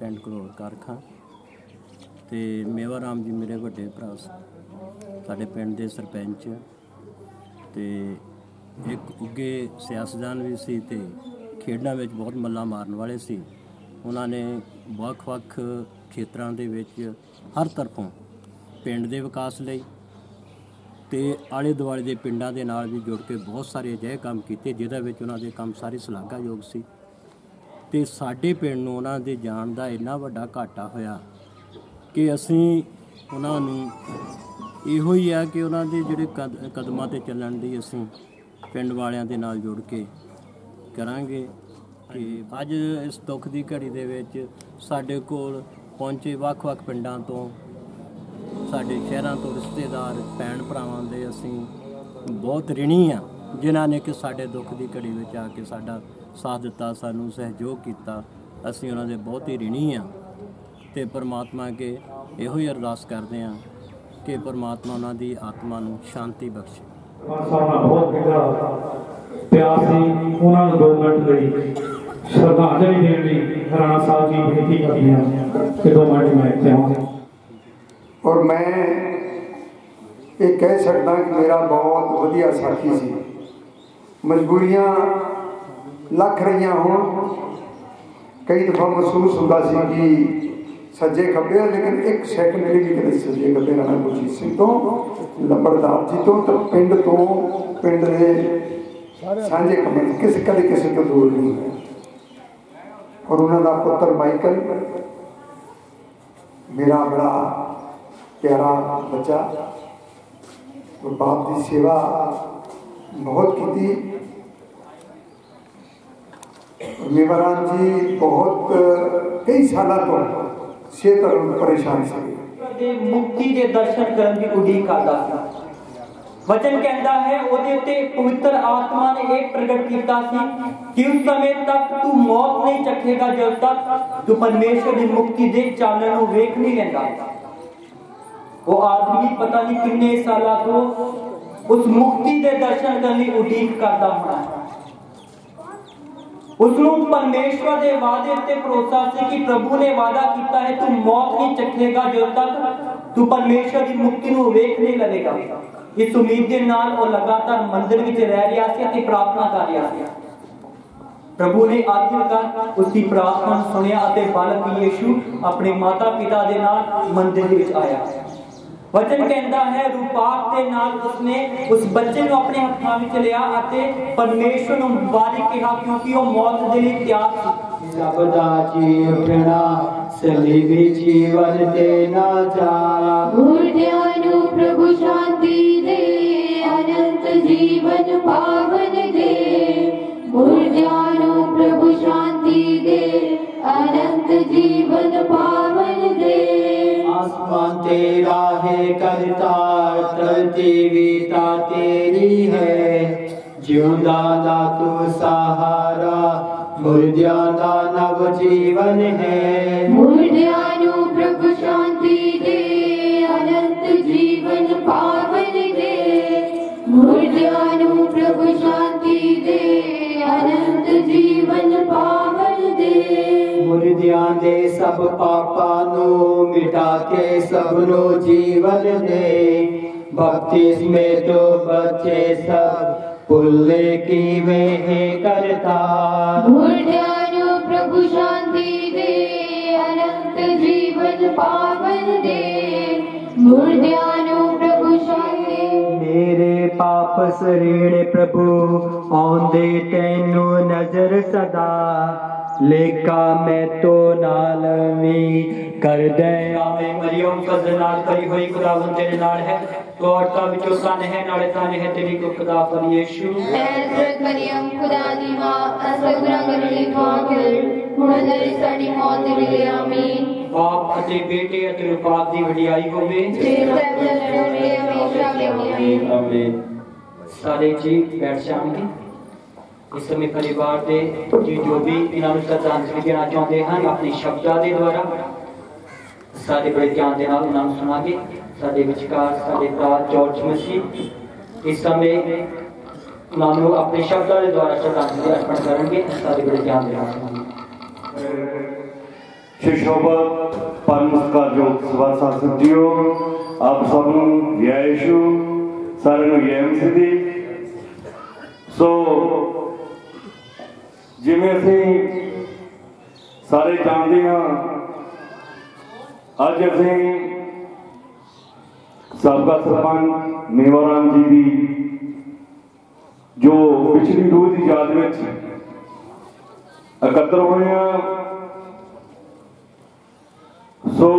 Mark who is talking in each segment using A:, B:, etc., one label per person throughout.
A: ਪਿੰਡ ਘਰੋਲ ਕਾਰਖਾਂ। ਤੇ ਮੇਵਾ ਰਾਮ ਜੀ ਮੇਰੇ ਵੱਡੇ ਭਰਾ ਸਾਡੇ ਪਿੰਡ ਦੇ ਸਰਪੰਚ। ਤੇ ਇੱਕ ਉੱਗੇ ਸਿਆਸਤਦਾਨ ਵੀ ਸੀ ਤੇ ਖੇਡਾਂ ਵਿੱਚ ਬਹੁਤ ਮੱਲਾ ਮਾਰਨ ਵਾਲੇ ਸੀ। ਉਹਨਾਂ ਨੇ ਵੱਖ-ਵੱਖ ਖੇਤਰਾਂ ਦੇ ਵਿੱਚ ਹਰ ਤਰਫੋਂ ਪਿੰਡ ਦੇ ਵਿਕਾਸ ਲਈ ਤੇ ਆਲੇ ਦੁਆਲੇ ਦੇ ਪਿੰਡਾਂ ਦੇ ਨਾਲ ਵੀ ਜੁੜ ਕੇ ਬਹੁਤ ਸਾਰੇ ਅਜਿਹੇ ਕੰਮ ਕੀਤੇ, ਜਿਹਦੇ ਵਿੱਚ ਉਹਨਾਂ ਦੇ ਕੰਮ ਸਾਰੇ ਸ਼ਲਾਘਾਯੋਗ ਸੀ। ਤੇ ਸਾਡੇ ਪਿੰਡ ਨੂੰ ਉਹਨਾਂ ਦੇ ਜਾਣ ਦਾ ਇੰਨਾ ਵੱਡਾ ਘਾਟਾ ਹੋਇਆ ਕਿ ਅਸੀਂ ਉਹਨਾਂ ਨੂੰ ਇਹੋ ਹੀ ਆ ਕਿ ਉਹਨਾਂ ਦੇ ਜਿਹੜੇ ਕਦ- ਕਦਮਾਂ ਤੇ ਚੱਲਣ ਦੀ ਅਸੀਂ ਪਿੰਡ ਵਾਲਿਆਂ ਦੇ ਨਾਲ ਜੁੜ ਕੇ ਕਰਾਂਗੇ ਕਿ ਅੱਜ ਇਸ ਦੁੱਖ ਦੀ ਘੜੀ ਦੇ ਵਿੱਚ ਸਾਡੇ ਕੋਲ ਪਹੁੰਚੇ ਵੱਖ-ਵੱਖ ਪਿੰਡਾਂ ਤੋਂ, ਸਾਡੇ ਸ਼ਹਿਰਾਂ ਤੋਂ ਰਿਸ਼ਤੇਦਾਰ, ਭੈਣ ਭਰਾਵਾਂ ਦੇ ਅਸੀਂ ਬਹੁਤ ਰਿਣੀ ਆ, ਜਿਨ੍ਹਾਂ ਨੇ ਕਿ ਸਾਡੇ ਦੁੱਖ ਦੀ ਘੜੀ ਵਿੱਚ ਆ ਕੇ ਸਾਡਾ ਸਾਥ ਦਿੱਤਾ ਸਾਨੂੰ ਸਹਿਯੋਗ ਕੀਤਾ ਅਸੀਂ ਉਹਨਾਂ ਦੇ ਬਹੁਤ ਹੀ ਰਿਣੀ ਆ ਤੇ ਪਰਮਾਤਮਾ ਅੱਗੇ ਇਹੋ ਹੀ ਅਰਦਾਸ ਕਰਦੇ ਆ ਕਿ ਪਰਮਾਤਮਾ ਉਹਨਾਂ ਦੀ ਆਤਮਾ ਨੂੰ ਸ਼ਾਂਤੀ ਬਖਸ਼ੇ।
B: ਮਾਨ ਸਾਹਿਬ ਨਾਲ ਬਹੁਤ ਗਹਿਰਾ ਪਿਆਰ ਸੀ ਉਹਨਾਂ ਨੂੰ 2 ਮਿੰਟ ਲਈ ਸ਼ਰਧਾਂਜਲੀ ਦੇਣ ਲਈ ਰਾਣਾ ਸਾਹਿਬ ਜੀ ਬੇਨਤੀ ਕਰਦੀ ਹਾਂ ਕਿ 2 ਮਿੰਟ ਮੈਂ ਚਾਹਾਂ
C: ਔਰ ਮੈਂ ਇਹ ਕਹਿ ਸਕਦਾ ਕਿ ਮੇਰਾ ਬਹੁਤ ਵਧੀਆ ਸਾਥੀ ਸੀ। ਮਜਬੂਰੀਆਂ ਲੱਖ ਰਹੀਆਂ ਹੋਣ। ਕਈ ਦਫਾ ਮਹਿਸੂਸ ਹੁੰਦਾ ਸੀ ਕਿ ਸੱਜੇ ਖੱਬੇ ਲੇਕਿਨ ਇੱਕ ਸੈਕਿੰਡ ਲਈ ਵੀ ਕਦੇ ਸੱਜੇ ਖੱਬੇ ਨਾ ਪੁੱਛੀ ਸੀ ਤੋਂ ਲੰਬੜਦਾਰ ਜੀ ਤੋਂ ਤਾਂ ਪਿੰਡ ਤੋਂ, ਪਿੰਡ ਦੇ ਸਾਂਝੇ ਕੰਮਾਂ ਤੋਂ, ਕਿਸੇ ਕਦੇ ਕਿਸੇ ਤੋਂ ਦੂਰ ਨਹੀਂ ਹੋਇਆ ਔਰ ਉਹਨਾਂ ਦਾ ਪੁੱਤਰ ਮਾਈਕਲ, ਮੇਰਾ ਬੜਾ ਪਿਆਰਾ ਬੱਚਾ, ਉਹ ਬਾਪ ਦੀ ਸੇਵਾ ਬਹੁਤ ਕੀਤੀ। ਮੇਵਰਾਂ ਜੀ ਬਹੁਤ ਕਈ ਸਾਲਾਂ ਤੋਂ ਸਿਹਤ ਨਾਲ ਪਰੇਸ਼ਾਨ ਸੀ
D: ਦੇ ਮੁਕਤੀ ਦੇ ਦਰਸ਼ਨ ਕਰਨ ਦੀ ਉਡੀਕ ਕਰਦਾ ਸੀ ਵਚਨ ਕਹਿੰਦਾ ਹੈ ਉਹਦੇ ਉੱਤੇ ਪਵਿੱਤਰ ਆਤਮਾ ਨੇ ਇਹ ਪ੍ਰਗਟ ਕੀਤਾ ਸੀ ਕਿ ਉਸ ਸਮੇਂ ਤੱਕ ਤੂੰ ਮੌਤ ਨਹੀਂ ਚੱਖੇਗਾ ਜਦ ਤੱਕ ਤੂੰ ਪਰਮੇਸ਼ਰ ਦੀ ਮੁਕਤੀ ਦੇ ਚਾਨਣ ਨੂੰ ਵੇਖ ਨਹੀਂ ਲੈਂਦਾ ਉਹ ਆਦਮੀ ਪਤਾ ਨਹੀਂ ਕਿੰਨੇ ਸਾਲਾਂ ਤੋਂ ਉਸ ਮੁਕਤੀ ਦੇ ਦਰਸ਼ਨ ਕਰਨ ਲਈ ਉਡੀਕ ਕਰਦਾ ਹੋਣਾ ਹੈ ਉਸ ਨੂੰ ਪਰਮੇਸ਼ਵਰ ਦੇ ਵਾਅਦੇ ਉੱਤੇ ਭਰੋਸਾ ਸੀ ਕਿ ਪ੍ਰਭੂ ਨੇ ਵਾਅਦਾ ਕੀਤਾ ਹੈ, ਤੂੰ ਮੌਤ ਨਹੀਂ ਚੱਖੇਗਾ ਜਦੋਂ ਤੱਕ ਤੂੰ ਪਰਮੇਸ਼ਵਰ ਦੀ ਮੁਕਤੀ ਨੂੰ ਵੇਖ ਨਹੀਂ ਲਵੇਗਾ। ਇਸ ਉਮੀਦ ਦੇ ਨਾਲ ਉਹ ਲਗਾਤਾਰ ਮੰਦਿਰ ਵਿੱਚ ਰਹਿ ਰਿਹਾ ਸੀ ਅਤੇ ਪ੍ਰਾਰਥਨਾ ਕਰ ਰਿਹਾ ਸੀ। ਪ੍ਰਭੂ ਨੇ ਆਖਿਰਕਾਰ ਉਸ ਦੀ ਪ੍ਰਾਰਥਨਾ ਨੂੰ ਸੁਣਿਆ ਅਤੇ ਬਾਲਕ ਯੀਸ਼ੂ ਆਪਣੇ ਮਾਤਾ ਪਿਤਾ ਦੇ ਨਾਲ ਮੰਦਿਰ ਦੇ ਵਿੱਚ ਆਇਆ। ਵਚਨ ਕਹਿੰਦਾ ਹੈ ਰੂਪਾਕ ਦੇ ਨਾਲ ਉਸਨੇ ਉਸ ਬੱਚੇ ਨੂੰ ਆਪਣੇ ਹੱਥਾਂ ਵਿੱਚ ਲਿਆ ਅਤੇ ਪਰਮੇਸ਼ਰ ਨੂੰ ਮੁਬਾਰਕ ਕਿਹਾ ਕਿਉਂਕਿ ਉਹ ਮੌਤ ਦੇ ਲਈ ਤਿਆਰ ਸੀ
E: ਰੱਬ ਦਾ ਜੀਵਣਾ ਸਲੀਬੀ ਜੀਵਨ ਤੇ ਨਾ ਜਾ
F: ਬੁੱਢਿਆਂ ਨੂੰ ਪ੍ਰਭੂ ਸ਼ਾਂਤੀ ਦੇ ਅਨੰਤ ਜੀਵਨ ਪਾਵਨ ਦੇ ਬੁੱਢਿਆਂ ਨੂੰ ਪ੍ਰਭੂ ਸ਼ਾਂਤੀ ਦੇ ਅਨੰਤ ਜੀਵਨ ਪਾਵਨ
E: तेरा है करता प्रतिविता तेरी है जिंदा दा तू सहारा मुर्दिया दा नव
F: जीवन है मुर्दिया प्रभु ਦੇ ਮੁਰਦਿਆਂ ਦੇ
E: ਸਭ ਪਾਪਾਂ ਨੂੰ ਮਿਟਾ ਕੇ ਸਭ ਨੂੰ ਜੀਵਨ ਦੇ ਬਪਤਿਸਮੇ ਤੋਂ ਬਚੇ ਸਭ ਭੁੱਲੇ ਕਿਵੇਂ ਹੈ ਕਰਤਾ
F: ਮੁਰਦਿਆਂ ਨੂੰ ਪ੍ਰਭੂ ਸ਼ਾਂਤੀ ਦੇ ਅਨੰਤ ਜੀਵਨ ਪਾਵਨ ਦੇ ਮੁਰਦਿਆਂ ਨੂੰ ਪ੍ਰਭੂ ਸ਼ਾਂਤੀ
E: ਮੇਰੇ ਪਾਪ ਸਰੀਣੇ ਪ੍ਰਭੂ ਆਉਂਦੇ ਤੈਨੂੰ ਨਜ਼ਰ ਸਦਾ
G: ਲੇਕਾ ਮੈਂ ਤੋ ਨਾਲ ਵੀ ਕਰਦੈ
D: ਆਵੇ ਮਰੀਮ ਫਜ਼ਲ ਨਾਲ ਭਰੀ ਹੋਈ ਖੁਦਾਵੰਦ ਤੇਰੇ ਨਾਲ ਹੈ ਤੂੰ ਔਰਤਾਂ ਵਿੱਚੋਂ ਧਨ ਹੈ ਨਾਲੇ ਧਨ ਹੈ ਤੇਰੀ ਕੁੱਖ ਦਾ ਫਲ ਯੀਸ਼ੂ
E: हजरत मरियम खुदा दी मां असल गुनाहगार ਲਈ ਦੁਆ ਕਰ ਹੁਣ ਜਰੀ ਸਾਡੀ ਮੌਤ ਦੇ ਵੇਲੇ ਆਮੀਨ
D: ਬਾਪ ਅਤੇ ਬੇਟੇ ਅਤੇ ਰੂਪਾਤ ਦੀ ਵਡਿਆਈ ਹੋਵੇ
E: ਜੇ ਸਭ ਜਣੇ ਹਮੇਸ਼ਾ ਲਈ ਆਮੀਨ
D: ਆਮੀਨ ਸਾਰੇ ਜੀ ਬੈਠ ਜਾਣਗੇ ਇਸ ਸਮੇਂ ਪਰਿਵਾਰ ਦੇ ਜੀ ਜੋ ਵੀ ਇਹਨਾਂ ਨੂੰ ਸ਼ਰਧਾਂਜਲੀ ਦੇਣਾ ਚਾਹੁੰਦੇ ਹਨ, ਆਪਣੇ ਸ਼ਬਦਾਂ ਦੇ ਦੁਆਰਾ, ਸਾਡੇ ਬੜੇ ਧਿਆਨ ਦੇ ਨਾਲ ਉਹਨਾਂ ਨੂੰ ਸੁਣਾਗੇ। ਸਾਡੇ ਵਿਚਕਾਰ ਸਾਡੇ ਭਰਾ ਜਾਰਜ ਮਸੀਹ, ਇਸ ਸਮੇਂ ਉਹਨਾਂ ਨੂੰ ਆਪਣੇ ਸ਼ਬਦਾਂ ਦੇ ਦੁਆਰਾ ਸ਼ਰਧਾਂਜਲੀ ਅਰਪਣ ਕਰਨਗੇ, ਸਾਡੇ ਬੜੇ ਧਿਆਨ ਦੇ ਨਾਲ ਸੁਣਾਗੇ।
H: ਸ਼ਿਸ਼ੋਭਤ ਪਰਮਸਕਾਰ ਜੋ ਸਭਾ ਸਾਸਨ ਆਪ ਸਭ ਨੂੰ ਜੈ ਸਾਰਿਆਂ ਨੂੰ ਜੈ ਮਸੀਹ ਸੋ ਜਿਵੇਂ ਅਸੀਂ ਸਾਰੇ ਜਾਣਦੇ ਹਾਂ, ਅੱਜ ਅਸੀਂ ਸਾਬਕਾ ਸਰਪੰਚ ਮੇਵਾਰਾਮ ਜੀ ਦੀ, ਜੋ ਪਿਛਲੀ ਰੂਹ ਦੀ ਯਾਦ ਵਿੱਚ ਇਕੱਤਰ ਹੋਏ ਹਾਂ। ਸੋ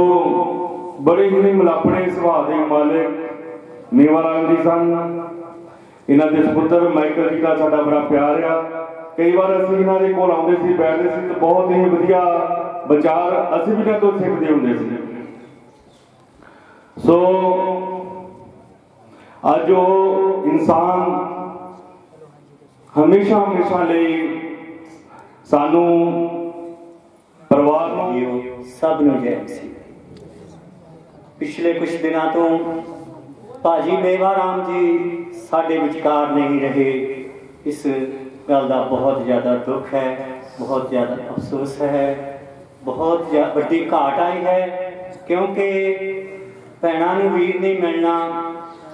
H: ਬੜੇ ਹੀ ਮਲਾਪਣੇ ਸੁਭਾਅ ਦੇ ਮਾਲਕ ਮੇਵਾਰਾਮ ਜੀ ਸਨ। ਇਹਨਾਂ ਦੇ ਸੁਪੁੱਤਰ ਮਾਈਕਲ ਜੀ ਦਾ ਸਾਡਾ ਬੜਾ ਪਿਆਰ ਆ। ਕਈ ਵਾਰ ਅਸੀਂ ਇਹਨਾਂ ਦੇ ਕੋਲ ਆਉਂਦੇ ਸੀ, ਬੈਠਦੇ ਸੀ ਤੇ ਬਹੁਤ ਹੀ ਵਧੀਆ ਵਿਚਾਰ ਅਸੀਂ ਵੀ ਇਹਨਾਂ ਤੋਂ ਸਿੱਖਦੇ ਹੁੰਦੇ ਸੀ। ਸੋ ਅੱਜ ਉਹ ਇਨਸਾਨ ਹਮੇਸ਼ਾ ਹਮੇਸ਼ਾ ਲਈ ਸਾਨੂੰ ਪਰਿਵਾਰ ਨੂੰ
F: ਸਭ ਨੂੰ ਜੈ ਮਸੀਹ ਪਿਛਲੇ ਕੁਝ ਦਿਨਾਂ ਤੋਂ ਭਾਜੀ ਮੇਵਾ ਰਾਮ ਜੀ ਸਾਡੇ ਵਿਚਕਾਰ ਨਹੀਂ ਰਹੇ ਇਸ ਗੱਲ ਦਾ ਬਹੁਤ ਜ਼ਿਆਦਾ ਦੁੱਖ ਹੈ, ਬਹੁਤ ਜ਼ਿਆਦਾ ਅਫਸੋਸ ਹੈ, ਬਹੁਤ ਜ਼ਿਆ- ਵੱਡੀ ਘਾਟ ਆਈ ਹੈ, ਕਿਉਂਕਿ ਭੈਣਾਂ ਨੂੰ ਵੀਰ ਨਹੀਂ ਮਿਲਣਾ,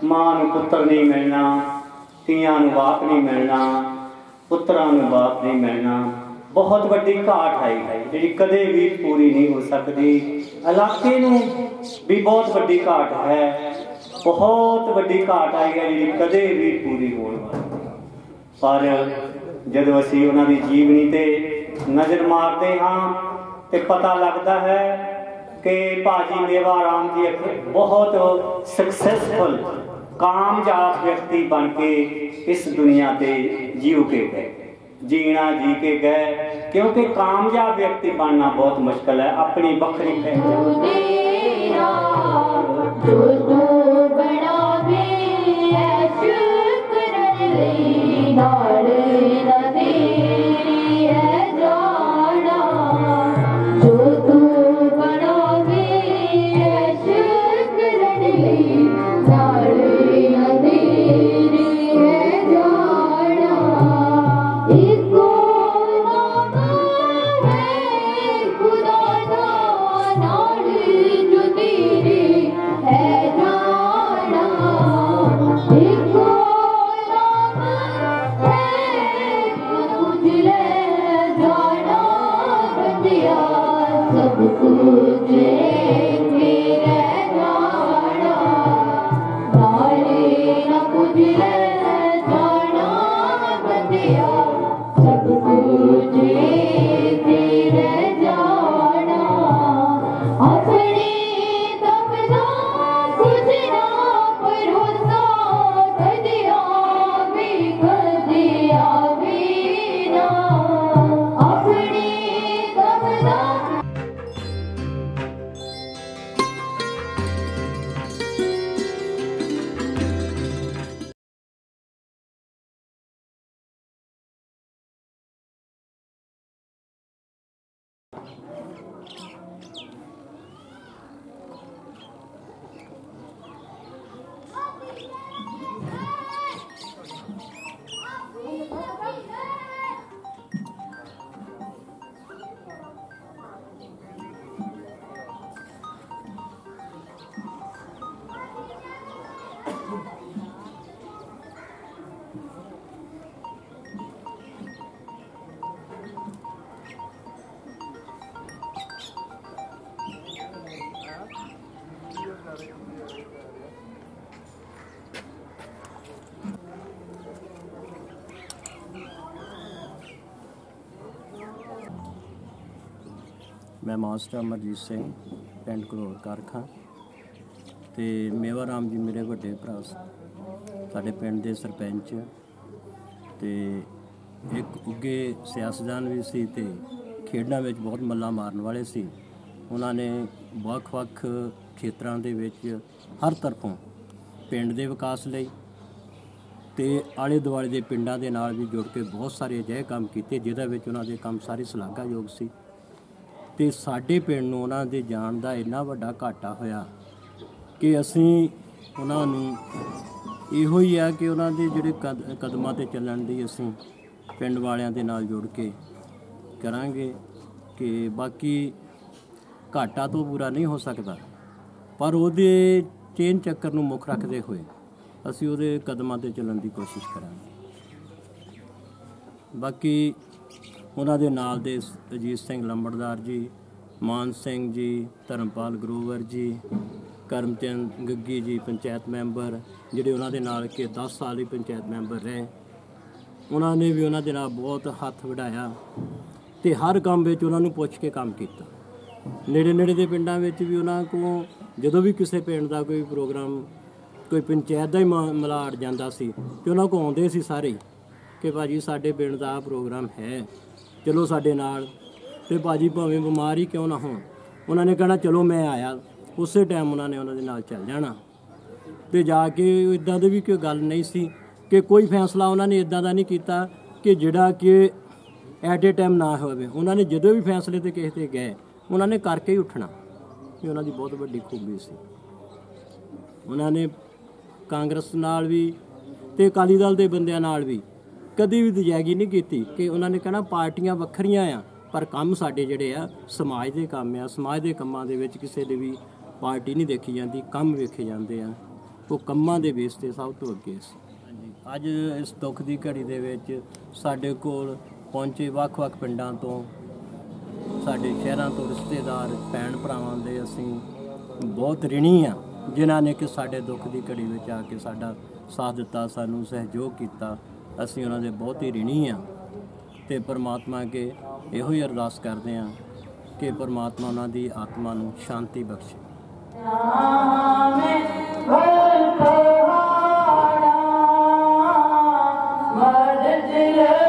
F: ਮਾਂ ਨੂੰ ਪੁੱਤਰ ਨਹੀਂ ਮਿਲਣਾ, ਧੀਆਂ ਨੂੰ ਬਾਪ ਨਹੀਂ ਮਿਲਣਾ, ਪੁੱਤਰਾਂ ਨੂੰ ਬਾਪ ਨਹੀਂ ਮਿਲਣਾ, ਬਹੁਤ ਵੱਡੀ ਘਾਟ ਆਈ ਹੈ, ਜਿਹੜੀ ਕਦੇ ਵੀ ਪੂਰੀ ਨਹੀਂ ਹੋ ਸਕਦੀ। ਇਲਾਕੇ ਨੂੰ ਵੀ ਬਹੁਤ ਵੱਡੀ ਘਾਟ ਹੈ, ਬਹੁਤ ਵੱਡੀ ਘਾਟ ਆਈ ਹੈ, ਜਿਹੜੀ ਕਦੇ ਵੀ ਪੂਰੀ ਹੋਣ ਵਾਲੀ ਪਰ ਜਦੋਂ ਅਸੀਂ ਉਹਨਾਂ ਦੀ ਜੀਵਨੀ ਤੇ ਨਜ਼ਰ ਮਾਰਦੇ ਹਾਂ ਤੇ ਪਤਾ ਲੱਗਦਾ ਹੈ ਕਿ ਭਾਜੀ ਮੇਵਾ ਰਾਮ ਜੀ ਇੱਕ ਬਹੁਤ ਸਕਸੈਸਫੁਲ ਕਾਮਯਾਬ ਵਿਅਕਤੀ ਬਣ ਕੇ ਇਸ ਦੁਨੀਆ ਤੇ ਜੀਉ ਕੇ ਗਏ। ਜੀਣਾ ਜੀ ਕੇ ਗਏ, ਕਿਉਂਕਿ ਕਾਮਯਾਬ ਵਿਅਕਤੀ ਬਣਨਾ ਬਹੁਤ ਮੁਸ਼ਕਲ ਹੈ, ਆਪਣੀ ਵੱਖਰੀ ਪਹਿਚਾਨ
A: ਮੈਂ ਮਾਸਟਰ ਅਮਰਜੀਤ ਸਿੰਘ, ਪਿੰਡ ਘਰੋਲ ਕਾਰਖਾ। ਤੇ ਮੇਵਾ ਰਾਮ ਜੀ ਮੇਰੇ ਵੱਡੇ ਭਰਾ ਸਾਡੇ ਪਿੰਡ ਦੇ ਸਰਪੰਚ। ਤੇ ਇੱਕ ਉੱਗੇ ਸਿਆਸਤਦਾਨ ਵੀ ਸੀ ਤੇ ਖੇਡਾਂ ਵਿੱਚ ਬਹੁਤ ਮੱਲਾ ਮਾਰਨ ਵਾਲੇ ਸੀ। ਉਹਨਾਂ ਨੇ ਵੱਖ-ਵੱਖ ਖੇਤਰਾਂ ਦੇ ਵਿੱਚ ਹਰ ਤਰਫੋਂ ਪਿੰਡ ਦੇ ਵਿਕਾਸ ਲਈ ਤੇ ਆਲੇ ਦੁਆਲੇ ਦੇ ਪਿੰਡਾਂ ਦੇ ਨਾਲ ਵੀ ਜੁੜ ਕੇ ਬਹੁਤ ਸਾਰੇ ਅਜਿਹੇ ਕੰਮ ਕੀਤੇ, ਜਿਹਦੇ ਵਿੱਚ ਉਹਨਾਂ ਦੇ ਕੰਮ ਸਾਰੇ ਸ਼ਲਾਘਾਯੋਗ ਸੀ। ਤੇ ਸਾਡੇ ਪਿੰਡ ਨੂੰ ਉਹਨਾਂ ਦੇ ਜਾਣ ਦਾ ਇੰਨਾ ਵੱਡਾ ਘਾਟਾ ਹੋਇਆ ਕਿ ਅਸੀਂ ਉਹਨਾਂ ਨੂੰ ਇਹੋ ਹੀ ਆ ਕਿ ਉਹਨਾਂ ਦੇ ਜਿਹੜੇ ਕਦ- ਕਦਮਾਂ ਤੇ ਚੱਲਣ ਦੀ ਅਸੀਂ ਪਿੰਡ ਵਾਲਿਆਂ ਦੇ ਨਾਲ ਜੁੜ ਕੇ ਕਰਾਂਗੇ ਕਿ ਬਾਕੀ ਘਾਟਾ ਤੋਂ ਬੁਰਾ ਨਹੀਂ ਹੋ ਸਕਦਾ, ਪਰ ਉਹਦੇ ਚੇਨ ਚੱਕਰ ਨੂੰ ਮੁੱਖ ਰੱਖਦੇ ਹੋਏ ਅਸੀਂ ਉਹਦੇ ਕਦਮਾਂ ਤੇ ਚੱਲਣ ਦੀ ਕੋਸ਼ਿਸ਼ ਕਰਾਂਗੇ। ਬਾਕੀ ਉਹਨਾਂ ਦੇ ਨਾਲ ਦੇ ਅਜੀਤ ਸਿੰਘ ਲੰਬੜਦਾਰ ਜੀ, ਮਾਨ ਸਿੰਘ ਜੀ, ਧਰਮਪਾਲ ਗਰੋਵਰ ਜੀ, ਕਰਮਚੰਦ ਗੱਗੀ ਜੀ, ਪੰਚਾਇਤ ਮੈਂਬਰ, ਜਿਹੜੇ ਉਹਨਾਂ ਦੇ ਨਾਲ ਕਿ 10 ਸਾਲ ਹੀ ਪੰਚਾਇਤ ਮੈਂਬਰ ਰਹੇ। ਉਹਨਾਂ ਨੇ ਵੀ ਉਹਨਾਂ ਦੇ ਨਾਲ ਬਹੁਤ ਹੱਥ ਵਢਾਇਆ ਤੇ ਹਰ ਕੰਮ ਵਿੱਚ ਉਹਨਾਂ ਨੂੰ ਪੁੱਛ ਕੇ ਕੰਮ ਕੀਤਾ। ਨੇੜੇ ਨੇੜੇ ਦੇ ਪਿੰਡਾਂ ਵਿੱਚ ਵੀ ਉਹਨਾਂ ਕੋ ਜਦੋਂ ਵੀ ਕਿਸੇ ਪਿੰਡ ਦਾ ਕੋਈ ਪ੍ਰੋਗਰਾਮ, ਕੋਈ ਪੰਚਾਇਤ ਦਾ ਹੀ ਮ- ਅੜ ਜਾਂਦਾ ਸੀ ਤੇ ਉਹਨਾਂ ਕੋ ਆਉਂਦੇ ਸੀ ਸਾਰੇ ਹੀ ਕਿ ਭਾਜੀ ਸਾਡੇ ਪਿੰਡ ਦਾ ਆਹ ਪ੍ਰੋਗਰਾਮ ਹੈ। ਚਲੋ ਸਾਡੇ ਨਾਲ। ਤੇ ਭਾਜੀ ਭਾਵੇਂ ਬਿਮਾਰ ਹੀ ਕਿਉਂ ਨਾ ਹੋਣ। ਉਹਨਾਂ ਨੇ ਕਹਿਣਾ, ਚਲੋ ਮੈਂ ਆਇਆ। ਉਸੇ ਟਾਈਮ ਉਹਨਾਂ ਨੇ ਉਹਨਾਂ ਦੇ ਨਾਲ ਚੱਲ ਜਾਣਾ। ਤੇ ਜਾ ਕੇ ਇਦਾਂ ਦੀ ਵੀ ਕੋਈ ਗੱਲ ਨਹੀਂ ਸੀ ਕਿ ਕੋਈ ਫੈਸਲਾ ਉਹਨਾਂ ਨੇ ਇਦਾਂ ਦਾ ਨਹੀਂ ਕੀਤਾ ਕਿ ਜਿਹੜਾ ਕਿ ਐਟ ਏ ਟਾਈਮ ਨਾ ਹੋਵੇ। ਉਹਨਾਂ ਨੇ ਜਦੋਂ ਵੀ ਫੈਸਲੇ ਤੇ ਕਿਸੇ ਤੇ ਗਏ, ਉਹਨਾਂ ਨੇ ਕਰਕੇ ਹੀ ਉੱਠਣਾ। ਇਹ ਉਹਨਾਂ ਦੀ ਬਹੁਤ ਵੱਡੀ ਖੂਬੀ ਸੀ। ਉਹਨਾਂ ਨੇ ਕਾਂਗਰਸ ਨਾਲ ਵੀ ਤੇ ਅਕਾਲੀ ਦਲ ਦੇ ਬੰਦਿਆਂ ਨਾਲ ਵੀ ਕਦੀ ਵੀ ਦਜਾਗੀ ਨਹੀਂ ਕੀਤੀ ਕਿ ਉਹਨਾਂ ਨੇ ਕਹਿਣਾ ਪਾਰਟੀਆਂ ਵੱਖਰੀਆਂ ਆ, ਪਰ ਕੰਮ ਸਾਡੇ ਜਿਹੜੇ ਆ, ਸਮਾਜ ਦੇ ਕੰਮ ਆ। ਸਮਾਜ ਦੇ ਕੰਮਾਂ ਦੇ ਵਿੱਚ ਕਿਸੇ ਦੇ ਵੀ ਪਾਰਟੀ ਨਹੀਂ ਦੇਖੀ ਜਾਂਦੀ, ਕੰਮ ਵੇਖੇ ਜਾਂਦੇ ਆ। ਉਹ ਕੰਮਾਂ ਦੇ ਬੇਸ ਤੇ ਸਭ ਤੋਂ ਅੱਗੇ ਸੀ। ਹਾਂਜੀ। ਅੱਜ ਇਸ ਦੁੱਖ ਦੀ ਘੜੀ ਦੇ ਵਿੱਚ ਸਾਡੇ ਕੋਲ ਪਹੁੰਚੇ ਵੱਖ-ਵੱਖ ਪਿੰਡਾਂ ਤੋਂ, ਸਾਡੇ ਸ਼ਹਿਰਾਂ ਤੋਂ ਰਿਸ਼ਤੇਦਾਰ, ਭੈਣ ਭਰਾਵਾਂ ਦੇ ਅਸੀਂ ਬਹੁਤ ਰਿਣੀ ਆ, ਜਿਨ੍ਹਾਂ ਨੇ ਕਿ ਸਾਡੇ ਦੁੱਖ ਦੀ ਘੜੀ ਵਿੱਚ ਆ ਕੇ ਸਾਡਾ ਸਾਥ ਦਿੱਤਾ, ਸਾਨੂੰ ਸਹਿਯੋਗ ਕੀਤਾ। ਅਸੀਂ ਉਹਨਾਂ ਦੇ ਬਹੁਤ ਹੀ ਰਿਣੀ ਆ ਤੇ ਪਰਮਾਤਮਾ ਅੱਗੇ ਇਹੋ ਹੀ ਅਰਦਾਸ ਕਰਦੇ ਆ ਕਿ ਪਰਮਾਤਮਾ ਉਹਨਾਂ ਦੀ ਆਤਮਾ ਨੂੰ ਸ਼ਾਂਤੀ ਬਖਸ਼ੇ।
F: ਮਦਦ ਲਈ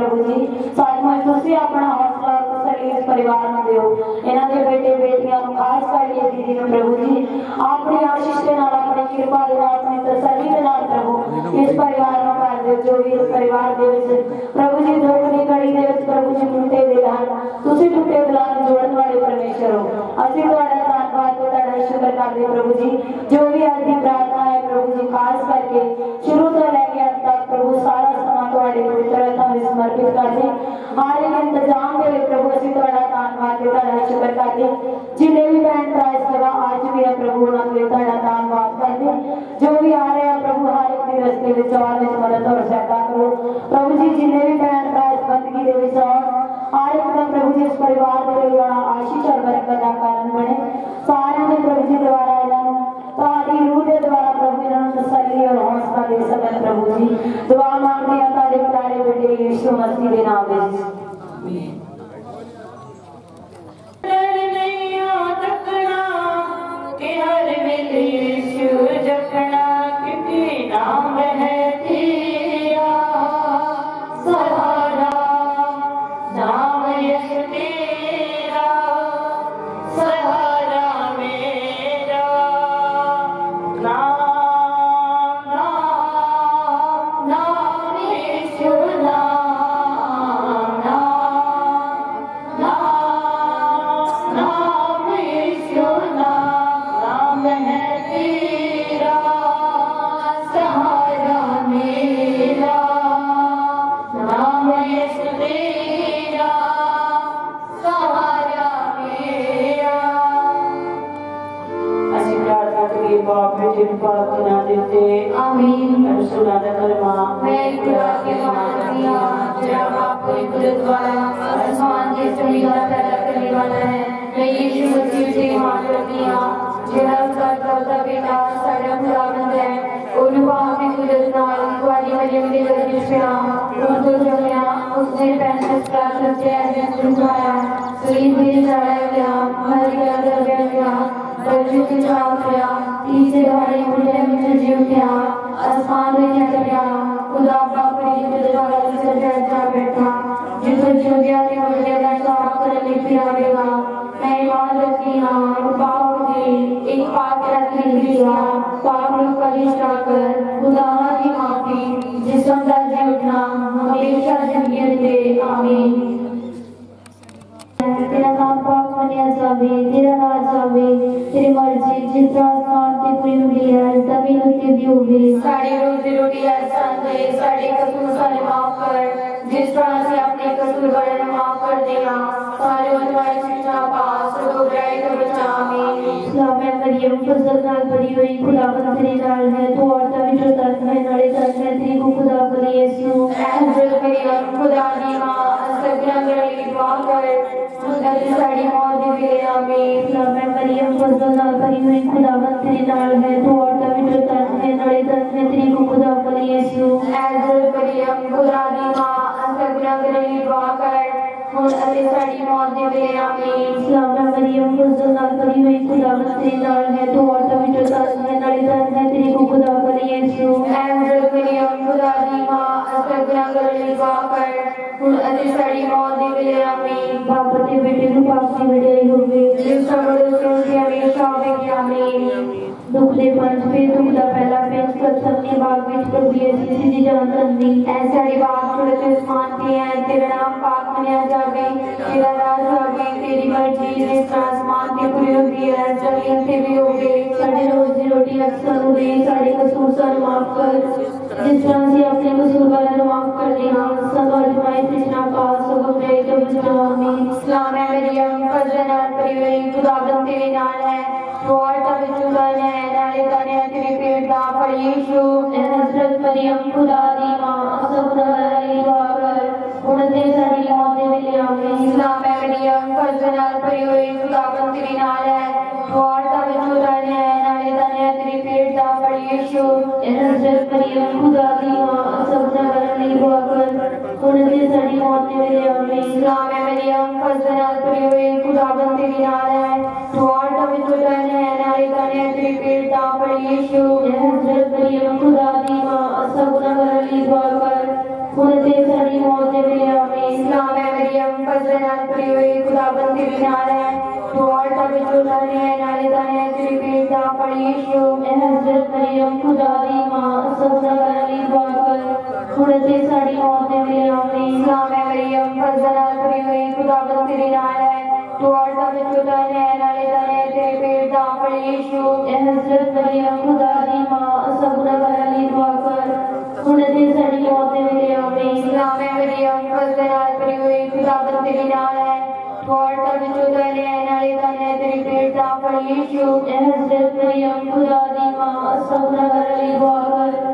I: ਤਸੱਲੀ ਹੈ ਪ੍ਰਭੂ ਜੀ ਸੱਚਮੁੱਚ ਤੁਸੀਂ ਆਪਣਾ ਹੌਸਲਾ ਔਰ ਤਸੱਲੀ ਇਸ ਪਰਿਵਾਰ ਨੂੰ ਦਿਓ ਇਹਨਾਂ ਦੇ ਬੇਟੇ ਬੇਟੀਆਂ ਨੂੰ ਖਾਸ ਕਰਕੇ ਦੀਦੀ ਨੂੰ ਪ੍ਰਭੂ ਜੀ ਆਪਣੀ ਆਸ਼ੀਸ਼ ਦੇ ਨਾਲ ਆਪਣੀ ਕਿਰਪਾ ਦੇ ਨਾਲ ਆਪਣੀ ਤਸੱਲੀ ਦੇ ਨਾਲ ਪ੍ਰਭੂ ਇਸ ਪਰਿਵਾਰ ਨੂੰ ਕਰ ਦਿਓ ਜੋ ਵੀ ਇਸ ਪਰਿਵਾਰ ਦੇ ਵਿੱਚ ਪ੍ਰਭੂ ਜੀ ਦੁੱਖ ਦੀ ਘੜੀ ਦੇ ਵਿੱਚ ਪ੍ਰਭੂ ਜੀ ਟੁੱਟੇ ਦਿਲ ਹਨ ਤੁਸੀਂ ਟੁੱਟੇ ਦਿਲਾਂ ਨੂੰ ਜੋੜਨ ਵਾਲੇ ਪਰਮੇਸ਼ਰ ਹੋ ਅਸੀਂ ਤੁਹਾਡਾ ਧੰਨਵਾਦ ਤੇ ਤੁਹਾਡਾ ਸ਼ੁਕਰ ਕਰਦੇ ਪ੍ਰਭੂ ਜੀ ਜੋ ਵੀ ਅੱਜ ਦੀ ਪ੍ਰਾਰਥਨਾ ਹੈ ਪ੍ਰਭੂ ਜੀ ਖਾਸ ਕਰਕੇ. ਸ਼ੁਰੂ ਤੋਂ ਲੈ ਕੇ ਅੰਤ ਤੱਕ ਪ੍ਰਭੂ ਸਾਰਾ ਸਮਾਂ ਤੁਹਾਡੇ ਪਵਿੱਤਰ ਹੱਥਾਂ ਵਿੱਚ ਸਮਰਪਿਤ ਕਰਦੇ ਹਰ ਇੱਕ ਇੰਤਜ਼ਾਮ ਦੇ ਲਈ ਪ੍ਰਭੂ ਅਸੀਂ ਤੁਹਾਡਾ ਧੰਨਵਾਦ ਤੇ ਤੁਹਾਡਾ ਸ਼ੁਕਰ ਕਰਦੇ ਜਿੰਨੇ ਵੀ ਭੈਣ ਭਰਾ ਇਸ ਜਗ੍ਹਾ ਆ ਚੁੱਕੇ ਆ, ਪ੍ਰਭੂ ਉਹਨਾਂ ਦੇ ਲਈ ਤੁਹਾਡਾ ਧੰਨਵਾਦ ਕਰਦੇ ਜੋ ਵੀ ਆ ਰਿਹਾ ਪ੍ਰਭੂ ਹਰ ਇੱਕ ਦੇ ਰਸਤੇ ਵਿੱਚ ਆਉਣ ਵਿੱਚ ਮਦਦ ਔਰ ਸਹਾਇਤਾ ਕਰੋ। ਪ੍ਰਭੂ ਜੀ, ਜਿੰਨੇ ਵੀ ਭੈਣ ਭਰਾ ਇਸ ਬੰਦਗੀ ਦੇ ਵਿੱਚ ਆਉਣ, ਹਰ ਇੱਕ ਦਾ ਪ੍ਰਭੂ ਜੀ ਇਸ ਪਰਿਵਾਰ ਦੇ ਲਈ ਆਉਣਾ ਆਸ਼ੀਸ਼ ਔਰ ਬਰਕਤ ਦਾ ਕਾਰਨ ਬਣੇ। ਸਾਰਿਆਂ ਦੇ ਪ੍ਰਭੂ ਜੀ ਦੁਆਰਾ ਇਹਨਾਂ ਨੂੰ ਤੁਹਾਡੀ ਰੂਹ ਦੇ ਦੁਆਰਾ ਪ੍ਰਭੂ ਇਹਨਾਂ ਨੂੰ ਤਸੱਲੀ ਔਰ ਹੌਸਲਾ ਦੇ ਸਕਣ ਪ੍ਰਭੂ ਜੀ। ਦੁਆ ਮੰਗਦੇ ਹਾਂ ਤੁਹਾਡੇ ਪਿਆਰੇ ਬੇਟੇ ਯਿਸੂ ਮਸੀਹ ਦੇ ਨਾਮ ਵਿੱਚ।
E: ਕਿ ਹਰ ਵੇਲੇ ਯਿਸੂ ਜਪਣਾ ਕਿਉਂਕਿ ਨਾਮ ਹੈ ਪੈਂਸਠ ਸਾਲ ਸੱਚੇ ਐਡਵੈਂਟ ਪਾਇਆ ਸਰੀਰ ਦੇ ਚੜਾਇਆ ਗਿਆ ਮਰ ਗਿਆ ਦਰਗਾਹ ਗਿਆ ਬਰਜੂ ਤੇ ਚਾਲ ਪਿਆ ਤੀਸਰੇ ਦਿਹਾੜੇ ਮੁੰਡੇ ਵਿੱਚ ਜੀ ਉੱਠਿਆ ਅਸਮਾਨ ਵਿੱਚ ਚੜਿਆ ਖੁਦਾ ਬਾਪ ਦੀ ਕੁਦਰਤ ਵਾਲਾ ਸੱਜਾ ਜਾ ਬੈਠਾ ਜਿੱਥੇ ਜੋਗਿਆ ਤੇ ਮੁੰਡੇ ਦਾ ਸਾਫ਼ ਕਰਨ ਲਈ ਫਿਰਾਵੇਗਾ ਮੈਂ ਇਮਾਨ ਰੱਖੀ ਹਾਂ ਬਾਪ ਦੀ ਇੱਕ ਪਾਕ ਰੱਖੀ ਲਿਆ ਪਾਪ ਨੂੰ ਕਲਿਸ਼ਾ ਕਰ ਖੁਦਾ ਦੀ ਮਾਫੀ ਮੰਨਿਆ ਜਾਵੇ, ਤੇਰਾ ਰਾਜ ਜਾਵੇ, ਤੇਰੀ ਮਰਜ਼ੀ, ਜਿਸ ਤਰ੍ਹਾਂ ਆਸਮਾਨ ਤੇ ਪੂਰੀ ਹੁੰਦੀ ਹੈ ਜ਼ਮੀਨ ਉੱਤੇ ਵੀ ਹੋਵੇ। ਸਾਡੀ ਰੋਜ਼ੀ ਰੋਟੀ ਅੱਜ ਦੇ ਸਾਡੇ ਕਸੂਰ ਸਾਰੇ ਮਾਫ ਕਰ। जिस तरह से अपने कसूर माफ़ कर देना सारे मनवाई शिक्षा पास रोग बुराई से बचा आमीन। सलाम है मरियम फजल नाल भरी हुई खुदावंद तेरे नाल है तू औरतां विचों धन है नाले धन है तेरी को खुदा बली यीशु। हज़रत मरियम खुदा दी माँ सगना गली दुआ कर अरे साड़ी मौत दी वे आमीन। सलाम है मरियम फजल नाल भरी हुई खुदावंद तेरे नाल है तू औरतां विचों धन है नाले धन है तेरी को खुदा बली यीशु। हज़रत मरियम खुदा दी माँ
J: ਰਬਨਾ ਕਰੀਮ ਦੁਆ ਕਰ ਹੁਣ ਅਤੇ ਸਾਡੀ ਮੌਤ ਦੇ ਵੇਲੇ ਆਮੀਨ
E: ਸਲਾਮ ਮਰੀਮ ਫਜ਼ਲ ਨਾਲ
J: ਕਰੀ
E: ਹੋਈ ਖੁਦਾਵੰਦ ਤੇਰੇ ਨਾਲ ਹੈ ਤੂੰ ਔਰਤਾਂ ਵਿੱਚੋਂ ਸਾਰੀਆਂ ਨਾਲੇ ਧਨ ਹੈ ਤੇਰੇ
J: ਕੋ ਖੁਦਾ ਕਰੀ
E: ਯਿਸੂ
J: ਐ ਹਜ਼ਰਤ ਮਰੀਮ ਖੁਦਾ ਦੀ ਮਾਂ ਅਸਰ ਗੁਨਾਹ ਕਰਨ ਲਈ ਦੁਆ ਕਰ ਹੁਣ ਅਤੇ ਸਾਡੀ ਮੌਤ ਦੇ ਵੇਲੇ ਆਮੀਨ
E: ਬਾਪ ਤੇ ਬੇਟੇ ਨੂੰ ਪਾਪ ਦੀ
J: ਵਡਿਆਈ ਹੋਵੇ ਜਿਸ ਸਭ ਦੇ ਸੁਣ ਕੇ ਹਮੇਸ਼ਾ ਹੋਵੇ ਆਮੀਨ दुखले पंच पे दुखदा पहला पेंच कर सबने बाग विच प्रभु यीशु जी दी जान करनी ऐसा रिवाज थोड़े से स्मार्ट पे हैं,
E: तेरा नाम पाक आ जावे, तेरा राज आवे तेरी मर्ज़ी ने जिस मार पे पूरी हो गई है,
J: ज़मीन पे भी होवे। साडे रोज दी रोटी अक्सर सानू दे साडे कसूर सर माफ़ कर। जिस तरह से अपने कसूर वाले माफ़ कर
E: दे सब और हमारे कृष्णा पास सब अपने के बचना आमीन सलाम है मरियम फजर नाल परिवे खुदा
J: बंदे नाल है तो और तब जुगल है परमेशु हज़रत मरियम खुदा दी माँ असबना अली वागर उनते साडी मौत मिले आमीन इस्लाम मरियम
E: फजनाल परियोए खुदा तेरे नाल है द्वार दा विचो दाने है नाले दाने तेरी पेट दा परमेशु हज़रत
J: मरियम खुदा दी माँ असबना अली वागर उनकी सड़ी मौत मेरे अम्मी इस्लाम है मेरी हम फजनात पड़ी हुई खुदा बंदी की नाल है
E: तो आठ अभी तो जाने है
J: नारी ताने तेरे पेट
E: ता पड़ी यीशु यह हज़रत मरियम खुदा दी माँ असब नगर अली द्वार पर खुदते सरी मौत मरियम
J: इस्लाम है मरियम फजलनाथ परिवे खुदाबंद के बिनार है तो और तब जो दाने है नाले दाने है तेरे पेट दा पड़ीशो ए हज़रत
E: मरियम खुदा दी माँ सब सवाली दुआ कर खुदते सरी मौत मरियम इस्लाम है मरियम फजलनाथ परिवे खुदाबंद
J: के बिनार है तो और तब जो दाने है नाले दाने है तेरे
E: पेट दा पड़ीशो ए हज़रत मरियम खुदा दी माँ सब सवाली दुआ कर खुदते सरी मौत Maryam Praise the Lord, memory of Pascal Priyu, Kitabat Tirinara, Porta Vichutale, and Alita Netri Pirta for Yeshu, and has death Priyam Kudadima, Asabra Varali Gorgal.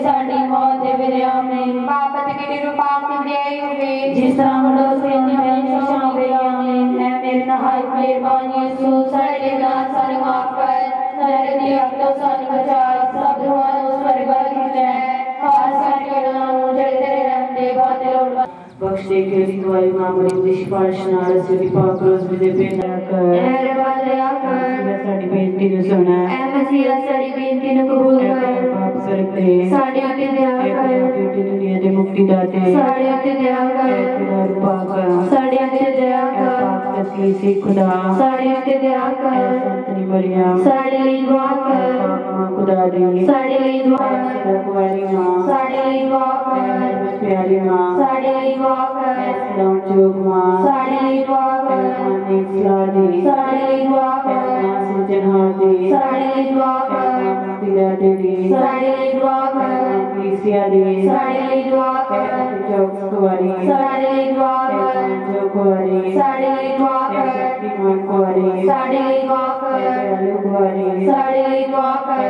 E: ਐ
F: ਮੇਰੇ ਨਹਾਇ ਮਿਹਰਬਾਨੀ ਯਿਸੂ ਸਾਡੇ ਗੁਨਾਹ ਸਾਨੂੰ ਮਾਫ ਕਰ ਨਰਕ ਦੀ ਅੱਗ ਤੋਂ ਸਾਨੂੰ ਬਚਾ ਸਭ ਦੁਆਵਾਂ ਨੂੰ ਸਵਰਗ ਵੱਲ ਖਿੱਚੈ ਖਾਸ ਕਰਕੇ ਉਹਨਾਂ ਨੂੰ ਜਿਹੜੇ ਤੇਰੇ ਰਹਿਮ ਦੇ ਬਹੁਤ ਲੋੜ
K: ਬਖਸ਼ ਦੇ ਕੇ ਦੀ ਦਵਾਈ ਮਾਂ ਬੜੀ ਦੀ ਸਿਫਾਰਿਸ਼ ਨਾਲ ਅਸੀਂ ਦੀ ਪਾਕ ਰੋਜ਼ ਵੀ ਦੇ ਬੇਨਤੀ ਕਰ
F: ਐ ਰੱਬਾ ਦਇਆ ਕਰ
K: ਸਾਡੀ ਬੇਨਤੀ ਨੂੰ ਸੁਣਾ
F: ਐ ਮਸੀਹਾ ਸਾਡੀ ਬੇਨਤੀ ਨੂੰ ਕਬੂਲ ਕਰ।
K: ਪਾਪ ਸਰਕ ਦੇ
F: ਸਾਡੇ ਉੱਤੇ ਦਇਆ ਕਰ।
K: ਬੇਟੀ ਦੁਨੀਆ ਦੇ ਮੁਕਤੀ ਦਾਤੇ
F: ਸਾਡੇ ਉੱਤੇ ਦਇਆ ਕਰ।
K: ਪਾਕ
F: ਸਾਡੇ ਉੱਤੇ ਦਇਆ ਕਰ।
K: ਪਾਕ ਤਸਲੀ ਸੀ ਖੁਦਾ?
F: ਸਾਡੇ ਉੱਤੇ ਦਇਆ ਕਰ।
K: ਸੰਤਨੀ ਮਰੀਮ
F: ਸਾਡੇ ਲਈ ਦੁਆ ਕਰ।
K: ਖੁਦਾ ਦੀ।
F: ਸਾਡੇ ਲਈ ਦੁਆ ਕਰ।
K: ਕੁਵਾਰੀ ਮਾਂ
F: ਸਾਡੇ ਲਈ ਦੁਆ ਕਰ।
K: ਪਿਆਰੀ ਮਾਂ
F: ਸਾਡੇ ਲਈ ਦੁਆ ਕਰ।
K: ਸਲਾਮ ਜੋਗ ਮਾਂ
F: ਸਾਡੇ ਲਈ ਦੁਆ ਕਰ।
K: ਮਾਨੇ ਸਲਾਦੀ
F: ਸਾਡੇ ਲਈ ਦੁਆ ਕਰ।
K: ਮਾਂ ਸਿਜਨਹਾਰ ਦੀ।
F: ਸਾਡੇ ਲਈ ਦੁਆ ਕਰ
K: ਪਿਤਾ ਦੀ
F: ਸਾਡੇ ਲਈ ਦੁਆ ਕਰ
K: ਕ੍ਰਿਸਿਆ ਦੀ
F: ਸਾਡੇ ਲਈ ਦੁਆ ਕਰ
K: ਚੌਕ
F: ਸਾਡੇ ਲਈ ਦੁਆ ਕਰ
K: ਜੋ
F: ਸਾਡੇ ਲਈ ਦੁਆ ਕਰ
K: ਮਾਂ
F: ਸਾਡੇ ਲਈ ਦੁਆ ਕਰ
K: ਆਲੂ
F: ਸਾਡੇ ਲਈ ਦੁਆ ਕਰ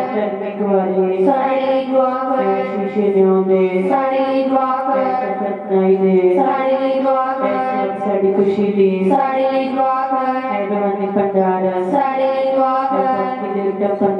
K: ਧਰਮੀ
F: ਸਾਡੇ ਲਈ ਦੁਆ ਕਰ
K: ਸ਼ੀਸ਼ੇ ਨਿਉਂਦੇ
F: ਸਾਡੇ ਲਈ ਦੁਆ ਕਰ
K: ਸਤਨਾਈ ਦੇ
F: ਸਾਡੇ ਲਈ ਦੁਆ ਕਰ
K: ਸਾਡੀ ਖੁਸ਼ੀ ਦੀ
F: ਸਾਡੇ ਲਈ ਦੁਆ ਕਰ
K: ਐਡਵਾਨੀ ਪੰਡਾਰ
F: ਸਾਡੇ ਲਈ ਦੁਆ ਕਰ
K: ਸਾਡੀ ਦਿਲਤਾ ਪੰਡਾਰ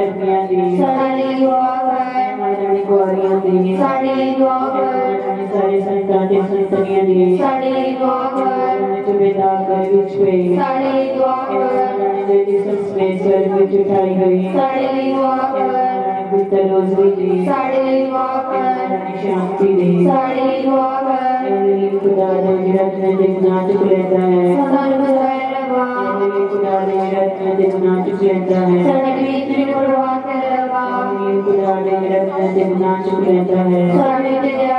K: ਆਪਣਾ ਗੁਨਾਹਗਾਰਾਂ ਦੀ
F: ਸਾਡੇ ਲਈ ਦੁਆ ਕਰ
K: ਸਿਲਾਂ ਦੀ
F: ਸਾਡੇ ਲਈ ਦੁਆ ਕਰ
K: ਸ਼ੀਸ਼ਾਂ ਦੀ
F: ਸਾਡੇ ਲਈ ਦੁਆ ਕਰ
K: ਧਰਮੀਆਂ ਦੀ
F: ਸਾਡੇ ਲਈ ਦੁਆ ਕਰ
K: ਮਾਇਰਾਂ ਦੀ ਗੁਆਰੀਆਂ ਦੀ
F: ਸਾਡੇ ਲਈ ਦੁਆ ਕਰ
K: ਸਾਰੇ ਸੰਤਾਂ ਦੇ ਸੰਤਨੀਆਂ ਦੀ
F: ਸਾਡੇ ਲਈ ਦੁਆ ਕਰ
K: ਜੁਬੇਦਾਰ ਕਰ ਵਿੱਚ ਪਈ
F: ਸਾਡੇ ਲਈ ਦੁਆ ਕਰ
K: ਜਿਹੜੀ ਸੰਸਨੇ ਸਰ ਵਿੱਚ ਉਠਾਈ ਗਈ
F: ਸਾਡੇ ਲਈ ਦੁਆ ਕਰ
K: ਪੁੱਤਰ ਰੋਜ਼ਰੀ ਦੀ
F: ਸਾਡੇ ਲਈ ਦੁਆ ਕਰ
K: ਸ਼ਾਂਤੀ ਦੀ
F: ਸਾਡੇ ਲਈ ਦੁਆ ਕਰ
K: ਇਹ ਖੁਦਾ ਦਾ ਜਿਹੜਾ ਤੇਰੇ ਦੇ ਗੁਨਾਹ ਚੁੱਕ ਲੈਂਦਾ ਹੈ
F: ਸਾਨੂੰ ਬਚਾਏ ਰੱਬਾ
K: ਦੇ ਗੁਨਾਹ ਚੁੱਕ ਲੈਂਦਾ ਹੈ
F: ਸਾਡੇ ਕਬੀਰ ਨੂੰ ਪ੍ਰਵਾਨ ਕਰ ਰੱਬਾ
K: ਇਹ ਖੁਦਾ ਦਾ ਦੇ ਗੁਨਾਹ ਚੁੱਕ ਲੈਂਦਾ ਹੈ
F: ਸਾਡੇ ਤੇ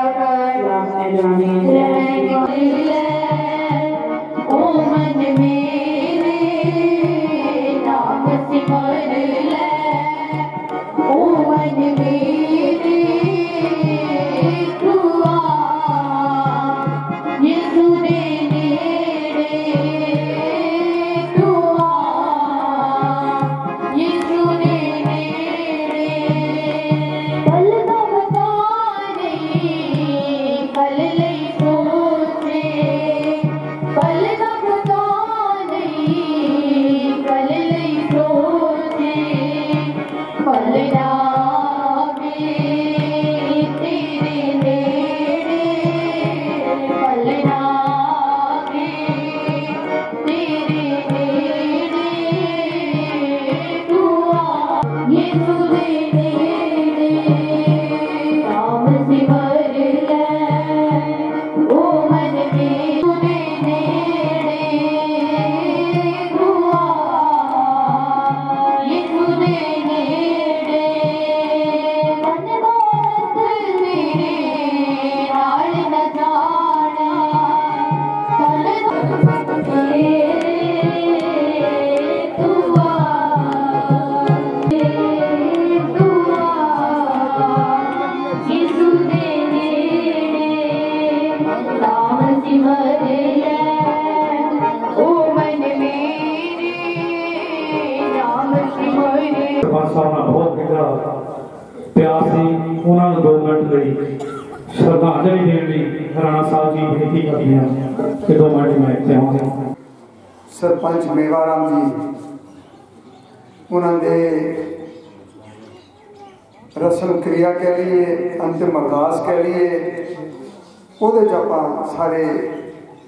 C: ਉਹਦੇ ਆਪਾਂ ਸਾਰੇ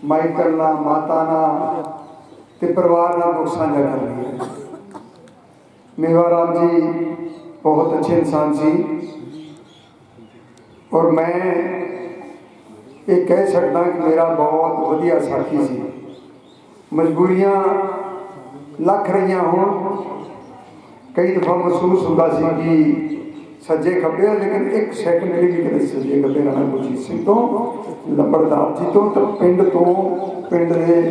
C: ਮਾਈਕਲ ਨਾਲ ਮਾਤਾ ਨਾਲ ਤੇ ਪਰਿਵਾਰ ਨਾਲ ਦੁੱਖ ਸਾਂਝਾ ਕਰ ਲਈਏ। ਮੇਵਾਰਾਮ ਜੀ ਬਹੁਤ ਅੱਛੇ ਇਨਸਾਨ ਸੀ। ਔਰ ਮੈਂ ਇਹ ਕਹਿ ਸਕਦਾ ਕਿ ਮੇਰਾ ਬਹੁਤ ਵਧੀਆ ਸਾਥੀ ਸੀ। ਮਜਬੂਰੀਆਂ ਲੱਖ ਰਹੀਆਂ ਹੋਣ। ਕਈ ਦਫਾ ਮਹਿਸੂਸ ਹੁੰਦਾ ਸੀ ਕਿ ਸੱਜੇ ਖੱਬੇ ਲੇਕਿਨ ਇੱਕ ਸੈਕਿੰਡ ਲਈ ਵੀ ਕਦੇ ਸੱਜੇ ਖੱਬੇ ਰਾਣਾ ਗੁਰਜੀਤ ਸਿੰਘ ਤੋਂ ਲੰਬੜਦਾਰ ਜੀ ਤੋਂ ਤੇ ਪਿੰਡ ਤੋਂ ਪਿੰਡ ਦੇ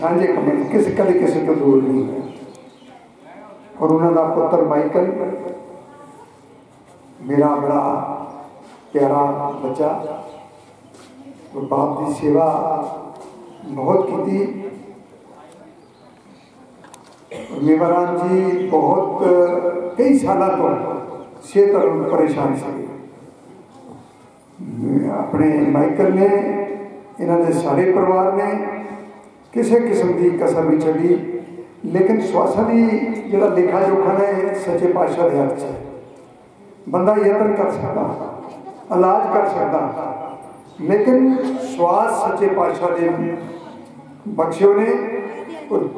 C: ਸਾਂਝੇ ਖੱਬੇ ਕਿਸੇ ਕਦੇ ਕਿਸੇ ਤੋਂ ਦੂਰ ਨਹੀਂ ਹੋਇਆ ਔਰ ਉਹਨਾਂ ਦਾ ਪੁੱਤਰ ਮਾਈਕਲ ਮੇਰਾ ਬੜਾ ਪਿਆਰਾ ਬੱਚਾ ਉਹ ਬਾਪ ਦੀ ਸੇਵਾ ਬਹੁਤ ਕੀਤੀ। ਮੇਵਰਾਨ ਜੀ ਬਹੁਤ ਕਈ ਸਾਲਾਂ ਤੋਂ ਸਿਹਤ ਨਾਲ ਪਰੇਸ਼ਾਨ ਸੀ। ਆਪਣੇ ਮਾਈਕਲ ਨੇ, ਇਹਨਾਂ ਦੇ ਸਾਰੇ ਪਰਿਵਾਰ ਨੇ ਕਿਸੇ ਕਿਸਮ ਦੀ ਕਸਰ ਨਹੀਂ ਛੱਡੀ। ਲੇਕਿਨ ਸਵਾਸਾਂ ਦੀ ਜਿਹੜਾ ਲੇਖਾ ਜੋਖਾ ਹੈ ਸੱਚੇ ਪਾਤਸ਼ਾਹ ਦੇ ਹੱਥ 'ਚ ਹੈ। ਬੰਦਾ ਯਤਨ ਕਰ ਸਕਦਾ, ਇਲਾਜ ਕਰ ਸਕਦਾ, ਲੇਕਿਨ ਸਵਾਸ ਸੱਚੇ ਪਾਤਸ਼ਾਹ ਦੇ ਬਖਸ਼ਿਓ ਨੇ ਔਰ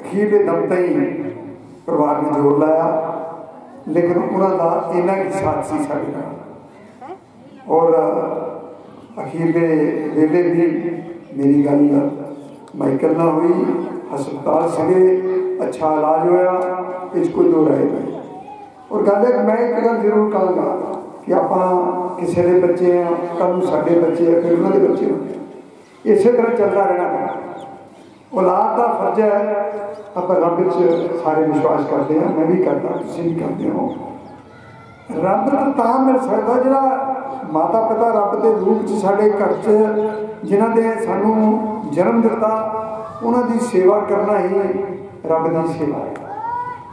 C: ਅਖੀਰ ਦੇ ਦਮ ਤਾਈਂ ਪਰਿਵਾਰ ਨੂੰ ਜੋਰ ਲਾਇਆ। ਲੇਕਿਨ ਉਹਨਾਂ ਦਾ ਇੰਨਾ ਹੀ ਸਾਥ ਸੀ ਸਾਡੇ ਨਾਲ। ਔਰ, ਅਖੀਰ ਦੇ ਵੇਲੇ ਵੀ ਮੇਰੀ ਗੱਲ, ਮਾਈਕਲ ਨਾਲ ਹੋਈ, ਹਸਪਤਾਲ ਸੀਗੇ, ਅੱਛਾ ਇਲਾਜ ਹੋਇਆ, ਇਸ ਕੋਈ ਦੋ ਰਾਏ ਨਹੀਂ। ਔਰ ਗੱਲ ਹੈ ਮੈਂ ਇੱਕ ਗੱਲ ਜ਼ਰੂਰ ਕਹਾਂਗਾ ਕਿ ਆਪਾਂ ਕਿਸੇ ਦੇ ਬੱਚੇ ਆ ਕੱਲ ਨੂੰ ਸਾਡੇ ਬੱਚੇ ਆ, ਫਿਰ ਉਹਨਾਂ ਦੇ ਬੱਚੇ ਇਸੇ ਤਰ੍ਹਾਂ ਚੱਲਦਾ ਰਹਿਣਾ ਔਲਾਦ ਦਾ ਫਰਜ਼ ਹੈ। ਆਪਾਂ ਰੱਬ ਵਿੱਚ ਸਾਰੇ ਵਿਸ਼ਵਾਸ ਕਰਦੇ ਹਾਂ। ਮੈਂ ਵੀ ਕਰਦਾ, ਤੁਸੀਂ ਵੀ ਕਰਦੇ ਹੋ। ਰੱਬ ਤਾਂ ਮਿਲ ਸਕਦਾ ਜਿਹੜਾ ਮਾਤਾ ਪਿਤਾ ਰੱਬ ਦੇ ਰੂਪ 'ਚ ਸਾਡੇ ਘਰ 'ਚ, ਜਿਨ੍ਹਾਂ ਦੇ ਸਾਨੂੰ ਜਨਮ ਦਿੱਤਾ, ਉਹਨਾਂ ਦੀ ਸੇਵਾ ਕਰਨਾ ਹੀ ਰੱਬ ਦੀ ਸੇਵਾ ਹੈ।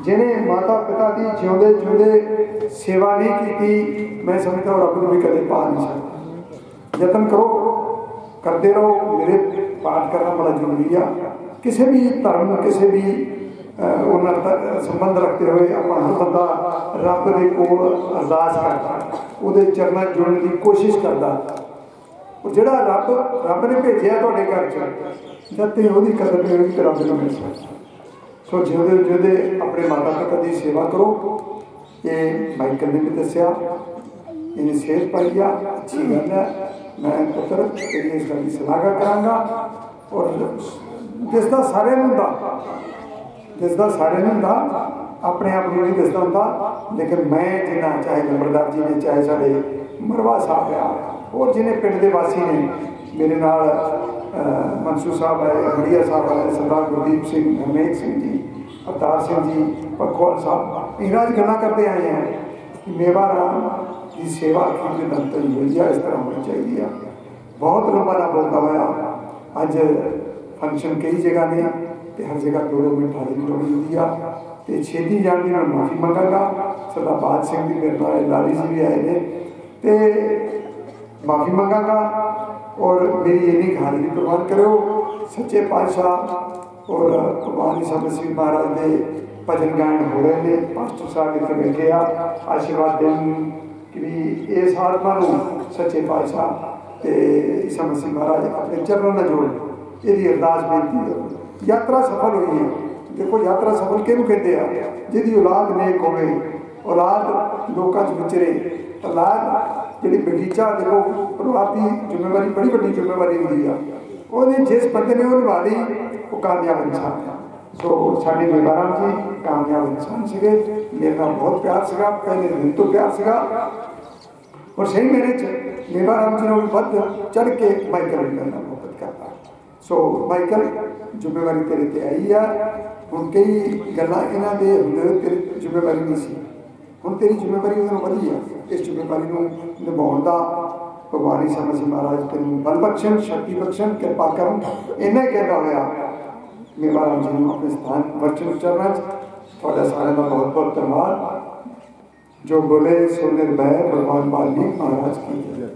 C: ਜਿਹਨੇ ਮਾਤਾ ਪਿਤਾ ਦੀ ਜਿਉਂਦੇ ਜਿਉਂਦੇ ਸੇਵਾ ਨਹੀਂ ਕੀਤੀ, ਮੈਂ ਸਮਝਦਾ ਰੱਬ ਨੂੰ ਵੀ ਕਦੇ ਪਾ ਨਹੀਂ ਸਕਦਾ। ਯਤਨ ਕਰੋ, ਕਰਦੇ ਰਹੋ। ਮੇਰੇ ਪਾਠ ਕਰਨਾ ਬੜਾ ਜ਼ਰੂਰੀ ਆ। ਕਿਸੇ ਵੀ ਧਰਮ, ਕਿਸੇ ਵੀ ਉਹਨਾਂ ਦਾ ਸੰਬੰਧ ਰੱਖਦੇ ਹੋਏ ਆਪਾਂ ਹਰ ਬੰਦਾ ਰੱਬ ਦੇ ਕੋਲ ਅਰਦਾਸ ਕਰਦਾ, ਉਹਦੇ ਚਰਨਾਂ ਜੁੜਨ ਦੀ ਕੋਸ਼ਿਸ਼ ਕਰਦਾ। ਉਹ ਜਿਹੜਾ ਰੱਬ ਰੱਬ ਨੇ ਭੇਜਿਆ ਤੁਹਾਡੇ ਘਰ 'ਚ, ਜਦ ਤੇ ਉਹਦੀ ਕਦਰ ਨਹੀਂ ਹੋਈ ਰੱਬ ਨੂੰ ਮਿਲ ਸਕਦਾ। ਸੋ ਜਿਉਂਦੇ ਜਿਉਂਦੇ ਆਪਣੇ ਮਾਤਾ ਪਿਤਾ ਦੀ ਸੇਵਾ ਕਰੋ। ਇਹ ਮਾਈਕਲ ਨੇ ਵੀ ਦੱਸਿਆ, ਇਹਨੇ ਸਿਹਤ ਪਾਈ ਆ, ਅੱਛੀ ਗੱਲ ਹੈ। ਮੈਂ ਪੁੱਤਰ ਤੇਰੀ ਇਸ ਗੱਲ ਦੀ ਸਲਾਹ ਕਰਾਂਗਾ ਔਰ ਜਿਸ ਦਾ ਸਾਰਿਆਂ ਨੂੰ ਹੁੰਦਾ ਜਿਸ ਦਾ ਸਾਰਿਆਂ ਨੂੰ ਹੁੰਦਾ ਆਪਣੇ ਆਪ ਨੂੰ ਨਹੀਂ ਦੱਸਦਾ ਹੁੰਦਾ ਲੇਕਿਨ ਮੈਂ ਜਿੰਨਾ ਚਾਹੇ ਨੰਬਰਦਾਰ ਜੀ ਨੇ ਚਾਹੇ ਸਾਡੇ ਮਰਵਾ ਸਾਹਿਬ ਆ ਔਰ ਜਿਹਨੇ ਪਿੰਡ ਦੇ ਵਾਸੀ ਨੇ ਮੇਰੇ ਨਾਲ ਅਹ, ਮਨਸੂ ਸਾਹਿਬ ਹੈ ਮੜੀਆ ਸਾਹਿਬ ਹੈ ਸਰਦਾਰ ਗੁਰਦੀਪ ਸਿੰਘ ਹਰਮੇਕ ਸਿੰਘ ਜੀ ਅਵਤਾਰ ਸਿੰਘ ਜੀ ਪਖਵਾਲ ਸਾਹਿਬ ਇਹਨਾਂ ਦੀ ਗੱਲਾਂ ਕਰਦੇ ਆਏ ਹਾਂ ਕਿ ਮੇਵਾ ਰਾਮ ਦੀ ਸੇਵਾ ਅਖੀਰ ਦੇ ਦਮ ਤੱਕ ਹੋਈ ਆ, ਇਸ ਤਰ੍ਹਾਂ ਹੋਣੀ ਚਾਹੀਦੀ ਆ। ਬਹੁਤ ਲੰਬਾ ਨਾ ਬੋਲਦਾ ਹੋਇਆ। ਅੱਜ ਫੰਕਸ਼ਨ ਕਈ ਜਗ੍ਹਾ ਨੇ ਤੇ ਹਰ ਜਗ੍ਹਾ ਦੋ ਦੋ ਮਿੰਟ ਹਾਜ਼ਰੀ ਲੋੜੀ ਹੁੰਦੀ ਆ। ਤੇ ਛੇਤੀ ਜਾਣ ਦੀ ਮੈਂ ਮਾਫੀ ਮੰਗਾਂਗਾ। ਸਰਦਾਰ ਬਾਦ ਸਿੰਘ ਦੀ ਮੇਰੇ ਨਾਲ ਲਾਲੀ ਜੀ ਵੀ ਆਏ ਨੇ। ਤੇ ਮਾਫੀ ਮੰਗਾਂਗਾ ਔਰ ਮੇਰੀ ਇੰਨੀ ਕੁ ਹਾਜ਼ਰੀ ਪ੍ਰਵਾਨ ਕਰਿਓ। ਸੱਚੇ ਪਾਤਸ਼ਾਹ ਔਰ ਭਗਵਾਨ ਸਾਹਿਬ ਸਿੰਘ ਮਹਾਰਾਜ ਦੇ ਭਜਨ ਗਾਇਨ ਹੋ ਰਹੇ ਨੇ। ਪਾਸਟਰ ਸਾਹਿਬ ਇੱਥੇ ਬੈਠੇ ਆ। ਆਸ਼ੀਰਵਾਦ ਦੇਣ ਵੀ ਇਹ ਆਤਮਾ ਨੂੰ ਸੱਚੇ ਪਾਤਸ਼ਾਹ ਤੇ ਈਸਾ ਮਸੀਹ ਮਹਾਰਾਜ ਆਪਣੇ ਚਰਨਾਂ ਨਾਲ ਜੋੜ। ਇਹਦੀ ਅਰਦਾਸ ਬੇਨਤੀ ਹੈ। ਯਾਤਰਾ ਸਫਲ ਹੋਈ ਹੈ। ਦੇਖੋ, ਯਾਤਰਾ ਸਫਲ ਕਿਹਨੂੰ ਕਹਿੰਦੇ ਆ? ਜਿਹਦੀ ਔਲਾਦ ਨੇਕ ਹੋਵੇ, ਔਲਾਦ ਲੋਕਾਂ 'ਚ ਵਿਚਰੇ, ਔਲਾਦ ਜਿਹੜੀ ਬਗੀਚਾ, ਦੇਖੋ, ਪਰਿਵਾਰ ਦੀ ਜ਼ਿੰਮੇਵਾਰੀ, ਬੜੀ ਵੱਡੀ ਜ਼ਿੰਮੇਵਾਰੀ ਹੁੰਦੀ ਆ। ਉਹਨੇ ਜਿਸ ਬੰਦੇ ਨੇ ਉਹ ਨਿਭਾ ਲਈ, ਉਹ ਕਾਮਯਾਬ ਇਨਸਾਨ ਸੋ ਸਾਡੇ ਮਹਿਮਾਨ ਜੀ ਕਾਮਯਾਬ ਇਨਸਾਨ ਸੀਗੇ। ਮੇਰੇ ਨਾਲ ਬਹੁਤ ਪਿਆਰ ਸੀਗਾ, ਪਹਿਲੇ ਦਿਨ ਤੋਂ ਪਿਆਰ ਸੀਗਾ। ਔਰ ਸਹੀ ਮੇਰੇ ਚ ਮੇਵਾ ਰਾਮ ਜੀ ਨੂੰ ਵੱਧ ਚੜ ਕੇ ਮਾਈਕਲ ਨੂੰ ਕਰਨਾ ਮੁਹੱਬਤ ਕਰਦਾ। ਸੋ ਮਾਈਕਲ, ਜ਼ਿੰਮੇਵਾਰੀ ਤੇਰੇ ਤੇ ਆਈ ਆ। ਹੁਣ ਕਈ ਗੱਲਾਂ ਇਹਨਾਂ ਦੇ ਹੁੰਦੇ ਹੋਏ ਤੇਰੀ ਜ਼ਿੰਮੇਵਾਰੀ ਨਹੀਂ ਸੀ। ਹੁਣ ਤੇਰੀ ਜ਼ਿੰਮੇਵਾਰੀ ਉਹਨਾਂ ਨੂੰ ਵਧੀ ਆ। ਇਸ ਜ਼ਿੰਮੇਵਾਰੀ ਨੂੰ ਨਿਭਾਉਣ ਦਾ ਭਗਵਾਨ ਈਸਾ ਮਸੀਹ ਮਹਾਰਾਜ ਤੈਨੂੰ ਬਲ ਬਖਸ਼ਣ, ਸ਼ਕਤੀ ਬਖਸ਼ਣ, ਕਿਰਪਾ ਕਰਨ। ਇੰਨਾ ਹੀ ਕਹਿੰਦਾ ਹੋਇਆ। ਮੇਵਾ ਰਾਮ ਜੀ ਨੂੰ ਆਪਣੇ ਸਥਾਨ ਵਰਚਨ ਚਰਨਾਂ 'ਚ। ਤੁਹਾਡਾ ਸਾਰਿਆਂ ਦਾ ਬਹੁਤ ਬਹੁਤ ਧੰਨਵਾਦ। ਜੋ बोले सो निर्भय भगवान बाली महाराज की जय।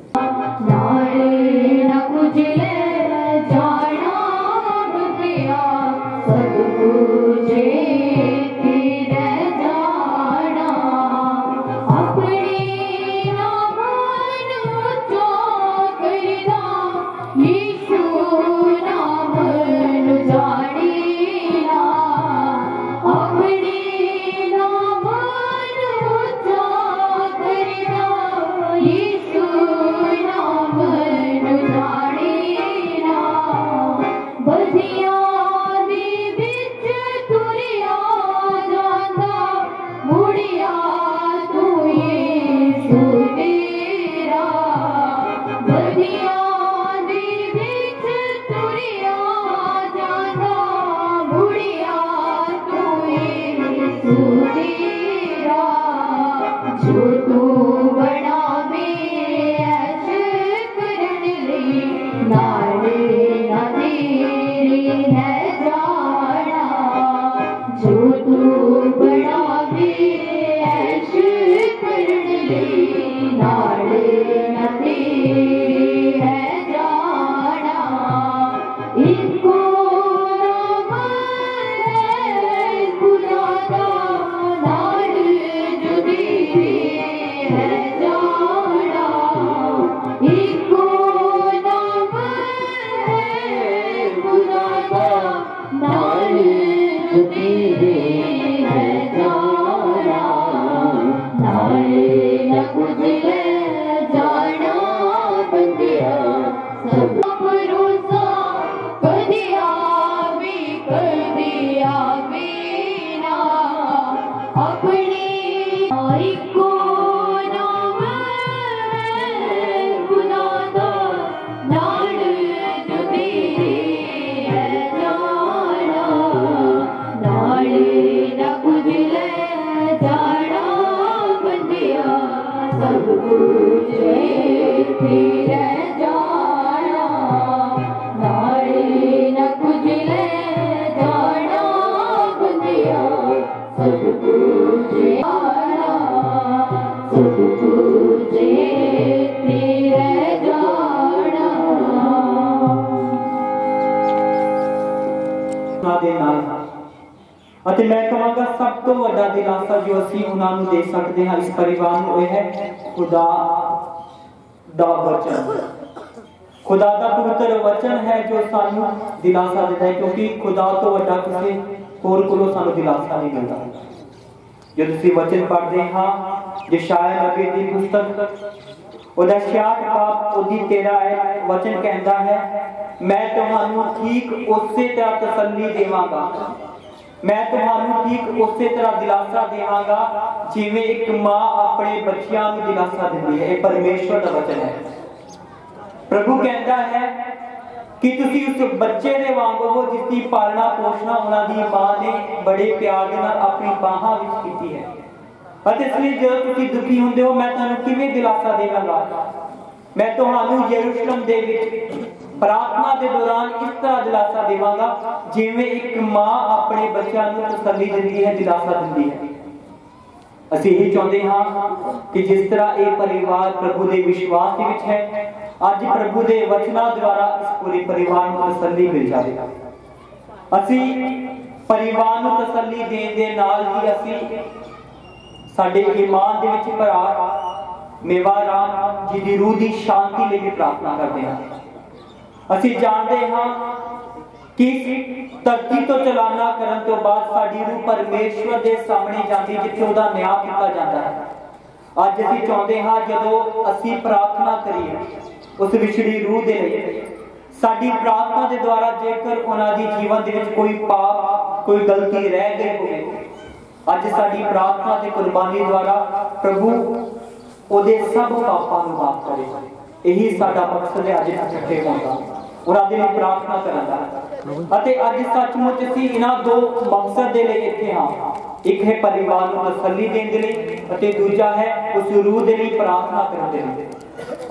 F: ਨਾਲੇ ਨਾ ਕੁਝ ਜੋ
D: ਅਸੀਂ ਉਹਨਾਂ ਨੂੰ ਦੇ ਸਕਦੇ ਹਾਂ, ਇਸ ਪਰਿਵਾਰ ਨੂੰ ਇਹ ਹੈ ਖੁਦਾ ਦਾ ਵਚਨ। ਖੁਦਾ ਦਾ ਪਵਿੱਤਰ ਵਚਨ ਹੈ ਜੋ ਸਾਨੂੰ ਦਿਲਾਸਾ ਦਿੰਦਾ ਹੈ, ਕਿਉਂਕਿ ਖੁਦਾ ਤੋਂ ਵੱਡਾ ਕਿਸੇ ਹੋਰ ਕੋਲੋਂ ਸਾਨੂੰ ਦਿਲਾਸਾ ਨਹੀਂ ਮਿਲਦਾ। ਜਦੋਂ ਅਸੀਂ ਵਚਨ ਪੜ੍ਹਦੇ ਹਾਂ, ਯਸ਼ਾਇਆ ਨਬੀ ਦੀ ਪੁਸਤਕ, ਉਹਦਾ 66 ਪਾਪ ਉਹਦੀ ਤੇਰਾ ਹੈ, ਵਚਨ ਕਹਿੰਦਾ ਹੈ, ਮੈਂ ਤੁਹਾਨੂੰ ਠੀਕ ਉਸੇ ਤਰ੍ਹਾਂ ਤਸੱਲੀ ਦੇਵਾਂਗਾ। ਮੈਂ ਤੁਹਾਨੂੰ ਠੀਕ ਉਸੇ ਤਰ੍ਹਾਂ ਦਿਲਾਸਾ ਦੇਵਾਂਗਾ ਜਿਵੇਂ ਇੱਕ ਮਾਂ ਆਪਣੇ ਬੱਚਿਆਂ ਨੂੰ ਦਿਲਾਸਾ ਦਿੰਦੀ ਹੈ। ਇਹ ਪਰਮੇਸ਼ਵਰ ਦਾ ਵਚਨ ਹੈ। ਪ੍ਰਭੂ ਕਹਿੰਦਾ ਹੈ ਕਿ ਤੁਸੀਂ ਉਸ ਬੱਚੇ ਦੇ ਵਾਂਗ ਹੋ ਜਿਸ ਦੀ ਪਾਲਣਾ ਪੋਸ਼ਣਾ ਉਹਨਾਂ ਦੀ ਮਾਂ ਨੇ ਬੜੇ ਪਿਆਰ ਦੇ ਨਾਲ ਆਪਣੀ ਬਾਹਾਂ ਵਿੱਚ ਕੀਤੀ ਹੈ। ਅਤੇ ਇਸ ਲਈ ਜਦੋਂ ਤੁਸੀਂ ਦੁਖੀ ਹੁੰਦੇ ਹੋ, ਮੈਂ ਤੁਹਾਨੂੰ ਕਿਵੇਂ ਦਿਲਾਸਾ ਦੇਵਾਂਗਾ? ਮੈਂ ਤੁਹਾਨੂੰ ਯਰੂਸ਼ਲਮ ਦੇ ਵਿੱਚ ਪ੍ਰਾਰਥਨਾ ਦੇ ਦੌਰਾਨ ਇਸ ਤਰ੍ਹਾਂ ਦਿਲਾਸਾ ਦੇਵਾਂਗਾ, ਜਿਵੇਂ ਇੱਕ ਮਾਂ ਆਪਣੇ ਬੱਚਿਆਂ ਨੂੰ ਤਸੱਲੀ ਦਿੰਦੀ ਹੈ, ਦਿਲਾਸਾ ਦਿੰਦੀ ਹੈ। ਅਸੀਂ ਇਹ ਚਾਹੁੰਦੇ ਹਾਂ ਕਿ ਜਿਸ ਤਰ੍ਹਾਂ ਇਹ ਪਰਿਵਾਰ ਪ੍ਰਭੂ ਦੇ ਵਿਸ਼ਵਾਸ ਦੇ ਵਿੱਚ ਹੈ, ਅੱਜ ਪ੍ਰਭੂ ਦੇ ਵਚਨਾਂ ਦੁਆਰਾ ਇਸ ਪੂਰੇ ਪਰਿਵਾਰ ਨੂੰ ਤਸੱਲੀ ਮਿਲ ਜਾਵੇ। ਅਸੀਂ ਪਰਿਵਾਰ ਨੂੰ ਤਸੱਲੀ ਦੇਣ ਦੇ ਨਾਲ ਹੀ ਅਸੀਂ ਸਾਡੇ ਈਮਾਨ ਦੇ ਵਿੱਚ ਭਰਾ ਮੇਵਾ ਰਾਮ ਜੀ ਦੀ ਰੂਹ ਦੀ ਸ਼ਾਂਤੀ ਲਈ ਵੀ ਪ੍ਰਾਰਥਨਾ ਕਰਦੇ ਹਾਂ। ਅਸੀਂ ਜਾਣਦੇ ਹਾਂ ਕਿ ਧਰਤੀ ਤੋਂ ਚਲਾਨਾ ਕਰਨ ਤੋਂ ਬਾਅਦ ਸਾਡੀ ਰੂਹ ਪਰਮੇਸ਼ਵਰ ਦੇ ਸਾਹਮਣੇ ਜਾਂਦੀ, ਜਿੱਥੇ ਉਹਦਾ ਨਿਆਂ ਕੀਤਾ ਜਾਂਦਾ ਹੈ। ਅੱਜ ਅਸੀਂ ਚਾਹੁੰਦੇ ਹਾਂ, ਜਦੋਂ ਅਸੀਂ ਪ੍ਰਾਰਥਨਾ ਕਰੀਏ, ਉਸ ਵਿਛੜੀ ਰੂਹ ਦੇ ਲਈ, ਸਾਡੀ ਪ੍ਰਾਰਥਨਾ ਦੇ ਦੁਆਰਾ ਜੇਕਰ ਉਹਨਾਂ ਦੀ ਜੀਵਨ ਦੇ ਵਿੱਚ ਕੋਈ ਪਾਪ, ਕੋਈ ਗਲਤੀ ਰਹਿ ਗਈ ਹੋਵੇ, ਅੱਜ ਸਾਡੀ ਪ੍ਰਾਰਥਨਾ ਤੇ ਕੁਰਬਾਨੀ ਦੁਆਰਾ ਪ੍ਰਭੂ ਉਹਦੇ ਸਭ ਪਾਪਾਂ ਨੂੰ ਮਾਫ ਕਰੇ ਇਹੀ ਸਾਡਾ ਮਕਸਦ ਹੈ ਅੱਜ ਇਕੱਠੇ ਹੋਣ ਦਾ। ਉਹਨਾਂ ਦੇ ਲਈ ਪ੍ਰਾਰਥਨਾ ਕਰਨ ਦਾ। ਅਤੇ ਅੱਜ ਸੱਚਮੁੱਚ ਅਸੀਂ ਇਹਨਾਂ ਦੋ ਮਕਸਦ ਦੇ ਲਈ ਇੱਥੇ ਹਾਂ। ਇੱਕ ਹੈ ਪਰਿਵਾਰ ਨੂੰ ਤਸੱਲੀ ਦੇਣ ਦੇ ਲਈ ਅਤੇ ਦੂਜਾ ਹੈ ਉਸ ਰੂਹ ਦੇ ਲਈ ਪ੍ਰਾਰਥਨਾ ਕਰਨ ਦੇ ਲਈ।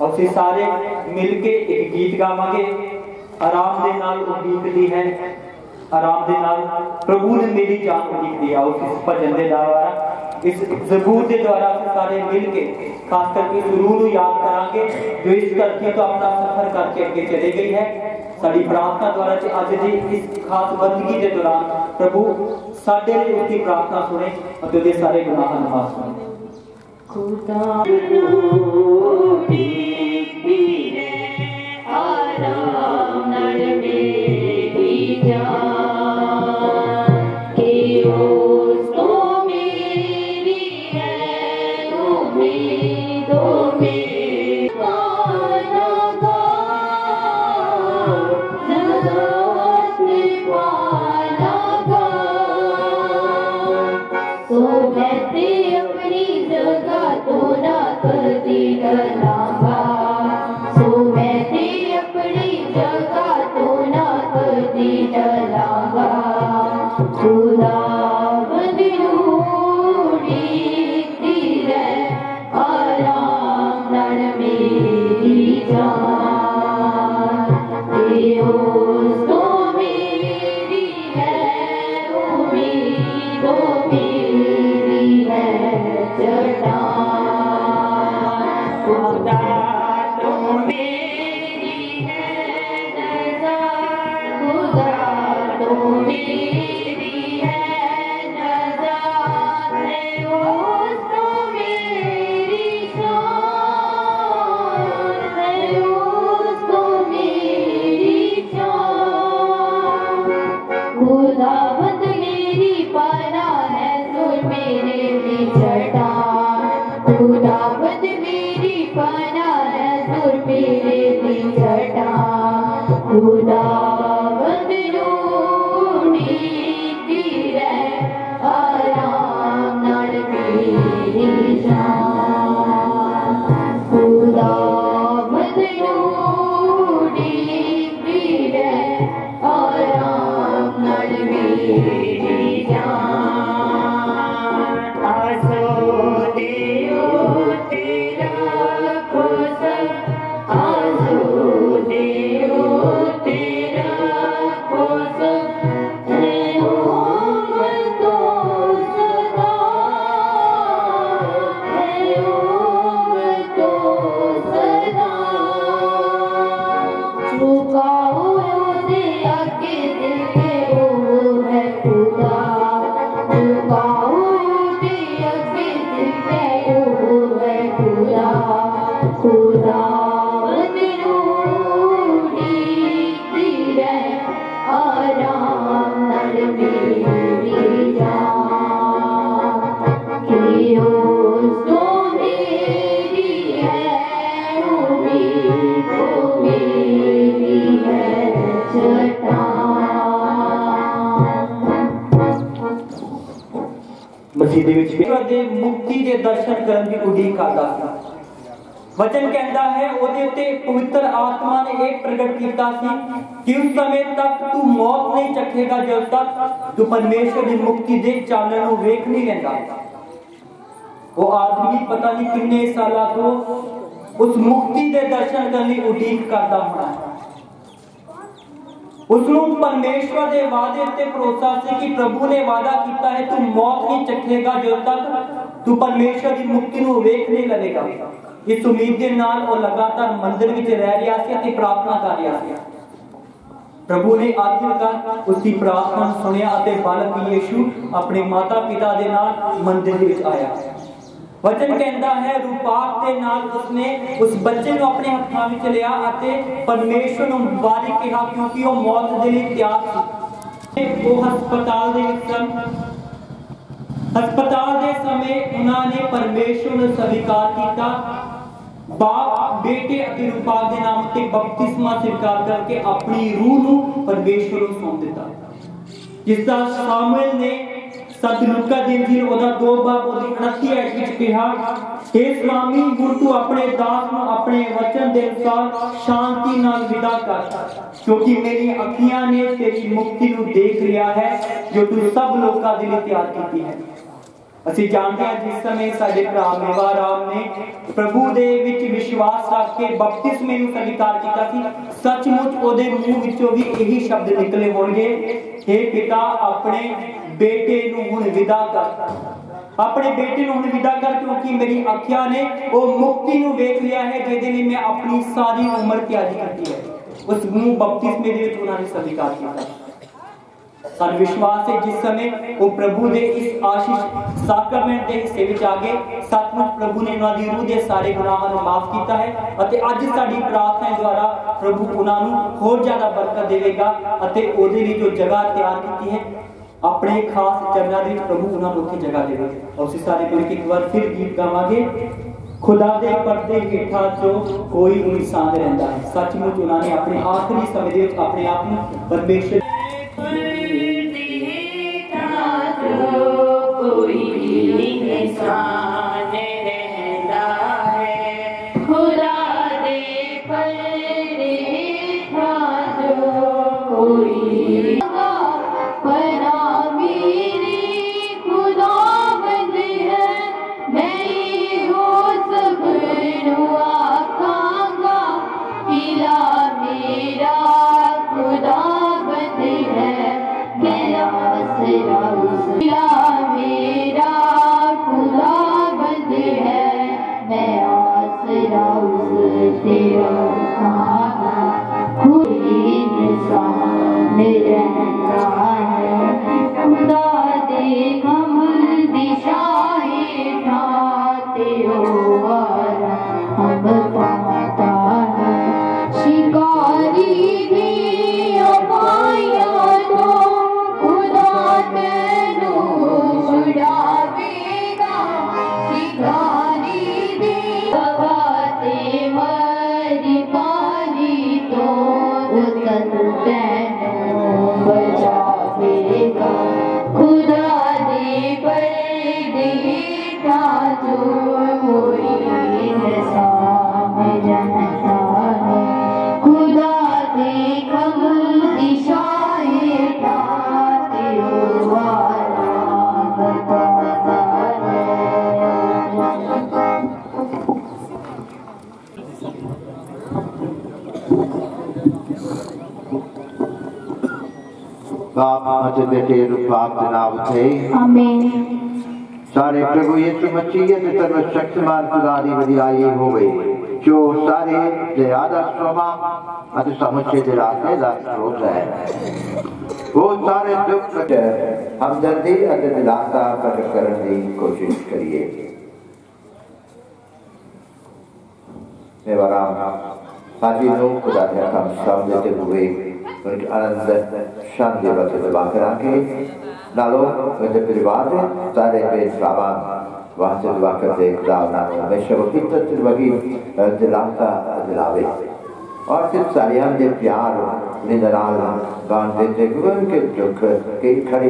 D: ਅਸੀਂ ਸਾਰੇ ਮਿਲ ਕੇ ਇੱਕ ਗੀਤ ਗਾਵਾਂਗੇ। ਆਰਾਮ ਦੇ ਨਾਲ ਉਡੀਕਦੀ ਹੈ। ਆਰਾਮ ਦੇ ਨਾਲ ਪ੍ਰਭੂ ਨੇ ਮੇਰੀ ਜਾਨ ਉਡੀਕਦੀ ਆ ਉਸ ਭਜਨ ਦੇ ਦੁਆਰਾ ਇਸ ਜ਼ਬੂਰ ਦੇ ਦੁਆਰਾ ਅਸੀਂ ਸਾਰੇ ਮਿਲ ਕੇ ਖਾਸ ਕਰਕੇ ਇਸ ਰੂਹ ਨੂੰ ਯਾਦ ਕਰਾਂਗੇ ਜੋ ਇਸ ਧਰਤੀ ਤੋਂ ਆਪਣਾ ਸਫ਼ਰ ਕਰਕੇ ਅੱਗੇ ਚਲੇ ਗਈ ਹੈ ਸਾਡੀ ਪ੍ਰਾਰਥਨਾ ਦੁਆਰਾ ਤੇ ਅੱਜ ਦੀ ਇਸ ਖਾਸ ਬੰਦਗੀ ਦੇ ਦੌਰਾਨ ਪ੍ਰਭੂ ਸਾਡੇ ਲਈ ਉਸ ਦੀ ਪ੍ਰਾਰਥਨਾ ਸੁਣੇ ਅਤੇ ਉਹਦੇ ਸਾਰੇ ਗੁਨਾਹਾਂ ਨੂੰ ਮਾਫ ਕਰੇ
F: ਖੁਦਾ ਆਰਾਮ ਨਾਲ
D: ਉਹਦੇ ਉੱਤੇ ਪਵਿੱਤਰ ਆਤਮਾ ਨੇ ਇਹ ਪ੍ਰਗਟ ਕੀਤਾ ਸੀ ਕਿ ਉਸ ਸਮੇਂ ਤੱਕ ਤੂੰ ਮੌਤ ਨਹੀਂ ਚੱਖੇਗਾ ਜਦ ਤੱਕ ਤੂੰ ਪਰਮੇਸ਼ਵਰ ਦੀ ਮੁਕਤੀ ਦੇ ਚਾਨਣ ਨੂੰ ਵੇਖ ਨਹੀਂ ਲੈਂਦਾ ਉਹ ਆਦਮੀ ਪਤਾ ਨਹੀਂ ਕਿੰਨੇ ਸਾਲਾਂ ਤੋਂ ਉਸ ਮੁਕਤੀ ਦੇ ਦਰਸ਼ਨ ਕਰਨ ਲਈ ਉਡੀਕ ਕਰਦਾ ਹੋਣਾ ਹੈ ਉਸ ਨੂੰ ਪਰਮੇਸ਼ਵਰ ਦੇ ਵਾਅਦੇ ਉੱਤੇ ਭਰੋਸਾ ਸੀ ਕਿ ਪ੍ਰਭੂ ਨੇ ਵਾਅਦਾ ਕੀਤਾ ਹੈ ਤੂੰ ਮੌਤ ਨਹੀਂ ਚੱਖੇਗਾ ਜਦੋਂ ਤੱਕ ਇਸ ਉਮੀਦ ਦੇ ਨਾਲ ਉਹ ਲਗਾਤਾਰ ਮੰਦਿਰ ਵਿੱਚ ਰਹਿ ਰਿਹਾ ਸੀ ਅਤੇ ਪ੍ਰਾਰਥਨਾ ਕਰ ਰਿਹਾ ਸੀ। ਪ੍ਰਭੂ ਨੇ ਆਖਿਰਕਾਰ ਉਸ ਦੀ ਪ੍ਰਾਰਥਨਾ ਨੂੰ ਸੁਣਿਆ ਅਤੇ ਬਾਲਕ ਯੀਸ਼ੂ ਆਪਣੇ ਮਾਤਾ ਪਿਤਾ ਦੇ ਨਾਲ ਮੰਦਿਰ ਦੇ ਵਿੱਚ ਆਇਆ। ਵਚਨ ਕਹਿੰਦਾ ਹੈ ਰੂਪਾਕ ਦੇ ਨਾਲ ਉਸਨੇ ਉਸ ਬੱਚੇ ਨੂੰ ਆਪਣੇ ਹੱਥਾਂ ਵਿੱਚ ਲਿਆ ਅਤੇ ਪਰਮੇਸ਼ਵਰ ਨੂੰ ਮੁਬਾਰਕ ਕਿਹਾ ਕਿਉਂਕਿ ਉਹ ਮੌਤ ਦੇ ਲਈ ਤਿਆਰ ਸੀ। ਉਹ ਹਸਪਤਾਲ ਦੇ ਵਿੱਚ ਸਨ। ਹਸਪਤਾਲ ਦੇ ਸਮੇਂ ਉਹਨਾਂ ਨੇ ਪਰਮੇਸ਼ਵਰ ਨੂੰ ਸਵੀਕਾਰ ਕੀਤਾ ਬਾਪ, ਬੇਟੇ ਅਤੇ ਰੂਪਾਕ ਦੇ ਨਾਮ ਤੇ ਬਪਤਿਸਮਾ ਸਵੀਕਾਰ ਕਰਕੇ ਆਪਣੀ ਰੂਹ ਨੂੰ ਪਰਮੇਸ਼ਵਰ ਨੂੰ ਸੌਂਪ ਦਿੱਤਾ। ਜਿਸ ਦਾ ਸਾਮੂਅਲ ਨੇ ਸਤ ਲੂਕਾ ਉਹਦਾ ਦੋ ਬਾਬ ਉਹਦੀ 29 ਐਟ ਵਿੱਚ ਕਿਹਾ हे ਸਵਾਮੀ ਹੁਣ ਤੂੰ ਆਪਣੇ ਦਾਸ ਨੂੰ ਆਪਣੇ ਵਚਨ ਦੇ ਅਨੁਸਾਰ ਸ਼ਾਂਤੀ ਨਾਲ ਵਿਦਾ ਕਰ, ਕਿਉਂਕਿ ਮੇਰੀਆਂ ਅੱਖੀਆਂ ਨੇ ਤੇਰੀ ਮੁਕਤੀ ਨੂੰ ਦੇਖ ਲਿਆ ਹੈ, ਜੋ ਤੂੰ ਸਭ ਲੋਕਾਂ ਦੇ ਲਈ ਤਿਆਰ ਕੀਤੀ ਹੈ। ਅਸੀਂ ਜਾਣਦੇ ਹਾਂ ਜਿਸ ਸਮੇਂ ਸਾਡੇ ਭਰਾ ਮੇਵਾ ਰਾਮ ਨੇ ਪ੍ਰਭੂ ਦੇ ਵਿੱਚ ਵਿਸ਼ਵਾਸ ਰੱਖ ਕੇ ਬਪਤਿਸਮੇ ਨੂੰ ਸਵੀਕਾਰ ਕੀਤਾ ਸੀ। ਸੱਚਮੁੱਚ ਉਹਦੇ ਮੂੰਹ ਵਿੱਚੋਂ ਵੀ ਇਹੀ ਸ਼ਬਦ ਨਿਕਲੇ ਹੋਣਗੇ हे ਪਿਤਾ, ਆਪਣੇ ਬੇਟੇ ਨੂੰ ਹੁਣ ਵਿਦਾ ਕਰ। ਆਪਣੇ ਬੇਟੇ ਨੂੰ ਹੁਣ ਵਿਦਾ ਕਰ ਕਿਉਂਕਿ ਮੇਰੀ ਅੱਖਾਂ ਨੇ ਉਹ ਮੁਕਤੀ ਨੂੰ ਵੇਖ ਲਿਆ ਹੈ, ਜਿਹਦੇ ਲਈ ਮੈਂ ਆਪਣੀ ਸਾਰੀ ਉਮਰ ਤਿਆਰੀ ਕੀਤੀ ਹੈ। ਉਸ ਨੂੰ ਬਪਤਿਸਮੇ ਦੇ ਵਿੱਚ ਉਹਨਾਂ ਨੇ ਸਵੀਕਾਰ ਕੀਤਾ। ਸਾਨੂੰ ਵਿਸ਼ਵਾਸ ਹੈ ਜਿਸ ਸਮੇਂ ਉਹ ਪ੍ਰਭੂ ਦੇ ਇਸ ਆਸ਼ੀਸ਼ ਸਾਕਰਮੈਂਟ ਦੇ ਹਿੱਸੇ ਵਿੱਚ ਆ ਗਏ ਸੱਚਮੁੱਚ ਪ੍ਰਭੂ ਨੇ ਉਹਨਾਂ ਦੀ ਰੂਹ ਦੇ ਸਾਰੇ ਗੁਨਾਹਾਂ ਨੂੰ ਮਾਫ ਕੀਤਾ ਹੈ ਅਤੇ ਅੱਜ ਸਾਡੀ ਪ੍ਰਾਰਥਨਾ ਦੁਆਰਾ ਪ੍ਰਭੂ ਉਹਨਾਂ ਨੂੰ ਹੋਰ ਜ਼ਿਆਦਾ ਬਰਕਤ ਦੇਵੇਗਾ ਅਤੇ ਉਹਦੇ ਲਈ ਜੋ ਜਗ੍ਹਾ ਤਿਆਰ ਕੀਤੀ ਹੈ, ਆਪਣੇ ਖਾਸ ਚਰਨਾਂ ਦੇ ਵਿੱਚ ਪ੍ਰਭੂ ਉਹਨਾਂ ਨੂੰ ਉੱਥੇ ਜਗ੍ਹਾ ਦੇਵੇਗਾ ਅਸੀਂ ਸਾਰੇ ਮਿਲ ਕੇ ਇੱਕ ਵਾਰ ਫਿਰ ਗੀਤ ਗਾਵਾਂਗੇ। ਖੁਦਾ ਦੇ ਪਰਦੇ ਹੇਠਾਂ ਚੋਂ ਕੋਈ ਇਨਸਾਨ ਰਹਿੰਦਾ ਹੈ, ਸੱਚਮੁੱਚ ਉਹਨਾਂ ਨੇ ਆਪਣੇ ਆਖਰੀ ਸਮੇਂ ਦੇ ਵਿੱਚ ਆਪਣੇ ਆਪ ਨੂੰ ਪਰਮੇਸ਼ਰ
L: ਬਾਪ ਅਤੇ ਬੇਟੇ ਰੂਪਾਪ ਦੇ ਨਾਮ ਤੇ
F: ਆਮੀਨ
L: ਸਾਰੇ ਪ੍ਰਭੂ ਯਿਸੂ ਮਸੀਹ ਦੇ ਤਰਫ ਸ਼ਕਤੀਮਾਨ ਖੁਦਾ ਦੀ ਵਡਿਆਈ ਹੋਵੇ ਜੋ ਸਾਰੇ ਦਇਆ ਦਾ ਸੋਮਾ ਅਤੇ ਸਮੁੱਚੇ ਦੇ ਰਾਸਤੇ ਦਾ ਸਰੋਤ ਹੈ ਉਹ ਸਾਰੇ ਦੁੱਖ ਤੇ ਹਮਦਰਦੀ ਅਤੇ ਦਿਲਾਸਾ ਪ੍ਰਗਟ ਕਰਨ ਦੀ ਕੋਸ਼ਿਸ਼ ਕਰੀਏ ਮੇਰਾ ਸਾਜੀ ਨੂੰ आनंद शांति दबा करा के नालो मुंहिंजे परिवार सारे पे वहाँ से दुआ करते खुदावना दिलावे और सिर्फ़ सारियान प्यार उनके दुख के खड़े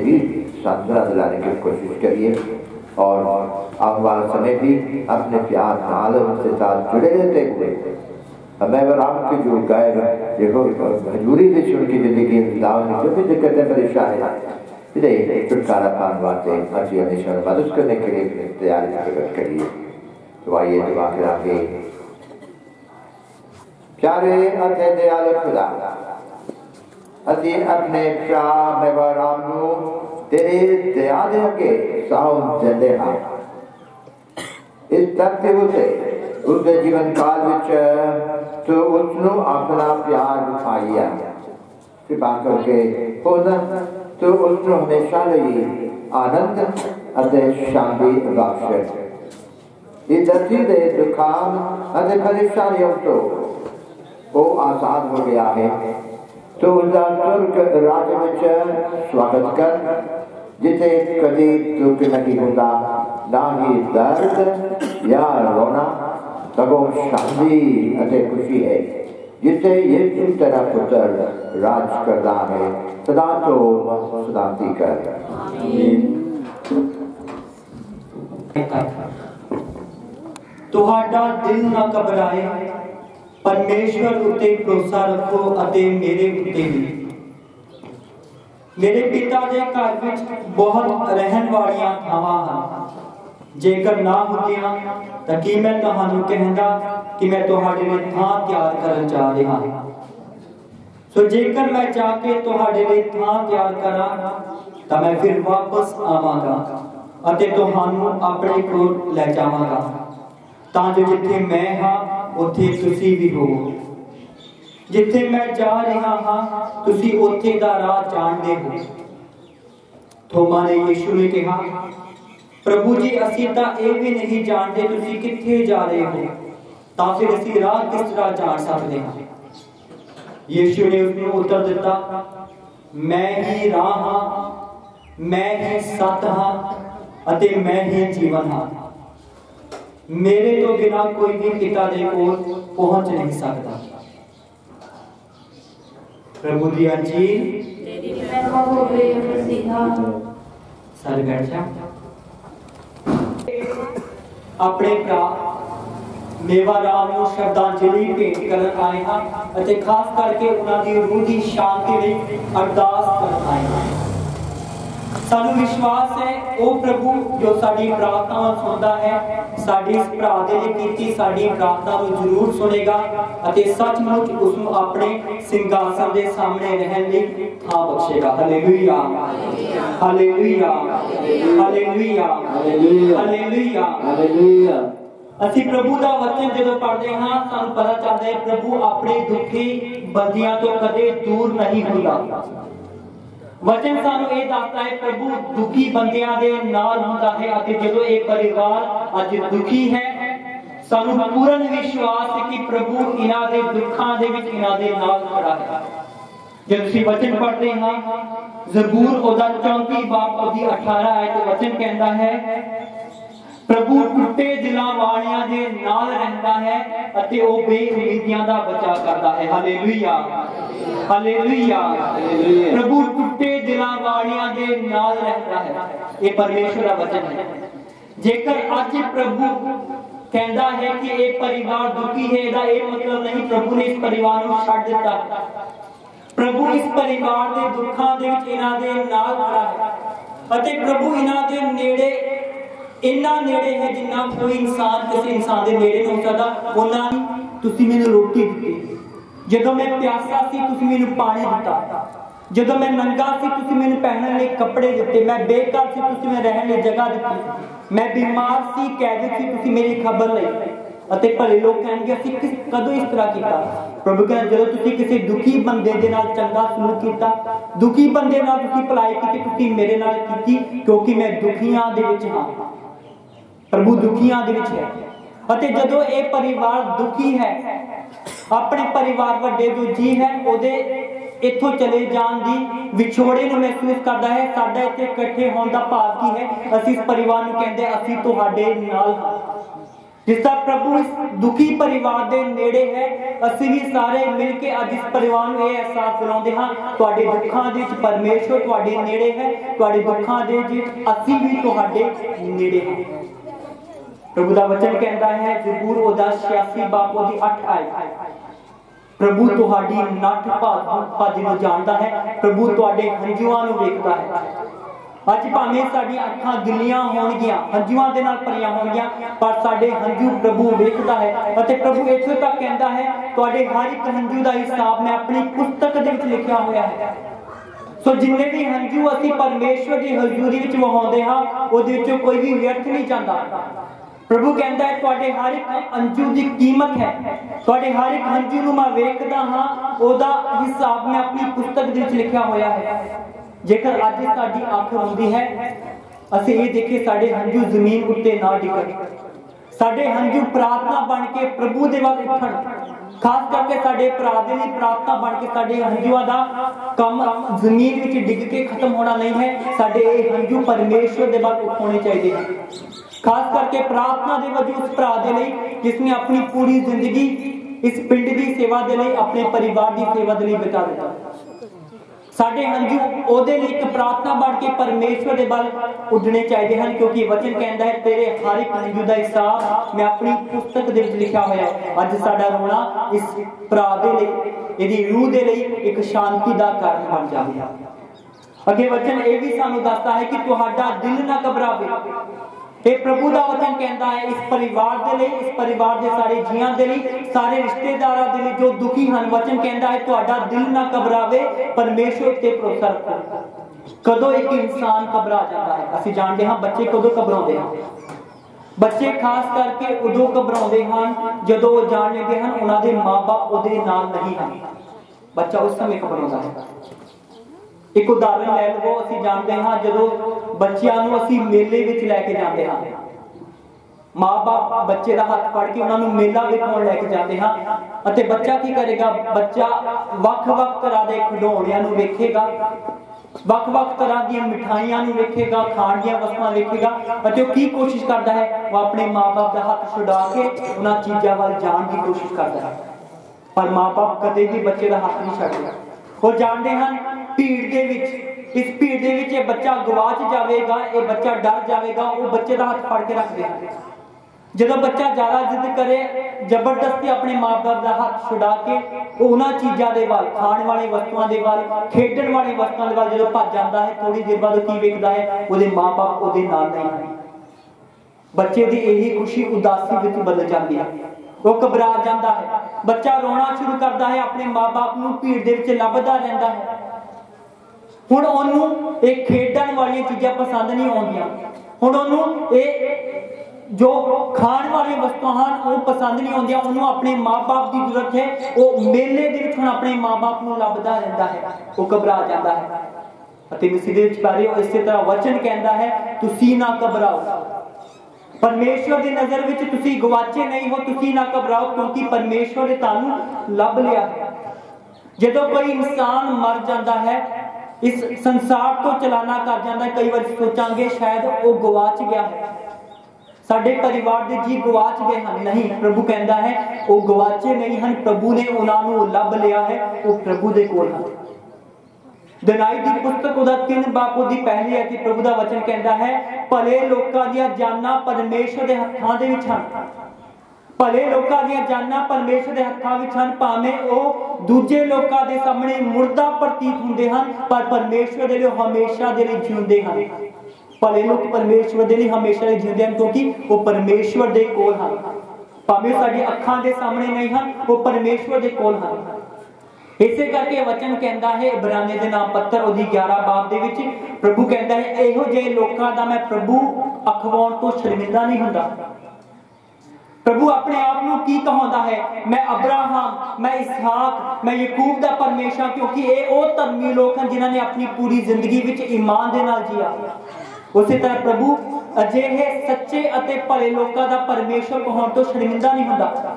L: भी सांत्वना दिलाने की कोशिश करिए और आने वाला समय भी अपने प्यार नाल उनके साथ जुड़े रहते हुए मैं राम के जो गायब देखो हजूरी में उनकी जिंदगी दाव में जो भी दिक्कतें परेशान है इन्हें छुटकारा पाने वास्ते हर हमेशा मदद करने के लिए तैयारी प्रकट करिए तो आइए दुआ करांगे प्यारे ਅਤੇ ਦਿਆਲ ਖੁਦਾ ਅਸੀਂ ਆਪਣੇ ਭਰਾ ਮੇਵਰਾਮ ਨੂੰ ਤੇਰੇ ਦਇਆ ਦੇ ਅੱਗੇ ਸੌਂ ਦਿੰਦੇ ਹਾਂ ਇਸ ਧਰਤੀ ਉਤੇ ਉਸਦੇ ਜੀਵਨ ਕਾਲ ਵਿੱਚ ਤੂੰ ਉਸ ਨੂੰ ਆਪਣਾ ਪਿਆਰ ਦਿਖਾਇਆ। ਕਿਰਪਾ ਕਰਕੇ ਖੁਦਾ ਤੂੰ ਉਸ ਨੂੰ ਹਮੇਸ਼ਾ ਲਈ ਆਨੰਦ ਅਤੇ ਸ਼ਾਂਤੀ ਬਖਸ਼। ਇਹ ਧਰਤੀ ਦੇ ਦੁੱਖਾਂ ਅਤੇ ਪਰੇਸ਼ਾਨੀਆਂ ਤੋਂ ਉਹ ਆਜ਼ਾਦ ਹੋ ਗਿਆ ਹੈ। ਤੋ ਉਸਦਾ ਤੁਰਕ ਰਾਜ ਵਿੱਚ ਸਵਾਗਤ ਕਰ, ਜਿੱਥੇ ਕਦੇ ਦੁੱਖ ਨਹੀਂ ਹੁੰਦਾ, ਨਾ ਹੀ ਦਰਦ ਜਾਂ ਰੋਣਾ ਸਗੋਂ ਸ਼ਾਂਤੀ ਅਤੇ ਖੁਸ਼ੀ ਹੈ ਜਿੱਥੇ ਯਿਸੂ ਤੇਰਾ ਪੁੱਤਰ ਰਾਜ ਕਰਦਾ ਹੈ ਸਦਾ ਤੋਂ ਸਦਾਂਤੀ ਕਰ
D: ਤੁਹਾਡਾ ਦਿਲ ਨਾ ਘਬਰਾਏ ਪਰਮੇਸ਼ਵਰ ਉੱਤੇ ਭਰੋਸਾ ਰੱਖੋ ਅਤੇ ਮੇਰੇ ਉੱਤੇ ਵੀ ਮੇਰੇ ਪਿਤਾ ਦੇ ਘਰ ਵਿੱਚ ਬਹੁਤ ਰਹਿਣ ਵਾਲੀਆਂ ਥਾਵਾਂ ਹਨ ਜੇਕਰ ਨਾ ਹੁੰਦੀਆਂ ਤਾਂ ਕੀ ਮੈਂ ਤੁਹਾਨੂੰ ਕਹਿੰਦਾ ਕਿ ਮੈਂ ਤੁਹਾਡੇ ਲਈ ਥਾਂ ਤਿਆਰ ਕਰਨ ਜਾ ਰਿਹਾ ਹਾਂ? ਸੋ ਜੇਕਰ ਮੈਂ ਜਾ ਕੇ ਤੁਹਾਡੇ ਲਈ ਥਾਂ ਤਿਆਰ ਕਰਾਂ, ਤਾਂ ਮੈਂ ਫਿਰ ਵਾਪਸ ਆਵਾਂਗਾ ਅਤੇ ਤੁਹਾਨੂੰ ਆਪਣੇ ਕੋਲ ਲੈ ਜਾਵਾਂਗਾ। ਤਾਂ ਜੋ ਜਿੱਥੇ ਮੈਂ ਹਾਂ, ਉੱਥੇ ਤੁਸੀਂ ਵੀ ਹੋਵੋ ਜਿੱਥੇ ਮੈਂ ਜਾ ਰਿਹਾ ਹਾਂ, ਤੁਸੀਂ ਉੱਥੇ ਦਾ ਰਾਹ ਜਾਣਦੇ ਹੋ। ਥੋਮਾ ਨੇ ਯੀਸ਼ੂ ਨੂੰ ਕਿਹਾ ਪ੍ਰਭੂ ਜੀ ਅਸੀਂ ਤਾਂ ਇਹ ਵੀ ਨਹੀਂ ਜਾਣਦੇ ਤੁਸੀਂ ਕਿੱਥੇ ਜਾ ਰਹੇ ਹੋ ਤਾਂ ਫਿਰ ਅਸੀਂ ਰਾਹ ਕਿਸ ਤਰ੍ਹਾਂ ਜਾਣ ਸਕਦੇ ਹਾਂ ਯੀਸ਼ੂ ਨੇ ਉਸ ਨੂੰ ਉੱਤਰ ਦਿੱਤਾ ਮੈਂ ਹੀ ਰਾਹ ਹਾਂ ਮੈਂ ਹੀ ਸੱਚ ਹਾਂ ਅਤੇ ਮੈਂ ਹੀ ਜੀਵਨ ਹਾਂ ਮੇਰੇ ਤੋਂ ਬਿਨਾ ਕੋਈ ਵੀ ਪਿਤਾ ਦੇ ਕੋਲ ਪਹੁੰਚ ਨਹੀਂ ਸਕਦਾ ਪ੍ਰਭੂ ਦੀ ਅਰਜੀ
F: तेरी महिमा हो गई प्रसिद्धा
D: ਸਰ ਬੈਠ ਜਾ ਆਪਣੇ ਭਰਾ ਮੇਵਾ ਰਾਮ ਨੂੰ ਸ਼ਰਧਾਂਜਲੀ ਭੇਟ ਕਰਨ ਆਏ ਹਾਂ ਅਤੇ ਖਾਸ ਕਰਕੇ ਉਹਨਾਂ ਦੀ ਰੂਹ ਦੀ ਸ਼ਾਂਤੀ ਲਈ ਅਰਦਾਸ ਕਰਨ ਆਏ ਹਾਂ। ਸਾਨੂੰ ਵਿਸ਼ਵਾਸ ਹੈ ਉਹ ਪ੍ਰਭੂ ਜੋ ਸਾਡੀ ਪ੍ਰਾਰਥਨਾਵਾਂ ਸੁਣਦਾ ਹੈ ਸਾਡੀ ਇਸ ਭਰਾ ਦੇ ਲਈ ਕੀਤੀ ਸਾਡੀ ਪ੍ਰਾਰਥਨਾ ਨੂੰ ਜ਼ਰੂਰ ਸੁਣੇਗਾ ਅਤੇ ਸੱਚਮੁੱਚ ਉਸ ਨੂੰ ਆਪਣੇ ਸਿੰਘਾਸਨ ਦੇ ਸਾਹਮਣੇ ਰਹਿਣ ਲਈ ਥਾਂ ਬਖਸ਼ੇਗਾ। Hallelujah hallelujah hallelujah hallelujah
E: hallelujah
D: ਅਸੀਂ ਪ੍ਰਭੂ ਦਾ ਵਚਨ ਜਦੋਂ ਪੜ੍ਹਦੇ ਹਾਂ ਸਾਨੂੰ ਪਤਾ ਚੱਲਦਾ ਹੈ ਪ੍ਰਭੂ ਆਪਣੇ ਦੁਖੀ ਬੰਦਿਆਂ ਤੋਂ ਕਦੇ ਦੂਰ ਨਹੀਂ ਹੁੰਦਾ। ਵਚਨ ਸਾਨੂੰ ਇਹ ਦੱਸਦਾ ਹੈ ਪ੍ਰਭੂ ਦੁਖੀ ਬੰਦਿਆਂ ਦੇ ਨਾਲ ਹੁੰਦਾ ਹੈ ਅਤੇ ਜਦੋਂ ਇਹ ਪਰਿਵਾਰ ਅੱਜ ਦੁਖੀ ਹੈ ਸਾਨੂੰ ਪੂਰਨ ਵਿਸ਼ਵਾਸ ਹੈ ਕਿ ਪ੍ਰਭੂ ਇਹਨਾਂ ਦੇ ਦੁੱਖਾਂ ਦੇ ਵਿੱਚ ਇਹਨਾਂ ਦੇ ਨਾਲ ਖੜਾ ਹੈ ਜੇ ਤੁਸੀਂ ਵਚਨ ਪੜ੍ਹਦੇ ਹਾਂ ਜ਼ਬੂਰ ਉਹਦਾ 34 ਬਾਪ ਉਹਦੀ 18 ਆਇਤ ਵਚਨ ਕਹਿੰਦਾ ਹੈ ਪ੍ਰਭੂ ਟੁੱਟੇ ਦਿਲਾਂ ਵਾਲਿਆਂ ਦੇ ਨਾਲ ਰਹਿੰਦਾ ਹੈ ਅਤੇ ਉਹ ਬੇਉਮੀਦੀਆਂ ਦਾ ਬਚਾ ਕਰਦਾ ਹੈ। ਹਾਲੇਲੂਇਆ ਹਾਲੇਲੂਇਆ ਪ੍ਰਭੂ ਟੁੱਟੇ ਦਿਲਾਂ ਵਾਲਿਆਂ ਦੇ ਨਾਲ ਰਹਿੰਦਾ ਹੈ। ਇਹ ਪਰਮੇਸ਼ਵਰ ਦਾ ਵਚਨ ਹੈ। ਜੇਕਰ ਅੱਜ ਪ੍ਰਭੂ ਕਹਿੰਦਾ ਹੈ ਕਿ ਇਹ ਪਰਿਵਾਰ ਦੁਖੀ ਹੈ ਇਹਦਾ ਇਹ ਮਤਲਬ ਨਹੀਂ ਪ੍ਰਭੂ ਨੇ ਇਸ ਪਰਿਵਾਰ ਨੂੰ ਛੱਡ ਦਿੱਤਾ। ਪ੍ਰਭੂ ਇਸ ਪਰਿਵਾਰ ਦੇ ਦੁੱਖਾਂ ਦੇ ਵਿੱਚ ਇਹਨਾਂ ਦੇ ਨਾਲ ਖੜਾ ਹੈ। ਅਤੇ ਪ੍ਰਭੂ ਇਹਨਾਂ ਦੇ ਨੇੜੇ ਇੰਨਾ ਨੇੜੇ ਹੈ ਜਿੰਨਾ ਕੋਈ ਇਨਸਾਨ ਕਿਸੇ ਇਨਸਾਨ ਦੇ ਨੇੜੇ ਨਹੀਂ ਸਕਦਾ, ਉਹਨਾਂ ਨੇ ਤੁਸੀਂ ਮੈਨੂੰ ਰੋਟੀ ਦਿੱਤੀ। ਜਦੋਂ ਮੈਂ ਪਿਆਸਾ ਸੀ, ਤੁਸੀਂ ਮੈਨੂੰ ਪਾਣੀ ਦਿੱਤਾ। ਜਦੋਂ ਮੈਂ ਨੰਗਾ ਸੀ, ਤੁਸੀਂ ਮੈਨੂੰ ਪਹਿਨਣ ਲਈ ਕੱਪੜੇ ਦਿੱਤੇ। ਮੈਂ ਬੇਘਰ ਸੀ, ਤੁਸੀਂ ਮੈਨੂੰ ਰਹਿਣ ਲਈ ਜਗ੍ਹਾ ਦਿੱਤੀ। ਮੈਂ ਬਿਮਾਰ ਸੀ, ਕੈਦ ਸੀ, ਤੁਸੀਂ ਮੇਰੀ ਖਬਰ ਲਈ। ਅਤੇ ਭਲੇ ਲੋਕ ਕਹਿਣਗੇ, ਅਸੀਂ ਕਿਸ ਕਦੋਂ ਇਸ ਤਰ੍ਹਾਂ ਕੀਤਾ? ਪ੍ਰਭੂ ਕਹਿੰਦਾ, ਜਦੋਂ ਤੁਸੀਂ ਕਿਸੇ ਦੁਖੀ ਬੰਦੇ ਦੇ ਨਾਲ ਚੰਗਾ ਸਲੂਕ ਕੀਤਾ, ਦੁਖੀ ਬੰਦੇ ਨਾਲ ਤੁਸੀਂ ਭਲਾਈ ਕੀਤੀ, ਤੁਸੀਂ ਮੇਰੇ ਨਾਲ ਕੀਤੀ, ਕਿਉਂਕਿ ਮੈਂ ਦੁਖੀਆਂ ਦੇ ਵਿੱਚ ਹਾਂ। ਪ੍ਰਭੂ ਦੁਖੀਆਂ ਦੇ ਵਿੱਚ ਹੈ। ਅਤੇ ਜਦੋਂ ਇਹ ਪਰਿਵਾਰ ਦੁਖੀ ਹੈ, ਆਪਣੇ ਪਰਿਵਾਰ ਵੱਡੇ ਜੋ ਜੀ ਹੈ, ਉਹਦੇ ਇੱਥੋਂ ਚਲੇ ਜਾਣ ਦੀ ਵਿਛੋੜੇ ਨੂੰ ਮਹਿਸੂਸ ਕਰਦਾ ਹੈ, ਸਾਡਾ ਇੱਥੇ ਇਕੱਠੇ ਹੋਣ ਦਾ ਭਾਵ ਕੀ ਹੈ? ਅਸੀਂ ਇਸ ਪਰਿਵਾਰ ਨੂੰ ਕਹਿੰਦੇ ਅਸੀਂ ਤੁਹਾਡੇ ਨਾਲ ਹਾਂ। ਜਿਸ ਦਾ ਪ੍ਰਭੂ ਇਸ ਦੁਖੀ ਪਰਿਵਾਰ ਦੇ ਨੇੜੇ ਹੈ, ਅਸੀਂ ਵੀ ਸਾਰੇ ਮਿਲ ਕੇ ਅੱਜ ਇਸ ਪਰਿਵਾਰ ਨੂੰ ਇਹ ਅਹਿਸਾਸ ਦਿਲਾਉਂਦੇ ਹਾਂ, ਤੁਹਾਡੇ ਦੁੱਖਾਂ ਦੇ ਵਿੱਚ ਪਰਮੇਸ਼ਵਰ ਤੁਹਾਡੇ ਨੇੜੇ ਹੈ, ਤੁਹਾਡੇ ਦੁੱਖਾਂ ਦੇ ਵਿੱਚ ਅਸੀਂ ਵੀ ਤੁਹਾਡੇ ਨੇੜੇ ਹਾਂ। ਪ੍ਰਭੂ ਦਾ ਵਚਨ ਕਹਿੰਦਾ ਹੈ ਜ਼ਬੂਰ ਉਹਦਾ 86 ਬਾਪ ਉਹਦੀ 8 ਆਇ ਪ੍ਰਭੂ ਤੁਹਾਡੀ ਨੱਠ ਭੱਜ ਭੱਜ ਨੂੰ ਜਾਣਦਾ ਹੈ, ਪ੍ਰਭੂ ਤੁਹਾਡੇ ਹੰਝੂਆਂ ਨੂੰ ਵੇਖਦਾ ਹੈ। ਅੱਜ ਭਾਵੇਂ ਸਾਡੀਆਂ ਅੱਖਾਂ ਗਿੱਲੀਆਂ ਹੋਣਗੀਆਂ, ਹੰਝੂਆਂ ਦੇ ਨਾਲ ਭਰੀਆਂ ਹੋਣਗੀਆਂ, ਪਰ ਸਾਡੇ ਹੰਝੂ ਪ੍ਰਭੂ ਵੇਖਦਾ ਹੈ ਅਤੇ ਪ੍ਰਭੂ ਇੱਥੇ ਤੱਕ ਕਹਿੰਦਾ ਹੈ, ਤੁਹਾਡੇ ਹਰ ਇੱਕ ਹੰਝੂ ਦਾ ਹਿਸਾਬ ਮੈਂ ਆਪਣੀ ਪੁਸਤਕ ਦੇ ਵਿੱਚ ਲਿਖਿਆ ਹੋਇਆ ਹੈ। ਸੋ ਜਿੰਨੇ ਵੀ ਹੰਝੂ ਅਸੀਂ ਪਰਮੇਸ਼ਵਰ ਦੀ ਹਜ਼ੂਰੀ ਵਿੱਚ ਵਹਾਉਂਦੇ ਹਾਂ, ਉਹਦੇ ਵਿੱਚੋਂ ਕੋਈ ਵੀ ਵਿਅਰਥ ਨਹੀਂ ਜਾਂਦਾ। ਪ੍ਰਭੂ ਕਹਿੰਦਾ ਹੈ, ਤੁਹਾਡੇ ਹਰ ਇੱਕ ਅੰਜੂ ਦੀ ਕੀਮਤ ਹੈ। ਤੁਹਾਡੇ ਹਰ ਇੱਕ ਹੰਝੂ ਨੂੰ ਮੈਂ ਵੇਖਦਾ ਹਾਂ, ਉਹਦਾ ਹਿਸਾਬ ਮੈਂ ਆਪਣੀ ਪੁਸਤਕ ਦੇ ਵਿੱਚ ਲਿਖਿਆ ਹੋਇਆ ਹੈ। ਜੇਕਰ ਅੱਜ ਸਾਡੀ ਅੱਖ ਰੋਂਦੀ ਹੈ, ਅਸੀਂ ਇਹ ਦੇਖੇ ਸਾਡੇ ਹੰਝੂ ਜ਼ਮੀਨ ਉੱਤੇ ਨਾ ਡਿੱਗਣ। ਸਾਡੇ ਹੰਝੂ ਪ੍ਰਾਰਥਨਾ ਬਣ ਕੇ ਪ੍ਰਭੂ ਦੇ ਵੱਲ ਉੱਠਣ। ਖਾਸ ਕਰਕੇ ਸਾਡੇ ਭਰਾ ਦੇ ਲਈ ਪ੍ਰਾਰਥਨਾ ਬਣ ਕੇ ਸਾਡੇ ਹੰਝੂਆਂ ਦਾ ਕੰਮ ਜ਼ਮੀਨ ਵਿੱਚ ਡਿੱਗ ਕੇ ਖਤਮ ਹੋਣਾ ਨਹੀਂ ਹੈ। ਸਾਡੇ ਇਹ ਹੰਝੂ ਪਰਮੇਸ਼ਵਰ ਦੇ ਵੱਲ ਉੱਠਣੇ ਚਾਹੀਦੇ ਹਨ। ਖਾਸ ਕਰਕੇ ਪ੍ਰਾਰਥਨਾ ਦੇ ਵਜੋਂ ਉਸ ਭਰਾ ਦੇ ਲਈ, ਜਿਸ ਨੇ ਆਪਣੀ ਪੂਰੀ ਜ਼ਿੰਦਗੀ ਇਸ ਪਿੰਡ ਦੀ ਸੇਵਾ ਦੇ ਲਈ, ਆਪਣੇ ਪਰਿਵਾਰ ਦੀ ਸੇਵਾ ਦੇ ਲਈ ਬਿਤਾ ਦਿੱਤਾ। ਸਾਡੇ ਹੰਝੂ ਉਹਦੇ ਲਈ ਇੱਕ ਪ੍ਰਾਰਥਨਾ ਬਣ ਕੇ ਪਰਮੇਸ਼ਵਰ ਦੇ ਵੱਲ ਉੱਡਣੇ ਚਾਹੀਦੇ ਹਨ, ਕਿਉਂਕਿ ਵਚਨ ਕਹਿੰਦਾ ਹੈ, ਤੇਰੇ ਹਰ ਇੱਕ ਹੰਝੂ ਦਾ ਹਿਸਾਬ ਮੈਂ ਆਪਣੀ ਪੁਸਤਕ ਦੇ ਵਿੱਚ ਲਿਖਿਆ ਹੋਇਆ ਅੱਜ ਸਾਡਾ ਰੋਣਾ ਇਸ ਭਰਾ ਦੇ ਲਈ, ਇਹਦੀ ਰੂਹ ਦੇ ਲਈ ਇੱਕ ਸ਼ਾਂਤੀ ਦਾ ਕਾਰਨ ਬਣ ਜਾਵੇਗਾ। ਅੱਗੇ ਵਚਨ ਇਹ ਵੀ ਸਾਨੂੰ ਦੱਸਦਾ ਹੈ ਕਿ ਤੁਹਾਡਾ ਦਿਲ ਨਾ ਘਬਰਾਵੇ। ਇਹ ਪ੍ਰਭੂ ਦਾ ਵਚਨ ਕਹਿੰਦਾ ਹੈ ਇਸ ਪਰਿਵਾਰ ਦੇ ਲਈ ਇਸ ਪਰਿਵਾਰ ਦੇ ਸਾਰੇ ਜੀਆਂ ਦੇ ਲਈ ਸਾਰੇ ਰਿਸ਼ਤੇਦਾਰਾਂ ਦੇ ਲਈ ਜੋ ਦੁਖੀ ਹਨ ਵਚਨ ਕਹਿੰਦਾ ਹੈ ਤੁਹਾਡਾ ਦਿਲ ਨਾ ਘਬਰਾਵੇ ਪਰਮੇਸ਼ਵਰ ਤੇ ਭਰੋਸਾ ਰੱਖੋ ਕਦੋਂ ਇੱਕ ਇਨਸਾਨ ਘਬਰਾ ਜਾਂਦਾ ਹੈ ਅਸੀਂ ਜਾਣਦੇ ਹਾਂ ਬੱਚੇ ਕਦੋਂ ਘਬਰਾਉਂਦੇ ਹਨ ਬੱਚੇ ਖਾਸ ਕਰਕੇ ਉਦੋਂ ਘਬਰਾਉਂਦੇ ਹਨ ਜਦੋਂ ਉਹ ਜਾਣ ਲੈਂਦੇ ਹਨ ਉਹਨਾਂ ਦੇ ਮਾਪੇ ਉਹਦੇ ਨਾਲ ਨਹੀਂ ਹਨ ਬੱਚਾ ਉਸ ਸਮੇਂ ਘਬਰਾਉਂਦਾ ਹੈ ਇੱਕ ਉਦਾਹਰਨ ਲੈ ਲਵੋ, ਅਸੀਂ ਜਾਣਦੇ ਹਾਂ ਜਦੋਂ ਬੱਚਿਆਂ ਨੂੰ ਅਸੀਂ ਮੇਲੇ ਵਿੱਚ ਲੈ ਕੇ ਜਾਂਦੇ ਹਾਂ। ਮਾਪੇ ਬੱਚੇ ਦਾ ਹੱਥ ਫੜ ਕੇ ਉਹਨਾਂ ਨੂੰ ਮੇਲਾ ਵੇਖਣ ਲੈ ਕੇ ਜਾਂਦੇ ਹਾਂ ਅਤੇ ਬੱਚਾ ਕੀ ਕਰੇਗਾ? ਬੱਚਾ ਵੱਖ-ਵੱਖ ਤਰ੍ਹਾਂ ਦੇ ਖਿਡੌਣਿਆਂ ਨੂੰ ਵੇਖੇਗਾ, ਵੱਖ-ਵੱਖ ਤਰ੍ਹਾਂ ਦੀਆਂ ਮਿਠਾਈਆਂ ਨੂੰ ਵੇਖੇਗਾ, ਖਾਣ ਦੀਆਂ ਵਸਤੂਆਂ ਵੇਖੇਗਾ ਅਤੇ ਉਹ ਕੀ ਕੋਸ਼ਿਸ਼ ਕਰਦਾ ਹੈ? ਉਹ ਆਪਣੇ ਮਾਪੇ ਦਾ ਹੱਥ ਛੁਡਾ ਕੇ ਉਹਨਾਂ ਚੀਜ਼ਾਂ ਵੱਲ ਜਾਣ ਦੀ ਕੋਸ਼ਿਸ਼ ਕਰਦਾ ਹੈ। ਪਰ ਮਾਪੇ ਕਦੇ ਵੀ ਬੱਚੇ ਦਾ ਹੱਥ ਨਹੀਂ ਛੱਡਦੇ। ਉਹ ਜਾਣਦੇ ਹਨ ਭੀੜ ਦੇ ਵਿੱਚ, ਇਸ ਭੀੜ ਦੇ ਵਿੱਚ ਇਹ ਬੱਚਾ ਗਵਾਚ ਜਾਵੇਗਾ, ਇਹ ਬੱਚਾ ਡਰ ਜਾਵੇਗਾ, ਉਹ ਬੱਚੇ ਦਾ ਹੱਥ ਫੜ ਕੇ ਰੱਖਦੇ ਹਨ ਜਦੋਂ ਬੱਚਾ ਜ਼ਿਆਦਾ ਜ਼ਿੱਦ ਕਰੇ, ਜ਼ਬਰਦਸਤੀ ਆਪਣੇ ਮਾਪੇ ਦਾ ਹੱਥ ਛੁਡਾ ਕੇ ਉਹਨਾਂ ਚੀਜ਼ਾਂ ਦੇ ਵੱਲ, ਖਾਣ ਵਾਲੀ ਵਸਤੂਆਂ ਦੇ ਵੱਲ, ਖੇਡਣ ਵਾਲੇ ਵਸਤੂਆਂ ਦੇ ਵੱਲ ਜਦੋਂ ਭੱਜ ਜਾਂਦਾ ਹੈ ਥੋੜੀ ਦੇਰ ਬਾਅਦ ਕੀ ਵੇਖਦਾ ਹੈ? ਉਹਦੇ ਮਾਪੇ ਉਹਦੇ ਨਾਲ ਨਹੀਂ ਹਨ। ਬੱਚੇ ਦੀ ਇਹੀ ਖੁਸ਼ੀ, ਉਦਾਸੀ ਵਿੱਚ ਬਦਲ ਜਾਂਦੀ ਹੈ। ਉਹ ਘਬਰਾ ਜਾਂਦਾ ਹੈ। ਬੱਚਾ ਰੋਣਾ ਸ਼ੁਰੂ ਕਰਦਾ ਹੈ, ਆਪਣੇ ਮਾਪੇ ਨੂੰ ਭੀੜ ਦੇ ਵਿੱਚ ਲੱਭਦਾ ਰਹਿੰਦਾ ਹੈ। ਹੁਣ ਉਹਨੂੰ ਇਹ ਖੇਡਣ ਵਾਲੀਆਂ ਚੀਜ਼ਾਂ ਪਸੰਦ ਨਹੀਂ ਆਉਂਦੀਆਂ। ਹੁਣ ਉਹਨੂੰ ਇਹ ਜੋ ਖਾਣ ਵਾਲੀਆਂ ਵਸਤੂਆਂ ਹਨ, ਉਹ ਪਸੰਦ ਨਹੀਂ ਆਉਂਦੀਆਂ। ਉਹਨੂੰ ਆਪਣੇ ਮਾਪੇ ਦੀ ਜ਼ਰੂਰਤ ਹੈ। ਉਹ ਮੇਲੇ ਦੇ ਵਿੱਚ ਹੁਣ ਆਪਣੇ ਮਾਪੇ ਨੂੰ ਲੱਭਦਾ ਰਹਿੰਦਾ ਹੈ। ਉਹ ਘਬਰਾ ਜਾਂਦਾ ਹੈ। ਅਤੇ ਮਿਸੀ ਦੇ ਵਿੱਚ ਉਹ ਇਸੇ ਤਰ੍ਹਾਂ ਵਚਨ ਕਹਿੰਦਾ ਹੈ, ਤੁਸੀਂ ਨਾ ਘਬਰਾਓ। ਪਰਮੇਸ਼ਵਰ ਦੀ ਨਜ਼ਰ ਵਿੱਚ ਤੁਸੀਂ ਗਵਾਚੇ ਨਹੀਂ ਹੋ, ਤੁਸੀਂ ਨਾ ਘਬਰਾਓ, ਕਿਉਂਕਿ ਪਰਮੇਸ਼ਵਰ ਨੇ ਤੁਹਾਨੂੰ ਲੱਭ ਲਿਆ ਹੈ। ਜਦੋਂ ਕੋਈ ਇਨਸਾਨ ਮਰ ਜਾਂਦਾ ਹੈ ਇਸ ਸੰਸਾਰ ਤੋਂ ਚਲਾਣਾ ਕਰ ਜਾਂਦਾ, ਕਈ ਵਾਰ ਸੋਚਾਂਗੇ ਸ਼ਾਇਦ ਉਹ ਗਵਾਚ ਗਿਆ ਹੈ। ਸਾਡੇ ਪਰਿਵਾਰ ਦੇ ਜੀ ਗਵਾਚ ਗਏ ਹਨ। ਨਹੀਂ, ਪ੍ਰਭੂ ਕਹਿੰਦਾ ਹੈ, ਉਹ ਗਵਾਚੇ ਨਹੀਂ ਹਨ। ਪ੍ਰਭੂ ਨੇ ਉਹਨਾਂ ਨੂੰ ਲੱਭ ਲਿਆ ਹੈ, ਉਹ ਪ੍ਰਭੂ ਦੇ ਕੋਲ ਹਨ। ਦਨਾਈ ਦੀ ਪੁਸਤਕ ਉਹਦਾ ਤਿੰਨ ਬਾਪ ਉਹਦੀ ਪਹਿਲੀ ਹੈ ਕਿ ਪ੍ਰਭੂ ਦਾ ਵਚਨ ਕਹਿੰਦਾ ਹੈ, ਭਲੇ ਲੋਕਾਂ ਦੀਆਂ ਜਾਨਾਂ ਪਰਮੇਸ਼ਰ ਦੇ ਹੱਥਾਂ ਦੇ ਵਿੱਚ ਹਨ। ਭਲੇ ਲੋਕਾਂ ਦੀਆਂ ਜਾਨਾਂ ਪਰਮੇਸ਼ਰ ਦੇ ਹੱਥਾਂ ਵਿੱਚ ਹਨ, ਭਾਵੇਂ ਉਹ ਦੂਜੇ ਲੋਕਾਂ ਦੇ ਸਾਹਮਣੇ ਮੁਰਦਾ ਪ੍ਰਤੀਤ ਹੁੰਦੇ ਹਨ, ਪਰ ਪਰਮੇਸ਼ਰ ਦੇ ਲਈ ਹਮੇਸ਼ਾ ਦੇ ਲਈ ਜਿਉਂਦੇ ਹਨ। ਭਲੇ ਲੋਕ ਪਰਮੇਸ਼ਰ ਦੇ ਲਈ ਹਮੇਸ਼ਾ ਲਈ ਜਿਉਂਦੇ ਹਨ, ਕਿਉਂਕਿ ਉਹ ਪਰਮੇਸ਼ਰ ਦੇ ਕੋਲ ਹਨ। ਭਾਵੇਂ ਸਾਡੀ ਅੱਖਾਂ ਦੇ ਸਾਹਮਣੇ ਨਹੀਂ ਹਨ, ਉਹ ਪਰਮੇਸ਼ਰ ਦੇ ਕੋਲ ਹਨ। ਇਸੇ ਕਰਕੇ ਵਚਨ ਕਹਿੰਦਾ ਹੈ, ਇਬਰਾਨੀ ਦੇ ਨਾਮ ਪੱਤਰ ਉਹਦੀ 11 ਬਾਬ ਦੇ ਵਿੱਚ, ਪ੍ਰਭੂ ਕਹਿੰਦਾ ਹੈ, ਇਹੋ ਜਿਹੇ ਲੋਕਾਂ ਦਾ ਮੈਂ ਪ੍ਰਭੂ ਅਖਵਾਉਣ ਤੋਂ ਸ਼ਰਮਿੰਦਾ ਨਹੀਂ ਹੁੰਦਾ। ਪ੍ਰਭੂ ਆਪਣੇ ਆਪ ਨੂੰ ਕੀ ਕਹਾਉਂਦਾ ਹੈ? ਮੈਂ ਅਬਰਾਹਮ ਮੈਂ ਇਸਹਾਕ ਮੈਂ ਯਾਕੂਬ ਦਾ ਪਰਮੇਸ਼ਰ ਕਿਉਂਕਿ ਇਹ ਉਹ ਧਰਮੀ ਲੋਕ ਹਨ ਜਿਨ੍ਹਾਂ ਨੇ ਆਪਣੀ ਪੂਰੀ ਜ਼ਿੰਦਗੀ ਵਿੱਚ ਈਮਾਨ ਦੇ ਨਾਲ ਜੀਆ। ਉਸੇ ਤਰ੍ਹਾਂ ਪ੍ਰਭੂ ਅਜਿਹੇ ਸੱਚੇ ਅਤੇ ਭਲੇ ਲੋਕਾਂ ਦਾ ਪਰਮੇਸ਼ਰ ਕਹਾਉਣ ਤੋਂ ਸ਼ਰਮਿੰਦਾ ਨਹੀਂ ਹੁੰਦਾ।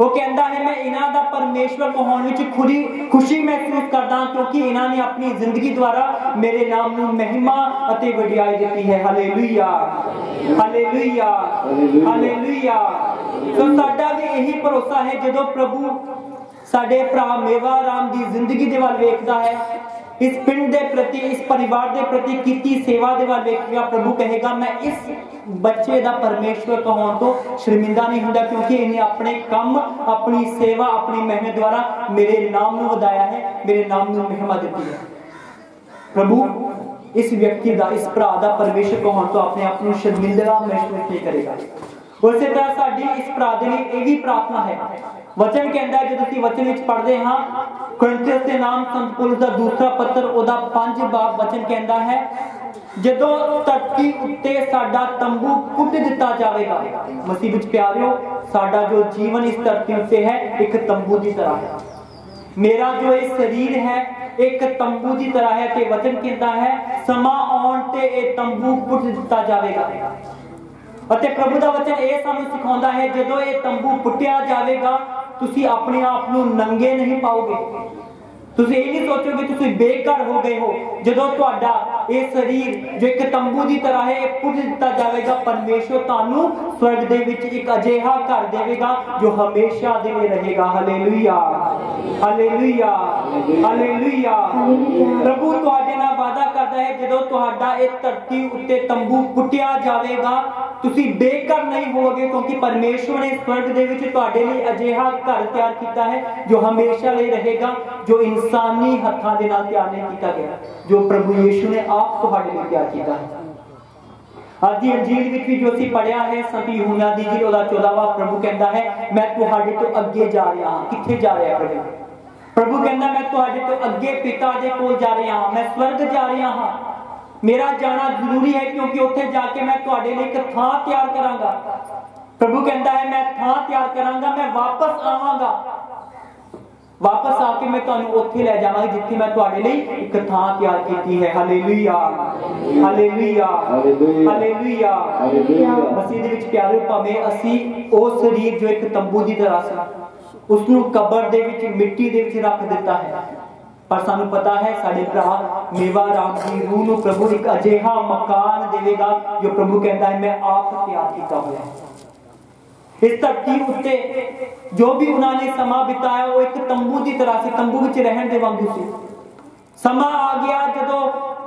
D: ਉਹ ਕਹਿੰਦਾ ਹੈ ਮੈਂ ਇਹਨਾਂ ਦਾ ਪਰਮੇਸ਼ਵਰ ਕਹਾਉਣ ਵਿੱਚ ਖੁਦੀ ਖੁਸ਼ੀ ਮਹਿਸੂਸ ਕਰਦਾ ਕਿਉਂਕਿ ਇਹਨਾਂ ਨੇ ਆਪਣੀ ਜ਼ਿੰਦਗੀ ਦੁਆਰਾ ਮੇਰੇ ਨਾਮ ਨੂੰ ਮਹਿਮਾ ਅਤੇ ਵਡਿਆਈ ਦਿੱਤੀ ਹੈ। ਹਾਲੇਲੂਇਆ। ਹਾਲੇਲੂਇਆ। ਹਾਲੇਲੂਇਆ। ਸੋ ਸਾਡਾ ਵੀ ਇਹੀ ਭਰੋਸਾ ਹੈ, ਜਦੋਂ ਪ੍ਰਭੂ ਸਾਡੇ ਭਰਾ ਮੇਵਾ ਰਾਮ ਦੀ ਜ਼ਿੰਦਗੀ ਦੇ ਵੱਲ ਵੇਖਦਾ ਹੈ, ਇਸ ਪਿੰਡ ਦੇ ਪ੍ਰਤੀ, ਇਸ ਪਰਿਵਾਰ ਦੇ ਪ੍ਰਤੀ ਕੀਤੀ ਸੇਵਾ ਦੇ ਵੱਲ ਵੇਖਿਆ ਪ੍ਰਭੂ ਕਹੇਗਾ, ਮੈਂ ਇਸ ਬੱਚੇ ਦਾ ਪਰਮੇਸ਼ਵਰ ਕਹਾਉਣ ਤੋਂ ਸ਼ਰਮਿੰਦਾ ਨਹੀਂ ਹੁੰਦਾ, ਕਿਉਂਕਿ ਇਹਨੇ ਆਪਣੇ ਕੰਮ, ਆਪਣੀ ਸੇਵਾ, ਆਪਣੀ ਮਿਹਨਤ ਦੁਆਰਾ ਮੇਰੇ ਨਾਮ ਨੂੰ ਵਧਾਇਆ ਹੈ, ਮੇਰੇ ਨਾਮ ਨੂੰ ਮਹਿਮਾ ਦਿੱਤੀ ਹੈ। ਪ੍ਰਭੂ, ਇਸ ਵਿਅਕਤੀ ਦਾ, ਇਸ ਭਰਾ ਦਾ ਪਰਮੇਸ਼ਰ ਕਹਾਉਣ ਤੋਂ ਆਪਣੇ ਆਪ ਨੂੰ ਸ਼ਰਮਿੰਦਾ, ਮਹਿਸੂਸ ਨਹੀਂ ਕਰੇਗਾ। ਉਸੇ ਤਰ੍ਹਾਂ ਸਾਡੀ ਇਸ ਭਰਾ ਦੇ ਲਈ ਇਹ ਵੀ ਪ੍ਰਾਰਥਨਾ ਹੈ। ਵਚਨ ਕਹਿੰਦਾ ਹੈ, ਜਦੋਂ ਵਚਨ ਵਿੱਚ ਪੜ੍ਹਦੇ ਹਾਂ, ਕੋਰਿੰਥੀਅਸ ਦੇ ਨਾਮ ਸੰਤ ਪੌਲਸ ਦਾ ਦੂਸਰਾ ਪੱਤਰ, ਉਹਦਾ 5 ਬਾਬ ਵਚਨ ਕਹਿੰਦਾ ਹੈ, ਜਦੋਂ ਧਰਤੀ ਉੱਤੇ ਸਾਡਾ ਤੰਬੂ ਪੁੱਟ ਦਿੱਤਾ ਜਾਵੇਗਾ, ਮਸੀਹ ਵਿੱਚ ਪਿਆਰਿਓ, ਸਾਡਾ ਜੋ ਜੀਵਨ ਇਸ ਧਰਤੀ ਉੱਤੇ ਹੈ, ਇੱਕ ਤੰਬੂ ਦੀ ਤਰ੍ਹਾਂ ਹੈ। ਮੇਰਾ ਜੋ ਇਹ ਸਰੀਰ ਹੈ, ਇੱਕ ਤੰਬੂ ਦੀ ਤਰ੍ਹਾਂ ਹੈ ਤੇ ਵਚਨ ਕਹਿੰਦਾ ਹੈ, ਸਮਾਂ ਆਉਣ ਤੇ ਇਹ ਤੰਬੂ ਕੁੱਟ ਦਿੱਤਾ ਜਾਵੇਗਾ। ਅਤੇ ਪ੍ਰਭੂ ਦਾ ਵਚਨ ਇਹ ਸਾਨੂੰ ਸਿਖਾਉਂਦਾ ਹੈ, ਜਦੋਂ ਇਹ ਤੰਬੂ ਪੁੱਟਿਆ ਜਾਵੇਗਾ, ਤੁਸੀਂ ਆਪਣੇ ਆਪ ਨੂੰ ਨੰਗੇ ਨਹੀਂ ਪਾਓਗੇ। ਤੁਸੀਂ ਇਹ ਨਹੀਂ ਸੋਚੋਗੇ ਤੁਸੀਂ ਬੇਘਰ ਹੋ ਗਏ ਹੋ। ਜਦੋਂ ਤੁਹਾਡਾ ਇਹ ਸਰੀਰ, ਜੋ ਇੱਕ ਤੰਬੂ ਦੀ ਤਰ੍ਹਾਂ ਹੈ, ਇਹ ਪੁੱਟ ਦਿੱਤਾ ਜਾਵੇਗਾ ਪਰਮੇਸ਼ਰ ਤੁਹਾਨੂੰ ਸਵਰਗ ਦੇ ਵਿੱਚ ਇੱਕ ਅਜਿਹਾ ਘਰ ਦੇਵੇਗਾ, ਜੋ ਹਮੇਸ਼ਾ ਦੇ ਲਈ ਰਹੇਗਾ। ਹਾਲੇਲੂਇਆ ਹਾਲੇਲੂਇਆ ਹਾਲੇਲੂਇਆ ਪ੍ਰਭੂ ਤੁਹਾਡੇ ਨਾਲ ਵਾਅਦਾ ਕਰਦਾ ਹੈ, ਜਦੋਂ ਤੁਹਾਡਾ ਇਹ ਧਰਤੀ ਉੱਤੇ ਤੰਬੂ ਪੁੱਟਿਆ ਜਾਵੇਗਾ ਤੁਸੀਂ ਬੇਘਰ ਨਹੀਂ ਹੋਵੋਗੇ ਕਿਉਂਕਿ ਪਰਮੇਸ਼ਵਰ ਨੇ ਸਵਰਗ ਦੇ ਵਿੱਚ ਤੁਹਾਡੇ ਲਈ ਅਜਿਹਾ ਘਰ ਤਿਆਰ ਕੀਤਾ ਹੈ, ਜੋ ਹਮੇਸ਼ਾ ਲਈ ਰਹੇਗਾ, ਜੋ ਇਨਸਾਨੀ ਹੱਥਾਂ ਦੇ ਨਾਲ ਤਿਆਰ ਨਹੀਂ ਕੀਤਾ ਗਿਆ, ਜੋ ਪ੍ਰਭੂ ਯੀਸ਼ੂ ਨੇ ਆਪ ਤੁਹਾਡੇ ਲਈ ਤਿਆਰ ਕੀਤਾ ਹੈ। ਅੱਜ ਦੀ ਅੰਜੀਲ ਵਿੱਚ ਵੀ ਜੋ ਅਸੀਂ ਪੜਿਆ ਹੈ, ਸੰਤ ਯੂਹਨਾ ਦੀ ਜੀ ਉਹਦਾ 14ਵਾਂ ਪ੍ਰਭੂ ਕਹਿੰਦਾ ਹੈ, ਮੈਂ ਤੁਹਾਡੇ ਤੋਂ ਅੱਗੇ ਜਾ ਰਿਹਾ ਹਾਂ। ਕਿੱਥੇ ਜਾ ਰਿਹਾ ਪ੍ਰਭੂ? ਪ੍ਰਭੂ ਕਹਿੰਦਾ, ਮੈਂ ਤੁਹਾਡੇ ਤੋਂ ਅੱਗੇ ਪਿਤਾ ਦੇ ਕੋਲ ਜਾ ਰਿਹਾ ਹਾਂ। ਮੈਂ ਸਵਰਗ ਜਾ ਰਿਹਾ ਹਾਂ। ਮੇਰਾ ਜਾਣਾ ਜ਼ਰੂਰੀ ਹੈ ਕਿਉਂਕਿ ਉੱਥੇ ਜਾ ਕੇ ਮੈਂ ਤੁਹਾਡੇ ਲਈ ਇੱਕ ਥਾਂ ਤਿਆਰ ਕਰਾਂਗਾ। ਪ੍ਰਭੂ ਕਹਿੰਦਾ ਹੈ ਮੈਂ ਥਾਂ ਤਿਆਰ ਕਰਾਂਗਾ ਮੈਂ ਵਾਪਸ ਆਵਾਂਗਾ। ਵਾਪਸ ਆ ਕੇ ਮੈਂ ਤੁਹਾਨੂੰ ਉੱਥੇ ਲੈ ਜਾਵਾਂਗਾ ਜਿੱਥੇ ਮੈਂ ਤੁਹਾਡੇ ਲਈ ਇੱਕ ਥਾਂ ਤਿਆਰ ਕੀਤੀ ਹੈ। ਹਾਲੇਲੂਇਆ ਹਾਲੇਲੂਇਆ ਹਾਲੇਲੂਇਆ ਮਸੀਹ ਦੇ ਵਿੱਚ ਪਿਆਰੇ ਭਾਵੇਂ ਅਸੀਂ ਉਹ ਸਰੀਰ ਜੋ ਇੱਕ ਤੰਬੂ ਦੀ ਤਰ੍ਹਾਂ ਸੀ ਉਸ ਨੂੰ ਕਬਰ ਦੇ ਵਿੱਚ ਮਿੱਟੀ ਦੇ ਵਿੱਚ ਰੱਖ ਦਿੱਤਾ ਹੈ। ਪਰ ਸਾਨੂੰ ਪਤਾ ਹੈ, ਸਾਡੇ ਭਰਾ ਮੇਵਾ ਰਾਮ ਦੀ ਰੂਹ ਨੂੰ ਪ੍ਰਭੂ ਇੱਕ ਅਜਿਹਾ ਮਕਾਨ ਦੇਵੇਗਾ ਜੋ ਪ੍ਰਭੂ ਕਹਿੰਦਾ ਹੈ, ਮੈਂ ਆਪ ਤਿਆਰ ਕੀਤਾ ਹੋਇਆ ਹੈ। ਇਸ ਧਰਤੀ ਉੱਤੇ ਜੋ ਵੀ ਉਹਨਾਂ ਨੇ ਸਮਾਂ ਬਿਤਾਇਆ, ਉਹ ਇੱਕ ਤੰਬੂ ਦੀ ਤਰ੍ਹਾਂ ਸੀ, ਤੰਬੂ ਵਿੱਚ ਰਹਿਣ ਦੇ ਵਾਂਗੂ ਸੀ। ਸਮਾਂ ਆ ਗਿਆ ਜਦੋਂ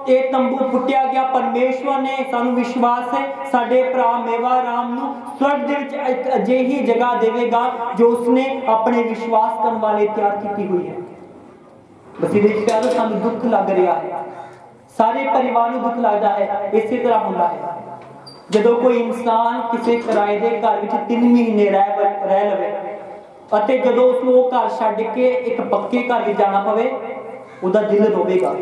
D: ਇਹ ਤੰਬੂ ਪੁੱਟਿਆ ਗਿਆ। ਪਰਮੇਸ਼ਵਰ ਨੇ ਸਾਨੂੰ ਵਿਸ਼ਵਾਸ ਹੈ, ਸਾਡੇ ਭਰਾ ਮੇਵਾ ਰਾਮ ਨੂੰ ਸਵਰਗ ਦੇ ਵਿੱਚ ਇੱਕ ਅਜਿਹੀ ਜਗ੍ਹਾ ਦੇਵੇਗਾ ਜੋ ਉਸਨੇ ਆਪਣੇ ਵਿਸ਼ਵਾਸ ਕਰਨ ਵਾਲੇ ਤਿਆਰ ਕੀਤੀ ਹੋਈ ਹੈ। ਬਸੀ ਦੇ ਪਿਆਰੋ ਸਾਨੂੰ ਦੁੱਖ ਲੱਗ ਰਿਹਾ ਹੈ। ਸਾਰੇ ਪਰਿਵਾਰ ਨੂੰ ਦੁੱਖ ਲੱਗਦਾ ਹੈ, ਇਸੇ ਤਰ੍ਹਾਂ ਹੁੰਦਾ ਹੈ। ਜਦੋਂ ਕੋਈ ਇਨਸਾਨ ਕਿਸੇ ਕਿਰਾਏ ਦੇ ਘਰ ਵਿੱਚ 3 ਮਹੀਨੇ ਰਹਿ ਰਹਿ ਲਵੇ ਅਤੇ ਜਦੋਂ ਉਸ ਨੂੰ ਉਹ ਘਰ ਛੱਡ ਕੇ ਇੱਕ ਪੱਕੇ ਘਰ ਵਿੱਚ ਜਾਣਾ ਪਵੇ, ਉਹਦਾ ਦਿਲ ਰੋਵੇਗਾ।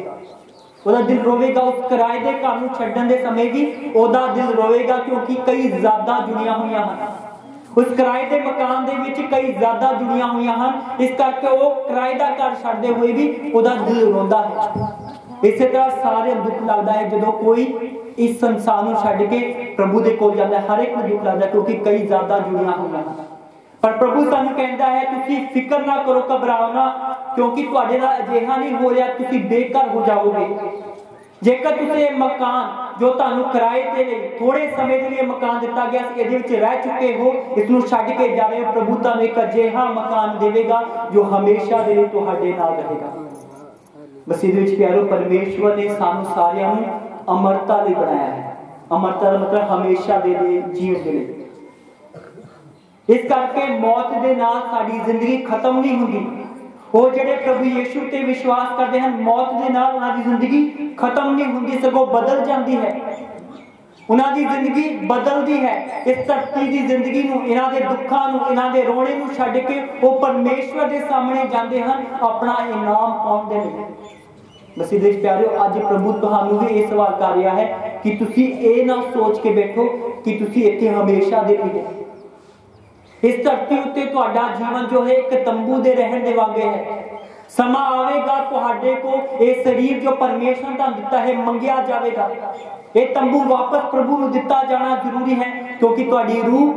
D: ਉਹਦਾ ਦਿਲ ਰੋਵੇਗਾ, ਉਸ ਕਿਰਾਏ ਦੇ ਘਰ ਨੂੰ ਛੱਡਣ ਦੇ ਸਮੇਂ ਵੀ ਉਹਦਾ ਦਿਲ ਰੋਵੇਗਾ ਕਿਉਂਕਿ ਕਈ ਜ਼ਿਆਦਾ ਜੁੜੀਆਂ ਹੋਈਆਂ ਹਨ। ਉਸ ਕਿਰਾਏ ਦੇ ਮਕਾਨ ਦੇ ਵਿੱਚ ਕਈ ਜ਼ਿਆਦਾ ਜੁੜੀਆਂ ਹੋਈਆਂ ਹਨ। ਇਸ ਕਰਕੇ ਉਹ ਕਿਰਾਏ ਦਾ ਘਰ ਛੱਡਦੇ ਹੋਏ ਵੀ ਉਹਦਾ ਦਿਲ ਰੋਂਦਾ ਹੈ। ਇਸੇ ਤਰ੍ਹਾਂ ਸਾਰੇ ਦੁੱਖ ਲੱਗਦਾ ਹੈ ਜਦੋਂ ਕੋਈ ਇਸ ਸੰਸਾਰ ਨੂੰ ਛੱਡ ਕੇ ਪ੍ਰਭੂ ਦੇ ਕੋਲ ਜਾਂਦਾ ਹੈ। ਹਰ ਇੱਕ ਨੂੰ ਦੁੱਖ ਲੱਗਦਾ ਕਿਉਂਕਿ ਕਈ ਜ਼ਿਆਦਾ ਜੁੜੀਆਂ ਹੋਈਆਂ ਹਨ। ਪਰ ਪ੍ਰਭੂ ਸਾਨੂੰ ਕਹਿੰਦਾ ਹੈ, ਤੁਸੀਂ ਫਿਕਰ ਨਾ ਕਰੋ, ਘਬਰਾਓ ਨਾ, ਕਿਉਂਕਿ ਤੁਹਾਡੇ ਨਾਲ ਅਜਿਹਾ ਨਹੀਂ ਹੋ ਰਿਹਾ। ਤੁਸੀਂ ਬੇਘਰ ਹੋ ਜਾਓਗੇ। ਜੇਕਰ ਤੁਸੀਂ ਇਹ ਮਕਾਨ ਜੋ ਤੁਹਾਨੂੰ ਕਿਰਾਏ ਤੇ ਲਈ ਥੋੜੇ ਸਮੇਂ ਦੇ ਲਈ ਮਕਾਨ ਦਿੱਤਾ ਗਿਆ ਸੀ, ਇਹਦੇ ਵਿੱਚ ਰਹਿ ਚੁੱਕੇ ਹੋ, ਇਸ ਨੂੰ ਛੱਡ ਕੇ ਜਾਵੇ, ਪ੍ਰਭੂ ਤੁਹਾਨੂੰ ਇੱਕ ਅਜਿਹਾ ਮਕਾਨ ਦੇਵੇਗਾ ਜੋ ਹਮੇਸ਼ਾ ਦੇ ਲਈ ਤੁਹਾਡੇ ਨਾਲ ਰਹੇਗਾ। ਮਸੀਹ ਵਿੱਚ ਪਿਆਰੋ, ਪਰਮੇਸ਼ਵਰ ਨੇ ਸਾਨੂੰ ਸਾਰਿਆਂ ਨੂੰ ਅਮਰਤਾ ਲਈ ਬਣਾਇਆ ਹੈ। ਅਮਰਤਾ ਦਾ ਮਤਲਬ ਹਮੇਸ਼ਾ ਦੇ ਲਈ, ਜੀਵਨ ਦੇ ਲਈ। ਇਸ ਕਰਕੇ ਮੌਤ ਦੇ ਨਾਲ ਸਾਡੀ ਜ਼ਿੰਦਗੀ ਖਤਮ ਨਹੀਂ ਹੁੰਦੀ। ਉਹ ਜਿਹੜੇ ਪ੍ਰਭੂ ਯੀਸ਼ੂ ਤੇ ਵਿਸ਼ਵਾਸ ਕਰਦੇ ਹਨ, ਮੌਤ ਦੇ ਨਾਲ ਉਹਨਾਂ ਦੀ ਜ਼ਿੰਦਗੀ ਖਤਮ ਨਹੀਂ ਹੁੰਦੀ, ਸਗੋਂ ਬਦਲ ਜਾਂਦੀ ਹੈ। ਉਹਨਾਂ ਦੀ ਜ਼ਿੰਦਗੀ ਬਦਲਦੀ ਹੈ। ਇਸ ਧਰਤੀ ਦੀ ਜ਼ਿੰਦਗੀ ਨੂੰ, ਇਹਨਾਂ ਦੇ ਦੁੱਖਾਂ ਨੂੰ, ਇਹਨਾਂ ਦੇ ਰੋਣੇ ਨੂੰ ਛੱਡ ਕੇ ਉਹ ਪਰਮੇਸ਼ਵਰ ਦੇ ਸਾਹਮਣੇ ਜਾਂਦੇ ਹਨ, ਆਪਣਾ ਇਨਾਮ ਪਾਉਣ ਦੇ ਲਈ। ਮਸੀਹ ਦੇ ਪਿਆਰਿਓ, ਅੱਜ ਪ੍ਰਭੂ ਤੁਹਾਨੂੰ ਵੀ ਇਹ ਸਵਾਲ ਕਰ ਰਿਹਾ ਹੈ ਕਿ ਤੁਸੀਂ ਇਹ ਨਾ ਸੋਚ ਕੇ ਬੈਠੋ ਕਿ ਤੁਸੀਂ ਇੱਥੇ ਹਮੇਸ਼ਾ ਦੇ ਲਈ ਹੋ। ਇਸ ਧਰਤੀ ਉੱਤੇ ਤੁਹਾਡਾ ਜੀਵਨ ਜੋ ਹੈ ਇੱਕ ਤੰਬੂ ਦੇ ਰਹਿਣ ਦੇ ਵਾਂਗੇ ਹੈ। ਸਮਾਂ ਆਵੇਗਾ, ਤੁਹਾਡੇ ਕੋ ਇਹ ਸਰੀਰ ਜੋ ਪਰਮੇਸ਼ਰ ਦਾ ਦਿੱਤਾ ਹੈ, ਮੰਗਿਆ ਜਾਵੇਗਾ। ਇਹ ਤੰਬੂ ਵਾਪਸ ਪ੍ਰਭੂ ਨੂੰ ਦਿੱਤਾ ਜਾਣਾ ਜ਼ਰੂਰੀ ਹੈ, ਕਿਉਂਕਿ ਤੁਹਾਡੀ ਰੂਹ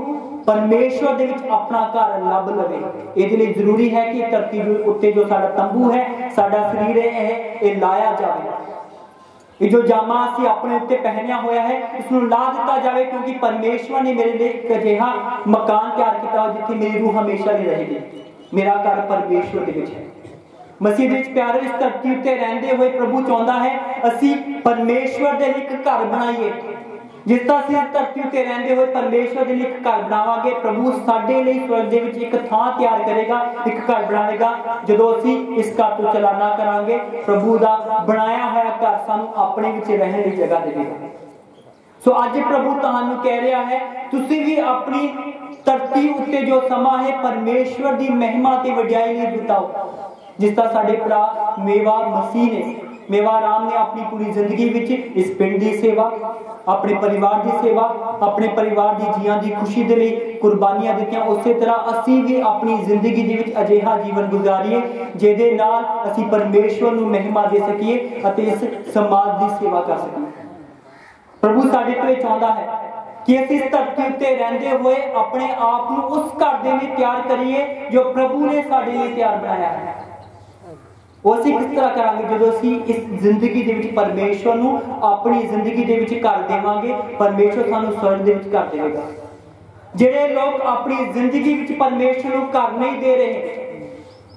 D: ਪਰਮੇਸ਼ਵਰ ਦੇ ਵਿੱਚ ਆਪਣਾ ਘਰ ਲੱਭ ਲਵੇ। ਇਹਦੇ ਲਈ ਜ਼ਰੂਰੀ ਹੈ ਕਿ ਧਰਤੀ ਉੱਤੇ ਜੋ ਸਾਡਾ ਤੰਬੂ ਹੈ, ਸਾਡਾ ਸਰੀਰ ਹੈ ਇਹ ਇਹ ਲਾਇਆ ਜਾਵੇ। ਇਹ ਜੋ ਜਾਮਾ ਅਸੀਂ ਆਪਣੇ ਉੱਤੇ ਪਹਿਨਿਆ ਹੋਇਆ ਹੈ ਇਸ ਨੂੰ ਲਾ ਦਿੱਤਾ ਜਾਵੇ ਕਿਉਂਕਿ ਪਰਮੇਸ਼ਵਰ ਨੇ ਮੇਰੇ ਲਈ ਇੱਕ ਅਜਿਹਾ ਮਕਾਨ ਤਿਆਰ ਕੀਤਾ ਜਿੱਥੇ ਮੇਰੀ ਰੂਹ ਹਮੇਸ਼ਾ ਲਈ ਰਹੇਗੀ। ਮੇਰਾ ਘਰ ਪਰਮੇਸ਼ਵਰ ਦੇ ਵਿੱਚ ਹੈ। ਮਸੀਹ ਵਿੱਚ ਪਿਆਰੇ, ਇਸ ਧਰਤੀ ਉੱਤੇ ਰਹਿੰਦੇ ਹੋਏ ਪ੍ਰਭੂ ਚਾਹੁੰਦਾ ਹੈ, ਅਸੀਂ ਪਰਮੇਸ਼ਵਰ ਦੇ ਲਈ ਇੱਕ ਘਰ ਬਣਾਈਏ। ਜਿਸ ਤਰ੍ਹਾਂ ਅਸੀਂ ਧਰਤੀ ਉੱਤੇ ਰਹਿੰਦੇ ਹੋਏ ਪਰਮੇਸ਼ਵਰ ਦੇ ਲਈ ਇੱਕ ਘਰ ਬਣਾਵਾਂਗੇ, ਪ੍ਰਭੂ ਸਾਡੇ ਲਈ ਸਵਰਗ ਦੇ ਵਿੱਚ ਇੱਕ ਥਾਂ ਤਿਆਰ ਕਰੇਗਾ, ਇੱਕ ਘਰ ਬਣਾਏਗਾ ਜਦੋਂ ਅਸੀਂ ਇਸ ਘਰ ਤੋਂ ਚਲਾਨਾ ਕਰਾਂਗੇ, ਪ੍ਰਭੂ ਦਾ ਬਣਾਇਆ ਹੋਇਆ ਘਰ ਸਾਨੂੰ ਆਪਣੇ ਵਿੱਚ ਰਹਿਣ ਲਈ ਜਗ੍ਹਾ ਦੇਵੇਗਾ। ਸੋ ਅੱਜ ਪ੍ਰਭੂ ਤੁਹਾਨੂੰ ਕਹਿ ਰਿਹਾ ਹੈ, ਤੁਸੀਂ ਵੀ ਆਪਣੀ ਧਰਤੀ ਉੱਤੇ ਜੋ ਸਮਾਂ ਹੈ, ਪਰਮੇਸ਼ਵਰ ਦੀ ਮਹਿਮਾ ਤੇ ਵਡਿਆਈ ਲਈ ਬਿਤਾਓ। ਜਿਸ ਤਰ੍ਹਾਂ ਸਾਡੇ ਭਰਾ ਮੇਵਾ ਮਸੀਹ ਨੇ ਮੇਵਾ ਰਾਮ ਨੇ ਆਪਣੀ ਪੂਰੀ ਜ਼ਿੰਦਗੀ ਵਿੱਚ ਇਸ ਪਿੰਡ ਦੀ ਸੇਵਾ, ਆਪਣੇ ਪਰਿਵਾਰ ਦੀ ਸੇਵਾ, ਆਪਣੇ ਪਰਿਵਾਰ ਦੀ ਜੀਆਂ ਦੀ ਖੁਸ਼ੀ ਦੇ ਲਈ ਕੁਰਬਾਨੀਆਂ ਦਿੱਤੀਆਂ। ਉਸੇ ਤਰ੍ਹਾਂ ਅਸੀਂ ਵੀ ਆਪਣੀ ਜ਼ਿੰਦਗੀ ਦੇ ਵਿੱਚ ਅਜਿਹਾ ਜੀਵਨ ਗੁਜ਼ਾਰੀਏ, ਜਿਹਦੇ ਨਾਲ ਅਸੀਂ ਪਰਮੇਸ਼ਵਰ ਨੂੰ ਮਹਿਮਾ ਦੇ ਸਕੀਏ ਅਤੇ ਇਸ ਸਮਾਜ ਦੀ ਸੇਵਾ ਕਰ ਸਕੀਏ। ਪ੍ਰਭੂ ਸਾਡੇ ਤੋਂ ਇਹ ਚਾਹੁੰਦਾ ਹੈ ਕਿ ਅਸੀਂ ਇਸ ਧਰਤੀ ਉੱਤੇ ਰਹਿੰਦੇ ਹੋਏ ਆਪਣੇ ਆਪ ਨੂੰ ਉਸ ਘਰ ਦੇ ਲਈ ਤਿਆਰ ਕਰੀਏ ਜੋ ਪ੍ਰਭੂ ਨੇ ਸਾਡੇ ਲਈ ਤਿਆਰ ਬਣਾਇਆ ਹੈ। ਉਹ ਅਸੀਂ ਕਿਸ ਤਰ੍ਹਾਂ ਕਰਾਂਗੇ? ਜਦੋਂ ਅਸੀਂ ਇਸ ਜ਼ਿੰਦਗੀ ਦੇ ਵਿੱਚ ਪਰਮੇਸ਼ਵਰ ਨੂੰ ਆਪਣੀ ਜ਼ਿੰਦਗੀ ਦੇ ਵਿੱਚ ਘਰ ਦੇਵਾਂਗੇ, ਪਰਮੇਸ਼ਵਰ ਸਾਨੂੰ ਸਵਰਗ ਦੇ ਵਿੱਚ ਘਰ ਦੇਵੇਗਾ। ਜਿਹੜੇ ਲੋਕ ਆਪਣੀ ਜ਼ਿੰਦਗੀ ਵਿੱਚ ਪਰਮੇਸ਼ਵਰ ਨੂੰ ਘਰ ਨਹੀਂ ਦੇ ਰਹੇ,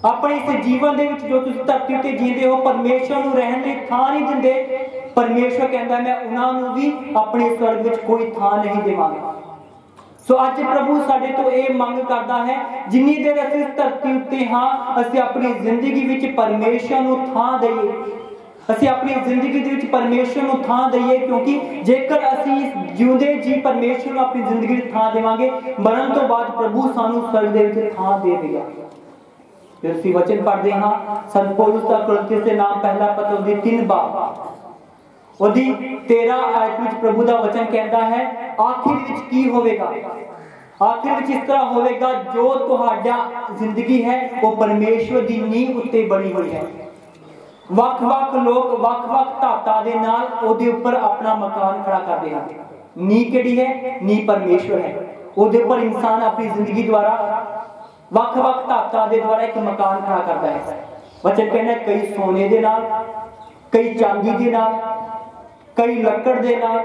D: ਆਪਣੇ ਇਸ ਜੀਵਨ ਦੇ ਵਿੱਚ ਜੋ ਤੁਸੀਂ ਧਰਤੀ ਉੱਤੇ ਜੀਂਦੇ ਹੋ, ਪਰਮੇਸ਼ਵਰ ਨੂੰ ਰਹਿਣ ਲਈ ਥਾਂ ਨਹੀਂ ਦਿੰਦੇ, ਪਰਮੇਸ਼ਵਰ ਕਹਿੰਦਾ, ਮੈਂ ਉਹਨਾਂ ਨੂੰ ਵੀ ਆਪਣੇ ਸਵਰਗ ਵਿੱਚ ਕੋਈ ਥਾਂ ਨਹੀਂ ਦੇਵਾਂਗਾ। ਸੋ ਅੱਜ ਪ੍ਰਭੂ ਸਾਡੇ ਤੋਂ ਇਹ ਮੰਗ ਕਰਦਾ ਹੈ, ਜਿੰਨੀ ਦੇਰ ਅਸੀਂ ਧਰਤੀ ਉੱਤੇ ਹਾਂ, ਅਸੀਂ ਆਪਣੀ ਜ਼ਿੰਦਗੀ ਵਿੱਚ ਪਰਮੇਸ਼ਰ ਨੂੰ ਥਾਂ ਦਈਏ। ਅਸੀਂ ਆਪਣੀ ਜ਼ਿੰਦਗੀ ਦੇ ਵਿੱਚ ਪਰਮੇਸ਼ਰ ਨੂੰ ਥਾਂ ਦਈਏ, ਕਿਉਂਕਿ ਜੇਕਰ ਅਸੀਂ ਜਿਉਂਦੇ ਜੀ ਪਰਮੇਸ਼ਰ ਨੂੰ ਆਪਣੀ ਜ਼ਿੰਦਗੀ ਵਿੱਚ ਥਾਂ ਦੇਵਾਂਗੇ, ਮਰਨ ਤੋਂ ਬਾਅਦ ਪ੍ਰਭੂ ਸਾਨੂੰ ਸਵਰਗ ਦੇ ਵਿੱਚ ਥਾਂ ਦੇਵੇਗਾ ਫਿਰ ਅਸੀਂ ਵਚਨ ਪੜ੍ਹਦੇ ਹਾਂ, ਸੰਤ ਪੌਲੁਸ ਦਾ ਕੋਰਿੰਥੀਅਸ ਦੇ ਨਾਮ ਪਹਿਲਾ ਪੱਤਰ ਦੀ 3 ਬਾਬ ਉਹਦੀ 13 ਆਇਤ ਵਿੱਚ ਪ੍ਰਭੂ ਦਾ ਵਚਨ ਕਹਿੰਦਾ ਹੈ, ਆਖਿਰ ਵਿੱਚ ਕੀ ਹੋਵੇਗਾ? ਆਖਿਰ ਵਿੱਚ ਇਸ ਤਰ੍ਹਾਂ ਹੋਵੇਗਾ, ਜੋ ਤੁਹਾਡਾ ਜ਼ਿੰਦਗੀ ਹੈ, ਉਹ ਪਰਮੇਸ਼ਵਰ ਦੀ ਨੀਂਹ ਉੱਤੇ ਬਣੀ ਹੋਈ ਹੈ। ਵੱਖ-ਵੱਖ ਲੋਕ ਵੱਖ-ਵੱਖ ਧਾਤਾਂ ਦੇ ਨਾਲ ਉਹਦੇ ਉੱਪਰ ਆਪਣਾ ਮਕਾਨ ਖੜਾ ਕਰਦੇ ਹਨ। ਨੀਂਹ ਕਿਹੜੀ ਹੈ? ਨੀਂਹ ਪਰਮੇਸ਼ਵਰ ਹੈ। ਉਹਦੇ ਉੱਪਰ ਇਨਸਾਨ ਆਪਣੀ ਜ਼ਿੰਦਗੀ ਦੁਆਰਾ ਵੱਖ-ਵੱਖ ਧਾਤਾਂ ਦੇ ਦੁਆਰਾ ਇੱਕ ਮਕਾਨ ਖੜਾ ਕਰਦਾ ਹੈ। ਵਚਨ ਕਹਿੰਦਾ ਕਈ ਸੋਨੇ ਦੇ ਨਾਲ, ਕਈ ਚਾਂਦੀ ਦੇ ਨਾਲ ਕਈ ਲੱਕੜ ਦੇ ਨਾਲ,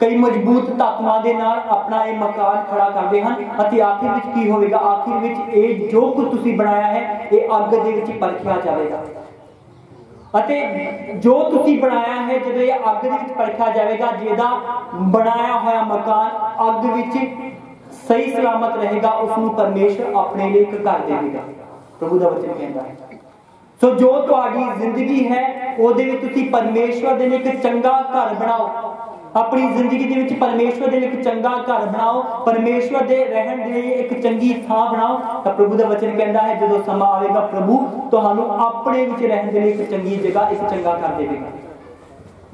D: ਕਈ ਮਜ਼ਬੂਤ ਧਾਤੂਆਂ ਦੇ ਨਾਲ ਆਪਣਾ ਇਹ ਮਕਾਨ ਖੜਾ ਕਰਦੇ ਹਨ ਅਤੇ ਆਖਿਰ ਵਿੱਚ ਕੀ ਹੋਵੇਗਾ? ਆਖਿਰ ਵਿੱਚ ਇਹ ਜੋ ਕੁਝ ਤੁਸੀਂ ਬਣਾਇਆ ਹੈ, ਇਹ ਅੱਗ ਦੇ ਵਿੱਚ ਪਰਖਿਆ ਜਾਵੇਗਾ। ਅਤੇ ਜੋ ਤੁਸੀਂ ਬਣਾਇਆ ਹੈ, ਜਦੋਂ ਇਹ ਅੱਗ ਦੇ ਵਿੱਚ ਪਰਖਿਆ ਜਾਵੇਗਾ, ਜਿਹਦਾ ਬਣਾਇਆ ਹੋਇਆ ਮਕਾਨ ਅੱਗ ਵਿੱਚ ਸਹੀ ਸਲਾਮਤ ਰਹੇਗਾ ਉਸ ਨੂੰ ਪਰਮੇਸ਼ਰ ਆਪਣੇ ਲਈ ਇੱਕ ਘਰ ਦੇਵੇਗਾ। ਪ੍ਰਭੂ ਦਾ ਵਚਨ ਕਹਿੰਦਾ ਹੈ। ਸੋ ਜੋ ਤੁਹਾਡੀ ਜ਼ਿੰਦਗੀ ਹੈ, ਉਹਦੇ ਵਿੱਚ ਤੁਸੀਂ ਪਰਮੇਸ਼ਵਰ ਦੇ ਲਈ ਇੱਕ ਚੰਗਾ ਘਰ ਬਣਾਓ। ਆਪਣੀ ਜ਼ਿੰਦਗੀ ਦੇ ਵਿੱਚ ਪਰਮੇਸ਼ਵਰ ਦੇ ਲਈ ਇੱਕ ਚੰਗਾ ਘਰ ਬਣਾਓ। ਪਰਮੇਸ਼ਵਰ ਦੇ ਰਹਿਣ ਦੇ ਲਈ ਇੱਕ ਚੰਗੀ ਥਾਂ ਬਣਾਓ। ਤਾਂ ਪ੍ਰਭੂ ਦਾ ਵਚਨ ਕਹਿੰਦਾ ਹੈ, ਜਦੋਂ ਸਮਾਂ ਆਵੇਗਾ ਪ੍ਰਭੂ, ਤੁਹਾਨੂੰ ਆਪਣੇ ਵਿੱਚ ਰਹਿਣ ਦੇ ਲਈ ਇੱਕ ਚੰਗੀ ਜਗ੍ਹਾ, ਇੱਕ ਚੰਗਾ ਘਰ ਦੇਵੇਗਾ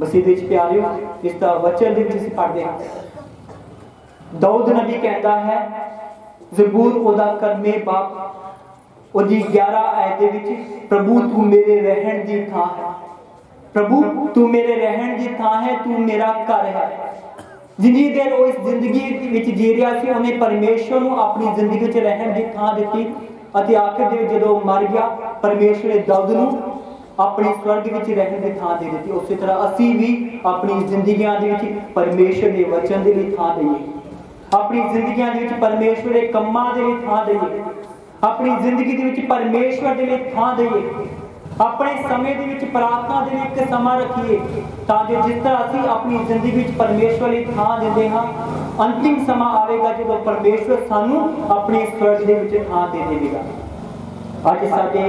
D: ਮਸੀਹ ਦੇ ਵਿੱਚ ਪਿਆਰਿਓ, ਇਸ ਦਾ ਵਚਨ ਦੇ ਵਿੱਚ ਅਸੀਂ ਪੜ੍ਹਦੇ ਹਾਂ। ਦਾਊਦ ਨਬੀ ਕਹਿੰਦਾ ਹੈ, ਜ਼ਬੂਰ ਉਹਦਾ ਕਰਮੇ ਬਾਪ। ਉਹਦੀ 11 ਆਇਤ ਦੇ ਵਿੱਚ, ਪ੍ਰਭੂ ਤੂੰ ਮੇਰੇ ਰਹਿਣ ਦੀ ਥਾਂ ਹੈ। ਪ੍ਰਭੂ, ਤੂੰ ਮੇਰੇ ਰਹਿਣ ਦੀ ਥਾਂ ਹੈ, ਤੂੰ ਮੇਰਾ ਘਰ ਹੈ। ਜਿੰਨੀ ਦੇਰ ਉਹ ਇਸ ਜ਼ਿੰਦਗੀ ਵਿੱਚ ਜੀ ਰਿਹਾ ਸੀ, ਉਹਨੇ ਪਰਮੇਸ਼ਵਰ ਨੂੰ ਆਪਣੀ ਜ਼ਿੰਦਗੀ ਵਿੱਚ ਰਹਿਣ ਦੀ ਥਾਂ ਦਿੱਤੀ ਅਤੇ ਆਖਿਰ ਦੇ ਜਦੋਂ ਮਰ ਗਿਆ, ਪਰਮੇਸ਼ਵਰ ਨੇ ਦਾਊਦ ਨੂੰ ਆਪਣੀ ਸਵਰਗ ਵਿੱਚ ਰਹਿਣ ਦੀ ਥਾਂ ਦੇ ਦਿੱਤੀ। ਉਸੇ ਤਰ੍ਹਾਂ ਅਸੀਂ ਵੀ ਆਪਣੀ ਜ਼ਿੰਦਗੀਆਂ ਦੇ ਵਿੱਚ ਪਰਮੇਸ਼ਵਰ ਦੇ ਵਚਨ ਦੇ ਲਈ ਥਾਂ ਦੇਈਏ। ਆਪਣੀ ਜ਼ਿੰਦਗੀਆਂ ਦੇ ਵਿੱਚ ਪਰਮੇਸ਼ਵਰ ਦੇ ਕੰਮਾਂ ਦੇ ਲਈ ਥਾਂ ਦੇਈਏ। ਆਪਣੀ ਜ਼ਿੰਦਗੀ ਦੇ ਵਿੱਚ ਪਰਮੇਸ਼ਵਰ ਦੇ ਲਈ ਥਾਂ ਦੇਈਏ। ਆਪਣੇ ਸਮੇਂ ਦੇ ਵਿੱਚ ਪ੍ਰਾਰਥਨਾ ਦੇ ਲਈ ਇੱਕ ਸਮਾਂ ਰੱਖੀਏ, ਤਾਂ ਜੋ ਜਿਸ ਤਰ੍ਹਾਂ ਅਸੀਂ ਆਪਣੀ ਜ਼ਿੰਦਗੀ ਵਿੱਚ ਪਰਮੇਸ਼ਵਰ ਲਈ ਥਾਂ ਦਿੰਦੇ ਹਾਂ, ਅੰਤਿਮ ਸਮਾਂ ਆਵੇਗਾ ਜਦੋਂ ਪਰਮੇਸ਼ਵਰ ਸਾਨੂੰ ਆਪਣੀ ਸਵਰਗ ਦੇ ਵਿੱਚ ਥਾਂ ਦੇ ਦੇਵੇਗਾ। ਅੱਜ ਸਾਡੇ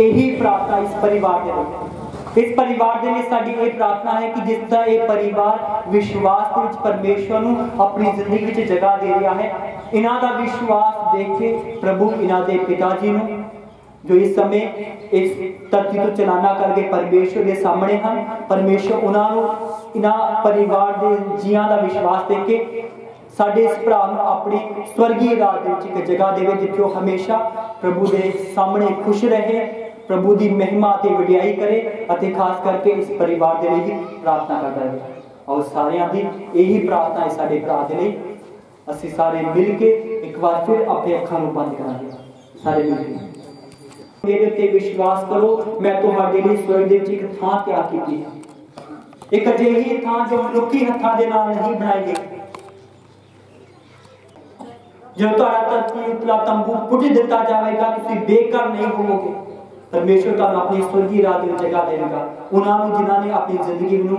D: ਇਹੀ ਪ੍ਰਾਰਥਨਾ ਇਸ ਪਰਿਵਾਰ ਦੇ ਵਿੱਚ ਇਸ ਪਰਿਵਾਰ ਦੇ ਲਈ ਸਾਡੀ ਇਹ ਪ੍ਰਾਰਥਨਾ ਹੈ ਕਿ ਜਿਸ ਤਰ੍ਹਾਂ ਇਹ ਪਰਿਵਾਰ ਵਿਸ਼ਵਾਸ ਦੇ ਵਿੱਚ ਪਰਮੇਸ਼ਵਰ ਨੂੰ ਆਪਣੀ ਜ਼ਿੰਦਗੀ ਵਿੱਚ ਜਗ੍ਹਾ ਦੇ ਰਿਹਾ ਹੈ, ਇਹਨਾਂ ਦਾ ਵਿਸ਼ਵਾਸ ਦੇਖ ਕੇ ਪ੍ਰਭੂ ਇਹਨਾਂ ਦੇ ਪਿਤਾ ਜੀ ਨੂੰ, ਜੋ ਇਸ ਸਮੇਂ ਇਸ ਧਰਤੀ ਤੋਂ ਚਲਾਨਾ ਕਰਕੇ ਪਰਮੇਸ਼ਵਰ ਦੇ ਸਾਹਮਣੇ ਹਨ। ਪਰਮੇਸ਼ਵਰ ਉਹਨਾਂ ਨੂੰ ਇਹਨਾਂ ਪਰਿਵਾਰ ਦੇ ਜੀਆਂ ਦਾ ਵਿਸ਼ਵਾਸ ਦੇ ਕੇ ਸਾਡੇ ਇਸ ਭਰਾ ਨੂੰ ਆਪਣੀ ਸਵਰਗੀ ਰਾਜ ਦੇ ਵਿੱਚ ਇੱਕ ਜਗ੍ਹਾ ਦੇਵੇ, ਜਿੱਥੇ ਉਹ ਹਮੇਸ਼ਾ ਪ੍ਰਭੂ ਦੇ ਸਾਹਮਣੇ ਖੁਸ਼ ਰਹੇ। ਪ੍ਰਭੂ ਦੀ ਮਹਿਮਾ ਤੇ ਵਡਿਆਈ ਕਰੇ ਅਤੇ ਖਾਸ ਕਰਕੇ ਇਸ ਪਰਿਵਾਰ ਦੇ ਲਈ ਵੀ ਪ੍ਰਾਰਥਨਾ ਕਰਦਾ ਰਹੇ ਔਰ ਸਾਰਿਆਂ ਦੀ ਇਹੀ ਪ੍ਰਾਰਥਨਾ ਹੈ ਸਾਡੇ ਭਰਾ ਦੇ ਲਈ ਅਸੀਂ ਸਾਰੇ ਮਿਲ ਕੇ ਇੱਕ ਵਾਰ ਫਿਰ ਆਪਣੇ ਅੱਖਾਂ ਨੂੰ ਬੰਦ ਕਰਾਂਗੇ ਸਾਰੇ ਮਿਲ ਕੇ ਮੇਰੇ ਤੇ ਵਿਸ਼ਵਾਸ ਕਰੋ ਮੈਂ ਤੁਹਾਡੇ ਲਈ ਸਵਰਗ ਦੇ ਵਿੱਚ ਇੱਕ ਥਾਂ ਤਿਆਰ ਕੀਤੀ ਹੈ ਇੱਕ ਅਜਿਹੀ ਥਾਂ ਜੋ ਮਨੁੱਖੀ ਹੱਥਾਂ ਦੇ ਨਾਲ ਨਹੀਂ ਬਣਾਈ ਗਈ ਜੋ ਤੁਹਾਡਾ ਧਰਤੀ ਉਤਲਾ ਤੰਬੂ ਪੁੱਟ ਦਿੱਤਾ ਜਾਵੇਗਾ ਤੁਸੀਂ ਬੇਕਾਰ ਨਹੀਂ ਹੋਵੋਗੇ ਪਰਮੇਸ਼ਵਰ ਤੁਹਾਨੂੰ ਆਪਣੀ ਸਵਰਗੀ ਰਾਜ ਵਿੱਚ ਜਗ੍ਹਾ ਦੇਵੇਗਾ। ਉਹਨਾਂ ਨੂੰ, ਜਿਨ੍ਹਾਂ ਨੇ ਆਪਣੀ ਜ਼ਿੰਦਗੀ ਨੂੰ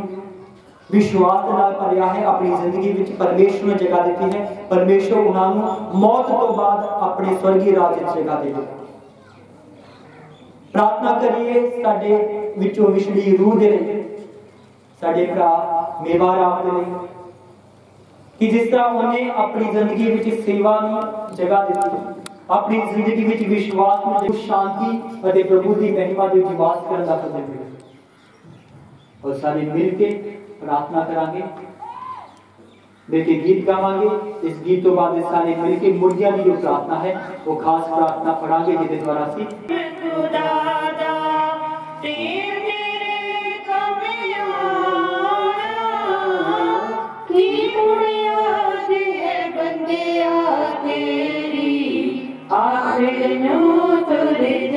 D: ਵਿਸ਼ਵਾਸ ਦੇ ਨਾਲ ਭਰਿਆ ਹੈ, ਆਪਣੀ ਜ਼ਿੰਦਗੀ ਵਿੱਚ ਪਰਮੇਸ਼ਵਰ ਨੂੰ ਜਗ੍ਹਾ ਦਿੱਤੀ ਹੈ। ਪਰਮੇਸ਼ਵਰ ਉਹਨਾਂ ਨੂੰ ਮੌਤ ਤੋਂ ਬਾਅਦ ਆਪਣੇ ਸਵਰਗੀ ਰਾਜ ਵਿੱਚ ਜਗ੍ਹਾ ਦੇਵੇਗਾ। ਪ੍ਰਾਰਥਨਾ ਕਰੀਏ ਸਾਡੇ ਵਿੱਚੋਂ ਵਿਛੜੀ ਰੂਹ ਦੇ ਲਈ, ਸਾਡੇ ਭਰਾ ਮੇਵਾ ਰਾਮ ਦੇ ਲਈ, ਕਿ ਜਿਸ ਤਰ੍ਹਾਂ ਉਹਨੇ ਆਪਣੀ ਜ਼ਿੰਦਗੀ ਵਿੱਚ ਸੇਵਾ ਨੂੰ ਜਗ੍ਹਾ ਦਿੱਤੀ। ਆਪਣੀ ਜ਼ਿੰਦਗੀ ਵਿੱਚ ਵਿਸ਼ਵਾਸ ਨੂੰ ਜਗ੍ਹਾ ਸ਼ਾਂਤੀ ਅਤੇ ਪ੍ਰਭੂ ਦੀ ਮਹਿਮਾ ਦੇ ਵਿੱਚ ਵਾਸ ਕਰਨ ਦਾ ਫਜ਼ਲ ਮਿਲੇ ਔਰ ਸਾਰੇ ਮਿਲ ਕੇ ਪ੍ਰਾਰਥਨਾ ਕਰਾਂਗੇ ਮਿਲ ਕੇ ਗੀਤ ਗਾਵਾਂਗੇ ਇਸ ਗੀਤ ਤੋਂ ਬਾਅਦ ਸਾਰੇ ਮਿਲ ਕੇ ਮੁਰਗਿਆਂ ਦੀ ਜੋ ਪ੍ਰਾਰਥਨਾ ਹੈ ਉਹ ਖਾਸ ਪ੍ਰਾਰਥਨਾ ਪੜਾਂਗੇ ਜਿਹਦੇ ਦੁਆਰਾ ਅਸੀਂ
F: ਆਖਿਰ ਨੂੰ ਤੁਰ ਜਾਣਾ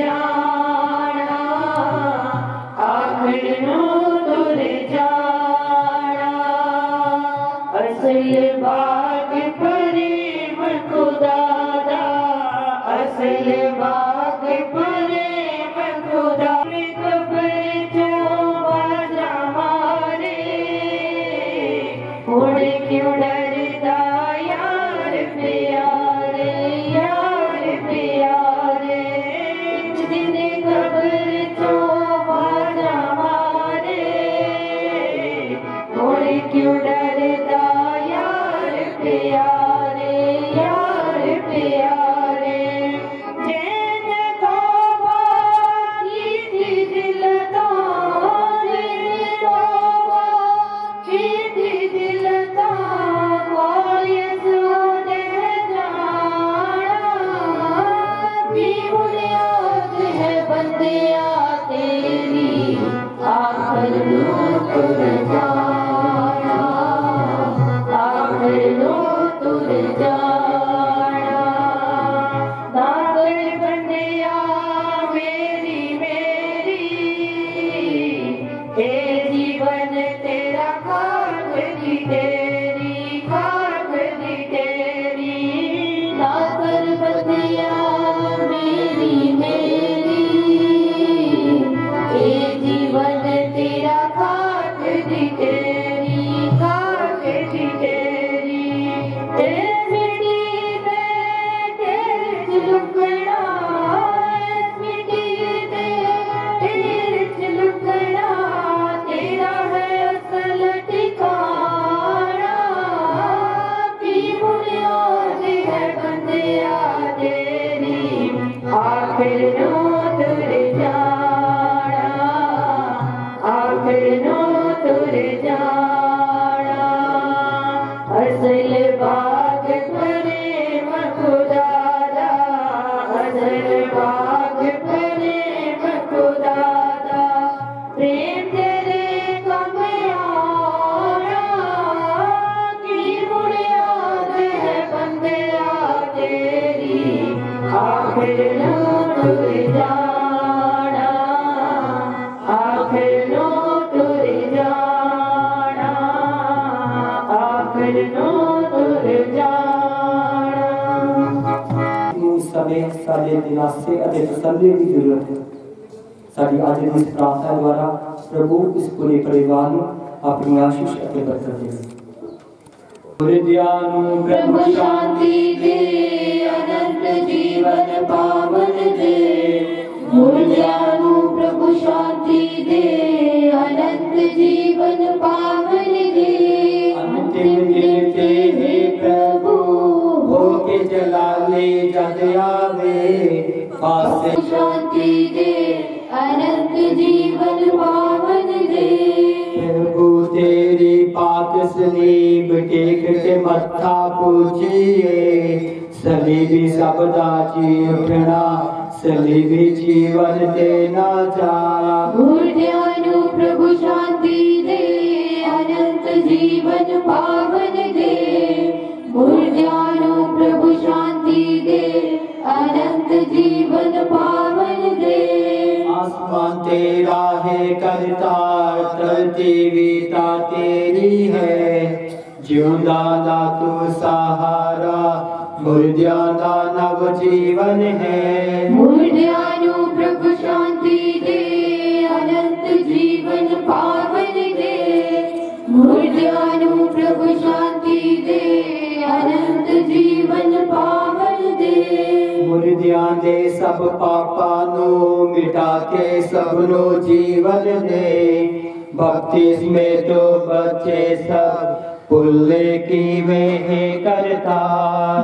D: ਮੁਰਦਿਆਂ
F: ਦੇ
L: ਸਭ ਪਾਪਾਂ ਨੂੰ ਮਿਟਾ ਕੇ ਸਭ ਨੂੰ ਜੀਵਨ ਦੇ ਬਪਤਿਸਮੇ ਤੋਂ ਬਚੇ ਸਭ ਭੁੱਲੇ ਕਿਵੇਂ ਹੈ ਕਰਤਾ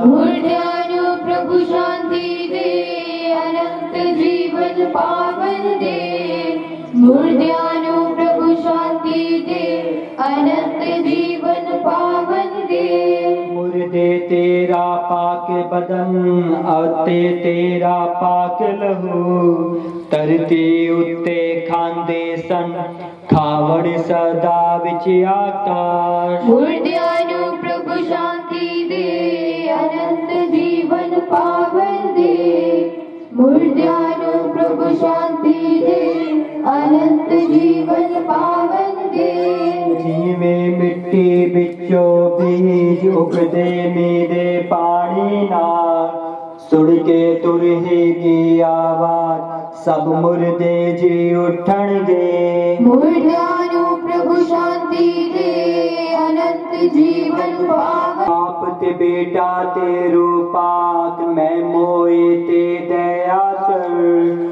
F: मूर्ध्यानु प्रभु शांति दे अनंत जीवन पावन दे मूर्ध्यानु प्रभु शांति दे अनंत जीवन पावन दे
L: मुर्दे तेरा पाक बदन अते तेरा पाक लहू। तरती उत्ते खांदे सन खाव सदा विच आकाश।
F: मुर्दियानु प्रभु शांति दे अनंत जीवन पावन दे। मुर्दियानु प्रभु शांति दे। अनंत जीवन पावन दे
L: जीवे मिट्टी बिचो बीज उगदे मेरे पानी ना सुड़ के तुरहे की आवाज़ सब मुर्दे जी उठन
F: गे मुर्दानु प्रभु शांति दे अनंत जीवन पावन।
L: आप ते बेटा तेरू पाक मैं मोए ते दया कर।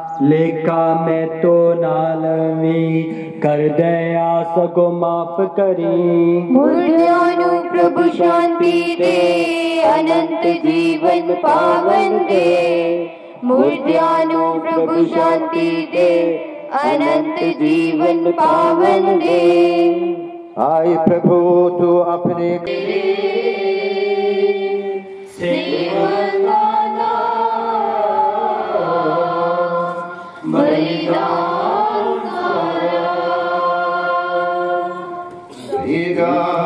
L: ਲੇਖਾ ਮੈਂ ਤੋ ਨਾਲ ਵੀ ਕਰ ਦਇਆ ਸਗੋ ਮਾਫ ਕਰੀ।
E: ਮੁਰਦਿਆਂ ਨੂੰ ਪ੍ਰਭੂ ਸ਼ਾਂਤੀ ਦੇ
D: ਅਨੰਤ ਜੀਵਨ ਪਾਵਨ ਦੇ। ਮੁਰਦਿਆਂ ਨੂੰ ਪ੍ਰਭੂ ਸ਼ਾਂਤੀ ਦੇ ਅਨੰਤ ਜੀਵਨ ਪਾਵਨ ਦੇ। ਆਏ ਪ੍ਰਭੂ ਤੂੰ ਆਪਣੇ God.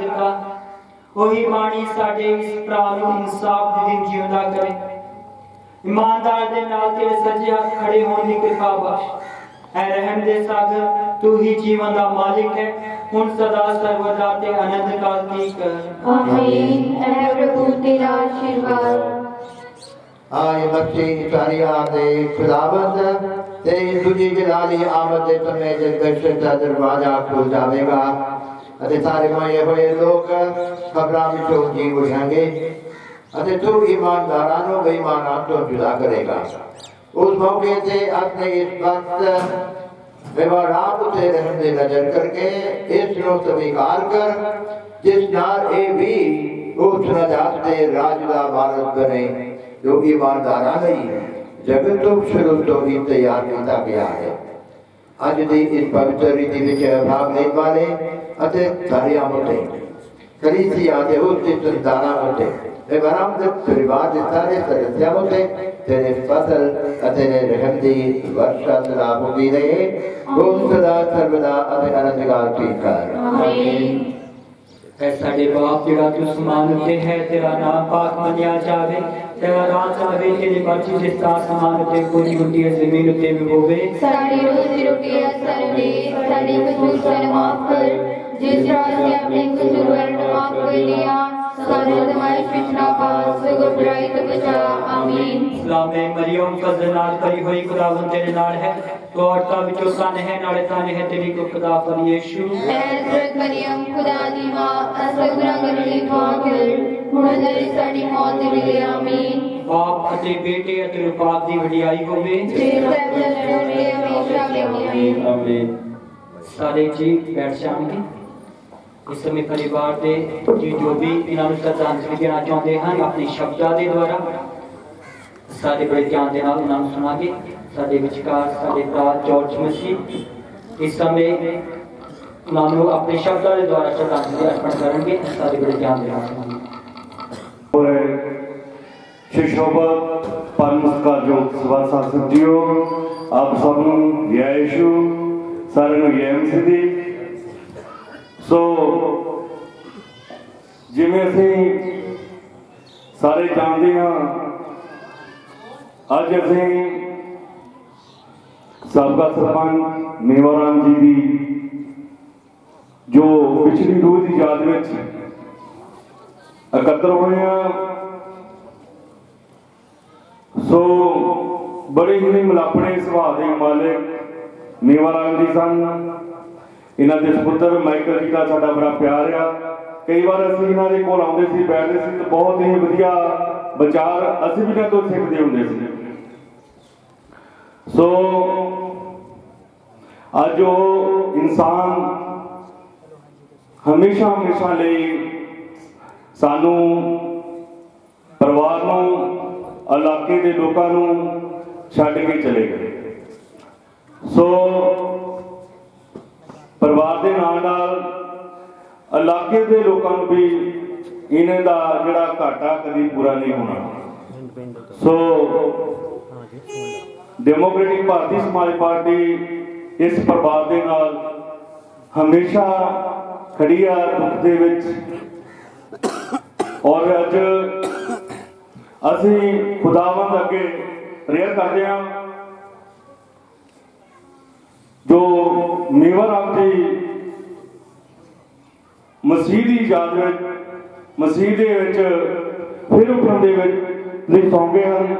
D: ਦਿੱਤਾ। ਉਹੀ ਬਾਣੀ ਸਾਡੇ ਇਸ ਭਰਾ ਨੂੰ ਇਨਸਾਫ ਦੇ ਦਿਨ ਜਿਉਂਦਾ ਕਰੇ। ਇਮਾਨਦਾਰ ਦੇ ਨਾਲ ਤੇਰੇ ਸੱਜੇ ਹੱਥ ਖੜੇ ਹੋਣ ਦੀ ਕਿਰਪਾ ਬਖਸ਼। ਐ ਰਹਿਮ ਦੇ ਸਾਗਰ ਤੂੰ ਹੀ ਜੀਵਨ ਦਾ ਮਾਲਿਕ ਹੈ। ਹੁਣ ਸਦਾ ਸਰਵਦਾ ਤੇ ਅਨੰਤ ਕਾਲ ਦੀ ਕਰ।
E: ਆਮੀਨ। ਐ ਪ੍ਰਭੂ ਤੇਰਾ ਆਸ਼ੀਰਵਾਦ।
L: ਆਏ ਬੱਚੇ ਸਾਰੀਆਂ ਦੇ ਖੁਦਾਵੰਦ ਤੇ ਤੁਝੀ ਜਲਾਲੀ ਆਮਦ ਦੇ ਸਮੇਂ ਦੇ ਦਰਸ਼ਨ ਦਾ ਦਰਵਾਜ਼ਾ ਖੁੱਲ ਜਾਵੇਗਾ। ਅਤੇ ਸਾਰੇ ਮੋਏ ਹੋਏ ਲੋਕ ਖਬਰਾਂ ਵਿੱਚੋਂ ਜੀ ਉਠਾਂਗੇ ਅਤੇ ਤੂੰ ਇਮਾਨਦਾਰਾਂ ਨੂੰ ਬੇਈਮਾਨਾਂ ਤੋਂ ਜੁਦਾ ਕਰੇਗਾ ਉਸ ਮੌਕੇ ਤੇ ਆਪਣੇ ਇਸ ਵਕਤ ਵਿਵਹਾਰਾਂ ਉਤੇ ਰਹਿਣ ਦੇ ਨਜ਼ਰ ਕਰਕੇ ਇਸ ਨੂੰ ਸਵੀਕਾਰ ਕਰ ਜਿਸ ਨਾਲ ਇਹ ਵੀ ਉਸ ਨਜਾਤ ਦੇ ਰਾਜ ਦਾ ਵਾਰਸ ਬਣੇ ਜੋ ਇਮਾਨਦਾਰਾਂ ਲਈ ਜਗਤ ਤੋਂ ਸ਼ੁਰੂ ਤੋਂ ਹੀ ਤਿਆਰ ਕੀਤਾ ਗਿਆ ਹੈ ਅੱਜ ਦੀ ਇਸ ਪਵਿੱਤਰ ਰੀਤੀ ਵਿੱਚ ਭਾਗ ਲੈਣ ਵਾਲੇ ਅਤੇ ਸਾਰਿਆਂ ਉਤੇ ਕਲੀਸਿਆ ਦੇ ਉਸ ਦੇ ਸੰਤਾਨਾਂ ਉਤੇ ਇਬਰਾਮ ਦੇ ਪਰਿਵਾਰ ਦੇ ਸਾਰੇ ਸਦੱਸਿਆਂ ਉਤੇ ਤੇਰੇ ਫਸਲ ਅਤੇ ਰਹਿਮ ਦੀ ਵਰਸ਼ਾ ਸਦਾ ਹੁੰਦੀ ਰਹੇ ਉਹ ਸਦਾ ਸਰਵਦਾ ਅਤੇ ਅਨੰਤਕਾਲ ਕੀ ਕਰ
E: ਆਮੀਨ
D: ਐ ਸਾਡੇ ਬਾਪ ਜਿਹੜਾ ਤੂੰ ਸਮਾਨ ਉੱਤੇ ਹੈ ਤੇਰਾ ਨਾਮ ਪਾਕ ਮੰਨਿਆ ਜਾਵੇ ਤੇਰਾ ਰਾਜ ਆਵੇ ਤੇਰੀ ਮਰਜ਼ੀ ਜਿਸ ਤਰ੍ਹਾਂ ਸਮਾਨ ਉੱਤੇ ਕੋਈ ਹੁੰਦੀ ਹੈ ਜ਼ਮੀਨ ਉੱਤੇ ਵੀ ਹੋਵੇ
E: ਸਾਡੀ ਰੋਜ਼ੀ
D: ਸਲਾਮੇ ਮਰੀਮ ਫਜ਼ਲ ਨਾਲ ਭਰੀ ਹੋਈ ਖੁਦਾਵੰ ਤੇਰੇ ਨਾਲ ਹੈ ਤੋ ਔਰਤਾਂ ਵਿੱਚੋਂ ਤਨ ਹੈ ਨਾਲੇ ਤਨ ਹੈ ਤੇਰੀ ਕੋ ਖੁਦਾ ਪਰ ਯੀਸ਼ੂ
E: ਐ ਹਜ਼ਰਤ ਮਰੀਮ ਖੁਦਾ ਦੀ ਮਾਂ ਅਸਲ ਗੁਨਾਹਗਰ ਲਈ ਦੁਆ ਕਰ ਹੁਣ ਤੇਰੀ ਸਾਡੀ ਮੌਤ ਮਿਲੇ ਆਮੀਨ
D: ਬਾਪ ਅਤੇ ਬੇਟੇ ਅਤੇ ਰੂਪਾਤ ਦੀ ਵਡਿਆਈ ਹੋਵੇ
E: ਜੀ ਸਭ ਜਨ ਹੋਵੇ ਹਮੇਸ਼ਾ ਲਈ ਆਮੀਨ ਆਮੀਨ
D: ਸਾਰੇ ਜੀ ਬੈਠ ਜਾਣਗੇ ਇਸ ਸਮੇਂ ਪਰਿਵਾਰ ਦੇ ਜੀ ਜੋ ਵੀ ਇਹਨਾਂ ਨੂੰ ਸ਼ਰਧਾਂਜਲੀ ਦੇਣਾ ਚਾਹੁੰਦੇ ਹਨ ਆਪਣੇ ਸ਼ਬਦਾਂ ਦੇ ਦੁਆਰਾ ਸਾਡੇ ਬੜੇ ਧਿਆਨ ਦੇ ਨਾਲ ਉਹਨਾਂ ਨੂੰ ਸੁਣਾਗੇ ਸਾਡੇ ਵਿਚਕਾਰ ਸਾਡੇ ਭਰਾ ਜਾਰਜ ਮਸੀਹ ਇਸ ਸਮੇਂ ਉਹਨਾਂ ਨੂੰ ਆਪਣੇ ਸ਼ਬਦਾਂ ਦੇ ਦੁਆਰਾ ਸ਼ਰਧਾਂਜਲੀ ਅਰਪਣ ਕਰਨਗੇ ਸਾਡੇ ਬੜੇ ਧਿਆਨ ਦੇ ਨਾਲ ਸੁਣਾਗੇ
H: ਹੋਏ ਸ਼ਿਸ਼ੋਬਤ ਪਰਮਸਕਾਰ ਜੋ ਸਵਾ ਸਾਸਨ ਜੀਓ ਆਪ ਸਭ ਨੂੰ ਜੈ ਯਿਸੂ ਸਾਰਿਆਂ ਨੂੰ ਜੈ ਮਸੀਹ ਦੀ ਸੋ ਜਿਵੇਂ ਅਸੀਂ ਸਾਰੇ ਜਾਣਦੇ ਹਾਂ, ਅੱਜ ਅਸੀਂ ਸਾਬਕਾ ਸਰਪੰਚ ਮੇਵਾਰਾਮ ਜੀ ਦੀ, ਜੋ ਪਿਛਲੀ ਰੋਜ਼ ਦੀ ਯਾਦ ਵਿੱਚ ਇਕੱਤਰ ਹੋਏ ਆ ਸੋ ਬੜੇ ਹੀ ਮਲਾਪਣੇ ਸੁਭਾਅ ਦੇ ਮਾਲਕ ਮੇਵਾਰਾਮ ਜੀ ਸਨ। ਇਹਨਾਂ ਦੇ ਸੁਪੁੱਤਰ ਮਾਈਕਲ ਜੀ ਦਾ ਸਾਡਾ ਬੜਾ ਪਿਆਰ ਆ। ਕਈ ਵਾਰ ਅਸੀਂ ਇਹਨਾਂ ਦੇ ਕੋਲ ਆਉਂਦੇ ਸੀ, ਬੈਠਦੇ ਸੀ ਤੇ ਬਹੁਤ ਹੀ ਵਧੀਆ ਵਿਚਾਰ ਅਸੀਂ ਵੀ ਇਹਨਾਂ ਤੋਂ ਸਿੱਖਦੇ ਹੁੰਦੇ ਸੀ। ਸੋ ਅੱਜ ਉਹ ਇਨਸਾਨ ਹਮੇਸ਼ਾ ਹਮੇਸ਼ਾ ਲਈ ਸਾਨੂੰ ਪਰਿਵਾਰ ਨੂੰ, ਇਲਾਕੇ ਦੇ ਲੋਕਾਂ ਨੂੰ ਛੱਡ ਕੇ ਚਲੇ ਗਏ। ਸੋ ਪਰਿਵਾਰ ਦੇ ਨਾਲ ਨਾਲ ਇਲਾਕੇ ਦੇ ਲੋਕਾਂ ਨੂੰ ਵੀ ਇਹਨਾਂ ਦਾ ਜਿਹੜਾ ਘਾਟਾ ਕਦੀ ਪੂਰਾ ਨਹੀਂ ਹੋਣਾ। ਸੋ ਡੈਮੋਕ੍ਰੈਟਿਕ ਭਾਰਤੀ ਸਮਾਜ ਪਾਰਟੀ ਇਸ ਪਰਿਵਾਰ ਦੇ ਨਾਲ ਹਮੇਸ਼ਾ ਖੜੀ ਆ ਦੁੱਖ ਦੇ ਵਿੱਚ। ਔਰ ਅੱਜ ਅਸੀਂ ਖੁਦਾਵੰਦ ਅੱਗੇ ਪ੍ਰੇਅਰ ਕਰਦੇ ਹਾਂ। ਜੋ ਮੇਵਰ ਆਪ ਜੀ ਮਸੀਹ ਦੀ ਯਾਦ ਵਿੱਚ, ਮਸੀਹ ਦੇ ਵਿੱਚ ਫਿਰ ਉੱਠਣ ਦੇ ਵਿੱਚ ਲਈ ਸੌਂਗੇ ਹਨ,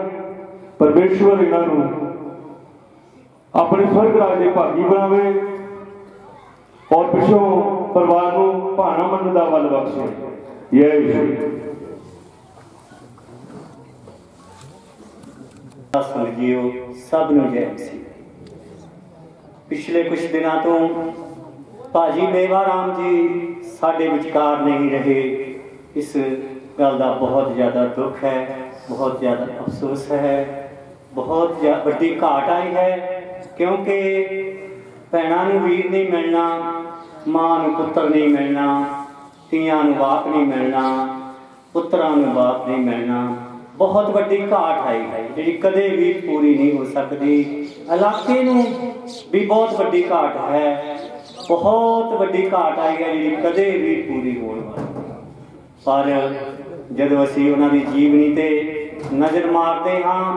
H: ਪਰਮੇਸ਼ਵਰ ਇਹਨਾਂ ਨੂੰ ਆਪਣੇ ਸਵਰਗ ਰਾਜ ਦੇ ਭਾਗੀ ਬਣਾਵੇ ਔਰ ਪਿਛੋਂ ਪਰਿਵਾਰ ਨੂੰ ਭਾਣਾ ਮੰਨ ਦਾ ਵੱਲ ਬਖਸ਼ੇ। ਯੇ ਯਿਸੂ
M: ਸੁਣ ਜੀਓ ਸਭ ਨੂੰ ਜੈ ਮਸੀਹ ਪਿਛਲੇ ਕੁਝ ਦਿਨਾਂ ਤੋਂ ਭਾਜੀ ਮੇਵਾ ਰਾਮ ਜੀ ਸਾਡੇ ਵਿਚਕਾਰ ਨਹੀਂ ਰਹੇ। ਇਸ ਗੱਲ ਦਾ ਬਹੁਤ ਜ਼ਿਆਦਾ ਦੁੱਖ ਹੈ, ਬਹੁਤ ਜ਼ਿਆਦਾ ਅਫਸੋਸ ਹੈ, ਬਹੁਤ ਜ਼ਿਆ- ਵੱਡੀ ਘਾਟ ਆਈ ਹੈ, ਕਿਉਂਕਿ ਭੈਣਾਂ ਨੂੰ ਵੀਰ ਨਹੀਂ ਮਿਲਣਾ, ਮਾਂ ਨੂੰ ਪੁੱਤਰ ਨਹੀਂ ਮਿਲਣਾ, ਧੀਆਂ ਨੂੰ ਬਾਪ ਨਹੀਂ ਮਿਲਣਾ, ਪੁੱਤਰਾਂ ਨੂੰ ਬਾਪ ਨਹੀਂ ਮਿਲਣਾ। ਬਹੁਤ ਵੱਡੀ ਘਾਟ ਆਈ ਹੈ ਜਿਹੜੀ ਕਦੇ ਵੀ ਪੂਰੀ ਨਹੀਂ ਹੋ ਸਕਦੀ। ਇਲਾਕੇ ਨੂੰ ਵੀ ਬਹੁਤ ਵੱਡੀ ਘਾਟ ਹੈ, ਬਹੁਤ ਵੱਡੀ ਘਾਟ ਆਈ ਹੈ, ਜਿਹੜੀ ਕਦੇ ਵੀ ਪੂਰੀ ਹੋਣ ਵਾਲੀ ਪਰ ਜਦੋਂ ਅਸੀਂ ਉਹਨਾਂ ਦੀ ਜੀਵਨੀ ਤੇ ਨਜ਼ਰ ਮਾਰਦੇ ਹਾਂ,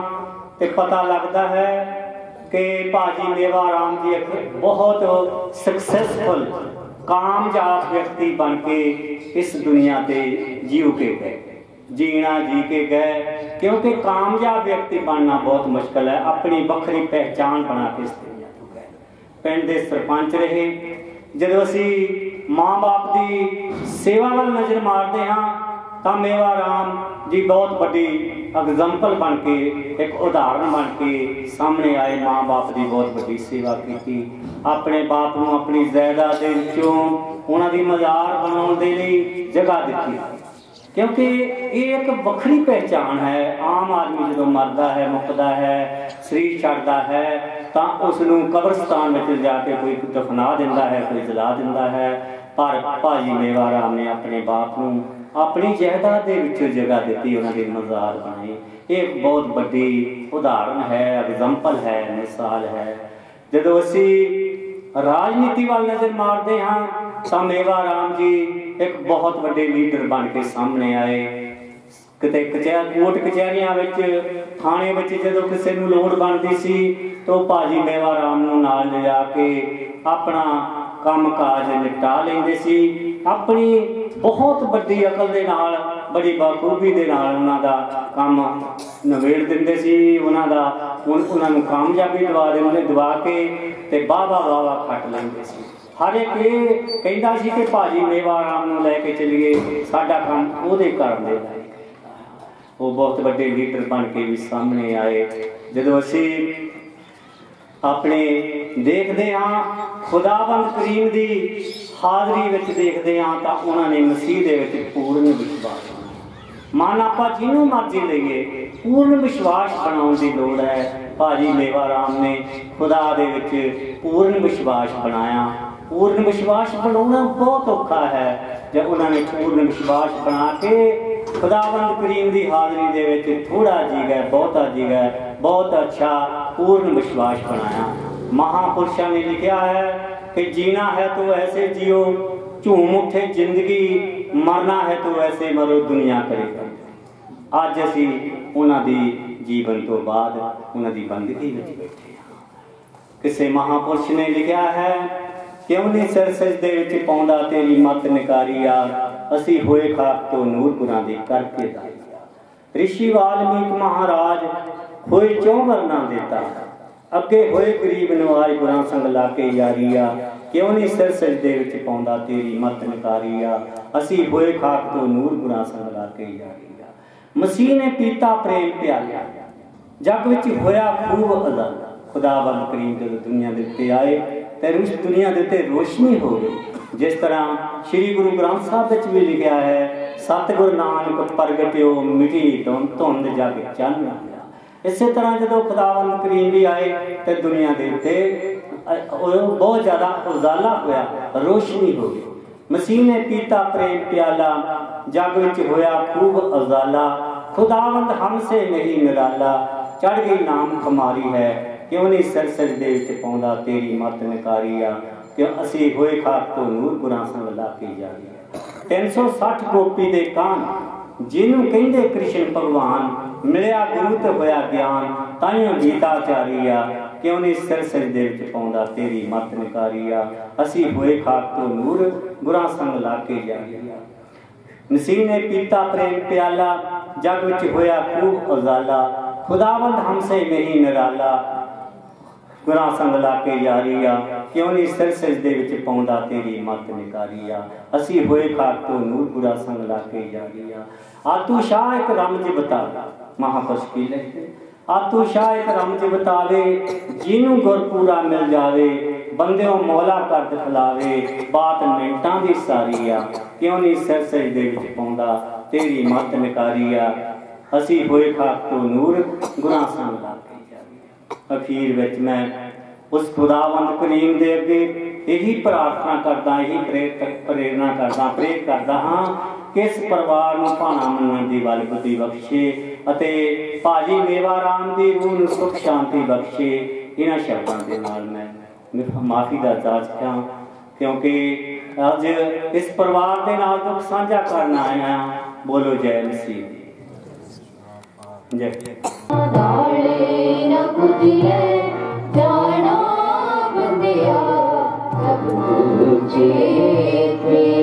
M: ਤੇ ਪਤਾ ਲੱਗਦਾ ਹੈ ਕਿ ਭਾਜੀ ਮੇਵਾ ਰਾਮ ਜੀ ਇੱਕ ਬਹੁਤ ਸਕਸੈਸਫੁਲ ਕਾਮਯਾਬ ਵਿਅਕਤੀ ਬਣ ਕੇ ਇਸ ਦੁਨੀਆ ਤੇ ਜੀਉ ਕੇ ਗਏ। ਜੀਣਾ ਜੀ ਕੇ ਗਏ। ਕਿਉਂਕਿ ਕਾਮਯਾਬ ਵਿਅਕਤੀ ਬਣਨਾ ਬਹੁਤ ਮੁਸ਼ਕਲ ਹੈ। ਆਪਣੀ ਵੱਖਰੀ ਪਹਿਚਾਣ ਬਣਾ ਕੇ ਇਸ ਤੋਂ ਗਏ। ਪਿੰਡ ਦੇ ਸਰਪੰਚ ਰਹੇ। ਜਦੋਂ ਅਸੀਂ ਮਾਂ-ਬਾਪ ਦੀ ਸੇਵਾ ਵੱਲ ਨਜ਼ਰ ਮਾਰਦੇ ਹਾਂ, ਤਾਂ ਮੇਵਾ ਰਾਮ ਜੀ ਬਹੁਤ ਵੱਡੀ ਐਗਜ਼ਾਮਪਲ ਬਣ ਕੇ, ਇੱਕ ਉਦਾਹਰਣ ਬਣ ਕੇ ਸਾਹਮਣੇ ਆਏ। ਮਾਂ-ਬਾਪ ਦੀ ਬਹੁਤ ਵੱਡੀ ਸੇਵਾ ਕੀਤੀ। ਆਪਣੇ ਬਾਪ ਨੂੰ ਆਪਣੀ ਜਾਇਦਾਦ ਦੇ ਵਿੱਚੋਂ ਉਹਨਾਂ ਦੀ ਮਜ਼ਾਰ ਬਣਾਉਣ ਦੇ ਲਈ ਜਗ੍ਹਾ ਦਿੱਤੀ। ਕਿਉਂਕਿ ਇਹ ਇੱਕ ਵੱਖਰੀ ਪਹਿਚਾਣ ਹੈ। ਆਮ ਆਦਮੀ ਜਦੋਂ ਮਰਦਾ ਹੈ, ਮੁੱਕਦਾ ਹੈ, ਸਰੀਰ ਛੱਡਦਾ ਹੈ, ਤਾਂ ਉਸ ਨੂੰ ਕਬਰਸਤਾਨ ਵਿੱਚ ਜਾ ਕੇ ਕੋਈ ਦਫਨਾ ਦਿੰਦਾ ਹੈ, ਕੋਈ ਜਲਾ ਦਿੰਦਾ ਹੈ। ਪਰ ਭਾਜੀ ਮੇਵਾ ਰਾਮ ਨੇ ਆਪਣੇ ਬਾਪ ਨੂੰ ਆਪਣੀ ਜਾਇਦਾਦ ਦੇ ਵਿੱਚੋਂ ਜਗ੍ਹਾ ਦਿੱਤੀ, ਉਹਨਾਂ ਦੀ ਮਜ਼ਾਰ ਬਣਾਈ। ਇਹ ਬਹੁਤ ਵੱਡੀ ਉਦਾਹਰਨ ਹੈ ਐਗਜ਼ਾਮਪਲ ਹੈ, ਮਿਸਾਲ ਹੈ। ਜਦੋਂ ਅਸੀਂ ਰਾਜਨੀਤੀ ਵੱਲ ਨਜ਼ਰ ਮਾਰਦੇ ਹਾਂ, ਤਾਂ ਮੇਵਾ ਰਾਮ ਜੀ ਇੱਕ ਬਹੁਤ ਵੱਡੇ ਲੀਡਰ ਬਣ ਕੇ ਸਾਹਮਣੇ ਆਏ। ਕਿਤੇ ਕਚਹਿਰ ਕੋਟ ਕਚਹਿਰੀਆਂ ਵਿੱਚ, ਥਾਣੇ ਵਿੱਚ ਜਦੋਂ ਕਿਸੇ ਨੂੰ ਲੋੜ ਬਣਦੀ ਸੀ ਤਾਂ ਉਹ ਭਾਜੀ ਮੇਵਾ ਰਾਮ ਨੂੰ ਨਾਲ ਲਿਜਾ ਕੇ ਆਪਣਾ ਕੰਮ ਕਾਜ ਨਿਪਟਾ ਲੈਂਦੇ ਸੀ। ਆਪਣੀ ਬਹੁਤ ਵੱਡੀ ਅਕਲ ਦੇ ਨਾਲ, ਬੜੀ ਬਾਖੂਬੀ ਦੇ ਨਾਲ ਉਹਨਾਂ ਦਾ ਕੰਮ ਨਵੇੜ ਦਿੰਦੇ ਸੀ। ਉਹਨਾਂ ਦਾ, ਉਹਨਾਂ ਨੂੰ ਕਾਮਯਾਬੀ ਦਵਾ ਦਿੰਦੇ, ਦਵਾ ਕੇ ਤੇ ਬਾਬਾ ਬਾਬਾ ਖੱਟ ਲੈਂਦੇ ਸੀ। ਹਰ ਇੱਕ ਇਹ ਕਹਿੰਦਾ ਸੀ ਕਿ ਭਾਜੀ ਮੇਵਾ ਰਾਮ ਨੂੰ ਲੈ ਕੇ ਚੱਲੀਏ, ਸਾਡਾ ਕੰਮ ਉਹਦੇ ਕਰਨ ਦੇ ਉਹ ਬਹੁਤ ਵੱਡੇ ਲੀਡਰ ਬਣ ਕੇ ਵੀ ਸਾਹਮਣੇ ਆਏ। ਜਦੋਂ ਅਸੀਂ ਆਪਣੇ ਦੇਖਦੇ ਹਾਂ, ਖੁਦਾਵੰਦ ਕਰੀਮ ਦੀ ਹਾਜ਼ਰੀ ਵਿੱਚ ਦੇਖਦੇ ਹਾਂ, ਤਾਂ ਉਹਨਾਂ ਨੇ ਮਸੀਹ ਦੇ ਵਿੱਚ ਪੂਰਨ ਵਿਸ਼ਵਾਸ ਮਨ ਆਪਾਂ ਜਿਹਨੂੰ ਮਰਜ਼ੀ ਲਈਏ, ਪੂਰਨ ਵਿਸ਼ਵਾਸ ਬਣਾਉਣ ਦੀ ਲੋੜ ਹੈ। ਭਾਜੀ ਮੇਵਾ ਰਾਮ ਨੇ ਖੁਦਾ ਦੇ ਵਿੱਚ ਪੂਰਨ ਵਿਸ਼ਵਾਸ ਬਣਾਇਆ। ਪੂਰਨ ਵਿਸ਼ਵਾਸ ਬਣਾਉਣਾ ਬਹੁਤ ਔਖਾ ਹੈ। ਜੇ ਉਹਨਾਂ ਨੇ ਪੂਰਨ ਵਿਸ਼ਵਾਸ ਬਣਾ ਕੇ ਖੁਦਾਵੰਦ ਕਰੀਮ ਦੀ ਹਾਜ਼ਰੀ ਦੇ ਵਿੱਚ ਥੋੜਾ ਜੀ ਗਏ ਬਹੁਤਾ ਜੀ ਗਏ ਬਹੁਤ ਅੱਛਾ ਪੂਰਨ ਵਿਸ਼ਵਾਸ ਬਣਾਇਆ। ਮਹਾਪੁਰਸ਼ਾਂ ਨੇ ਲਿਖਿਆ ਹੈ ਕਿ ਜੀਣਾ ਹੈ ਤੋ ਐਸੇ ਜਿਓ, ਝੂਮ ਉੱਠੇ ਜ਼ਿੰਦਗੀ, ਮਰਨਾ ਹੈ ਤੋ ਐਸੇ ਮਰੋ ਦੁਨੀਆ ਕਰੇ। ਅੱਜ ਅਸੀਂ ਉਹਨਾਂ ਦੀ ਜੀਵਨ ਤੋਂ ਬਾਅਦ ਉਹਨਾਂ ਦੀ ਬੰਦਗੀ ਵਿੱਚ ਬੈਠੇ ਹਾਂ। ਕਿਸੇ ਮਹਾਪੁਰਸ਼ ਨੇ ਲਿਖਿਆ ਹੈ ਕਿਉਂ ਨਹੀਂ ਸਿਰ ਸਜਦੇ ਵਿੱਚ ਪਾਉਂਦਾ ਤੇਰੀ ਮਤ ਨਿਕਾਰੀ ਆ? ਅਸੀਂ ਹੋਏ ਖਾਕ ਤੋਂ ਨੂਰ ਗੁਰਾਂ ਦੀ ਕਰਕੇ ਦਾਈਆ ਰਿਸ਼ੀ ਵਾਲਮੀਕ ਮਹਾਰਾਜ ਹੋਏ ਚੋਂ ਵਰਨਾ ਦਿੱਤਾ। ਅੱਗੇ ਹੋਏ ਗਰੀਬ ਨਵਾਜ ਗੁਰਾਂ ਸੰਗ ਲਾ ਕੇ ਯਾਰੀਆ ਕਿਉਂ ਨਹੀਂ ਸਿਰ ਸਜਦੇ ਵਿੱਚ ਪਾਉਂਦਾ ਤੇਰੀ ਮਤ ਨਿਕਾਰੀਆ ਅਸੀਂ ਹੋਏ ਖਾਕ ਤੋਂ ਨੂਰ ਗੁਰਾਂ ਸੰਗ ਲਾ ਕੇ ਯਾਰੀਆ ਮਸੀਹ ਨੇ ਪੀਤਾ ਪ੍ਰੇਮ ਪਿਆਲਿਆ ਜਗ ਵਿੱਚ ਹੋਇਆ ਖੂਬ ਅਜ਼ਲ ਖੁਦਾਵੰਦ ਕਰੀਮ ਜਦੋਂ ਦੁਨੀਆ ਦੇ ਉੱਤੇ ਆਏ ਤੇ ਉਸ ਦੁਨੀਆ ਦੇ ਉੱਤੇ ਰੋਸ਼ਨੀ ਹੋ ਗਈ। ਜਿਸ ਤਰ੍ਹਾਂ ਸ੍ਰੀ ਗੁਰੂ ਗ੍ਰੰਥ ਸਾਹਿਬ ਵਿੱਚ ਵੀ ਲਿਖਿਆ ਹੈ, ਸਤਿਗੁਰ ਨਾਨਕ ਪ੍ਰਗਟਿਓ ਮਿਟੀ ਧੁੰਦ ਧੁੰਦ ਜਗ ਚੰਨ ਇਸੇ ਤਰ੍ਹਾਂ ਜਦੋਂ ਖੁਦਾਵੰਦ ਕਰੀਮ ਵੀ ਆਏ ਤੇ ਦੁਨੀਆ ਦੇ ਉੱਤੇ ਉਹ ਬਹੁਤ ਜ਼ਿਆਦਾ ਉਜਾਲਾ ਹੋਇਆ, ਰੋਸ਼ਨੀ ਹੋ ਗਈ। ਮਸੀਹ ਨੇ ਪੀਤਾ ਪ੍ਰੇਮ ਪਿਆਲਾ, ਜਗ ਵਿੱਚ ਹੋਇਆ ਖੂਬ ਉਜਾਲਾ। ਖੁਦਾਵੰਦ ਹਮਸੇ ਨਹੀਂ ਨਿਰਾਲਾ ਚੜ ਗਈ ਨਾਮ ਖਮਾਰੀ ਹੈ ਕਿਉਂ ਨਹੀਂ ਸਿਰ ਸਜਦੇ ਵਿੱਚ ਪਾਉਂਦਾ, ਤੇਰੀ ਮਤ ਨਕਾਰੀਆ ਕਿ ਅਸੀਂ ਹੋਏ ਖਾਕ ਤੋਂ ਨੂਰ ਗੁਰਾਂ ਸੰਗ ਲਾ ਕੇ ਜਾਈਏ 360 ਗੋਪੀ ਦੇ ਕਾਨ, ਜਿਹਨੂੰ ਕਹਿੰਦੇ ਕ੍ਰਿਸ਼ਨ ਭਗਵਾਨ, ਮਿਲਿਆ ਗੁਰੂ ਤੇ ਹੋਇਆ ਗਿਆਨ, ਤਾਈਓ ਗੀਤਾਚਾਰੀਆ ਕਿਉਂ ਨਹੀਂ ਸਿਰ ਸਜਦੇ ਵਿੱਚ ਪਾਉਂਦਾ, ਤੇਰੀ ਮਤ ਨਕਾਰੀਆ ਅਸੀਂ ਹੋਏ ਖਾਕ ਤੋਂ ਨੂਰ ਗੁਰਾਂ ਸੰਗ ਲਾ ਕੇ ਜਾਈਏ ਨਸੀਹ ਨੇ ਪੀਤਾ ਪ੍ਰੇਮ ਪਿਆਲਾ, ਜਗ ਵਿੱਚ ਹੋਇਆ ਖੂਬ ਉਜਾਲਾ। ਖੁਦਾਵੰਦ ਹਮਸੇ ਨਹੀਂ ਨਿਰਾਲਾ। ਗੁਰਾਂ ਸੰਗ ਲਾ ਕੇ ਯਾਰੀਆ ਕਿਉਂ ਨਹੀਂ ਸਿਰ ਸਜਦੇ ਵਿੱਚ ਪਾਉਂਦਾ ਤੇਰੀ ਮਤ ਨਿਕਾਰੀਆ ਅਸੀਂ ਹੋਏ ਖਾਕ ਤੋਂ ਨੂਰ ਗੁਰਾ ਸੰਗ ਲਾ ਕੇ ਯਾਰੀਆ ਆਤੂ ਸ਼ਾਹ ਇੱਕ ਰਮਜ ਬਤਾ ਮਹਾਪੁਰਸ਼ ਕੀ ਲਿਖਦੇ ਆਤੂ ਸ਼ਾਇਤ ਰਮਜ ਬਤਾਵੇ, ਜਿਹਨੂੰ ਗੁਰਪੂਰਾ ਮਿਲ ਜਾਵੇ, ਬੰਦਿਓ ਮੌਲਾ ਕਰ ਦਿਖਲਾਵੇ ਬਾਤ ਮਿੰਟਾਂ ਦੀ ਸਾਰੀ ਆ। ਕਿਉਂ ਨਹੀਂ ਸਿਰ ਸਜਦੇ ਵਿੱਚ ਪਾਉਂਦਾ ਤੇਰੀ ਮੱਤ ਨਿਕਾਰੀ ਆ। ਅਸੀਂ ਹੋਏ ਖਾਕ ਤੋਂ ਨੂਰ ਗੁਰਾਂ ਸੰਗ ਲਾ ਕੇ ਅਖੀਰ ਵਿੱਚ ਮੈਂ ਉਸ ਖੁਦਾਵੰਦ ਕਰੀਮ ਦੇ ਅੱਗੇ ਇਹੀ ਪ੍ਰਾਰਥਨਾ ਕਰਦਾ, ਇਹੀ ਪ੍ਰੇਰ- ਕਰਦਾ ਪ੍ਰੇਰ ਕਰਦਾ ਹਾਂ ਕਿ ਇਸ ਪਰਿਵਾਰ ਨੂੰ ਭਾਣਾ ਮੰਨਣ ਦੀ ਵੱਲ ਬਖਸ਼ੇ ਅਤੇ ਭਾਜੀ ਮੇਵਾ ਰਾਮ ਦੀ ਰੂਹ ਨੂੰ ਸੁਖ ਸ਼ਾਂਤੀ ਬਖਸ਼ੇ। ਇਹਨਾਂ ਸ਼ਬਦਾਂ ਦੇ ਨਾਲ ਮੈਂ ਮਾਫੀ ਦਾ ਦਾਜ ਕਰਾਂ ਕਿਉਂਕਿ ਅੱਜ ਇਸ ਪਰਿਵਾਰ ਦੇ ਨਾਲ ਦੁੱਖ ਸਾਂਝਾ ਕਰਨ ਆਇਆ ਬੋਲੋ, ਜੈ ਮਸੀਹ। ਜੈ
F: प्रे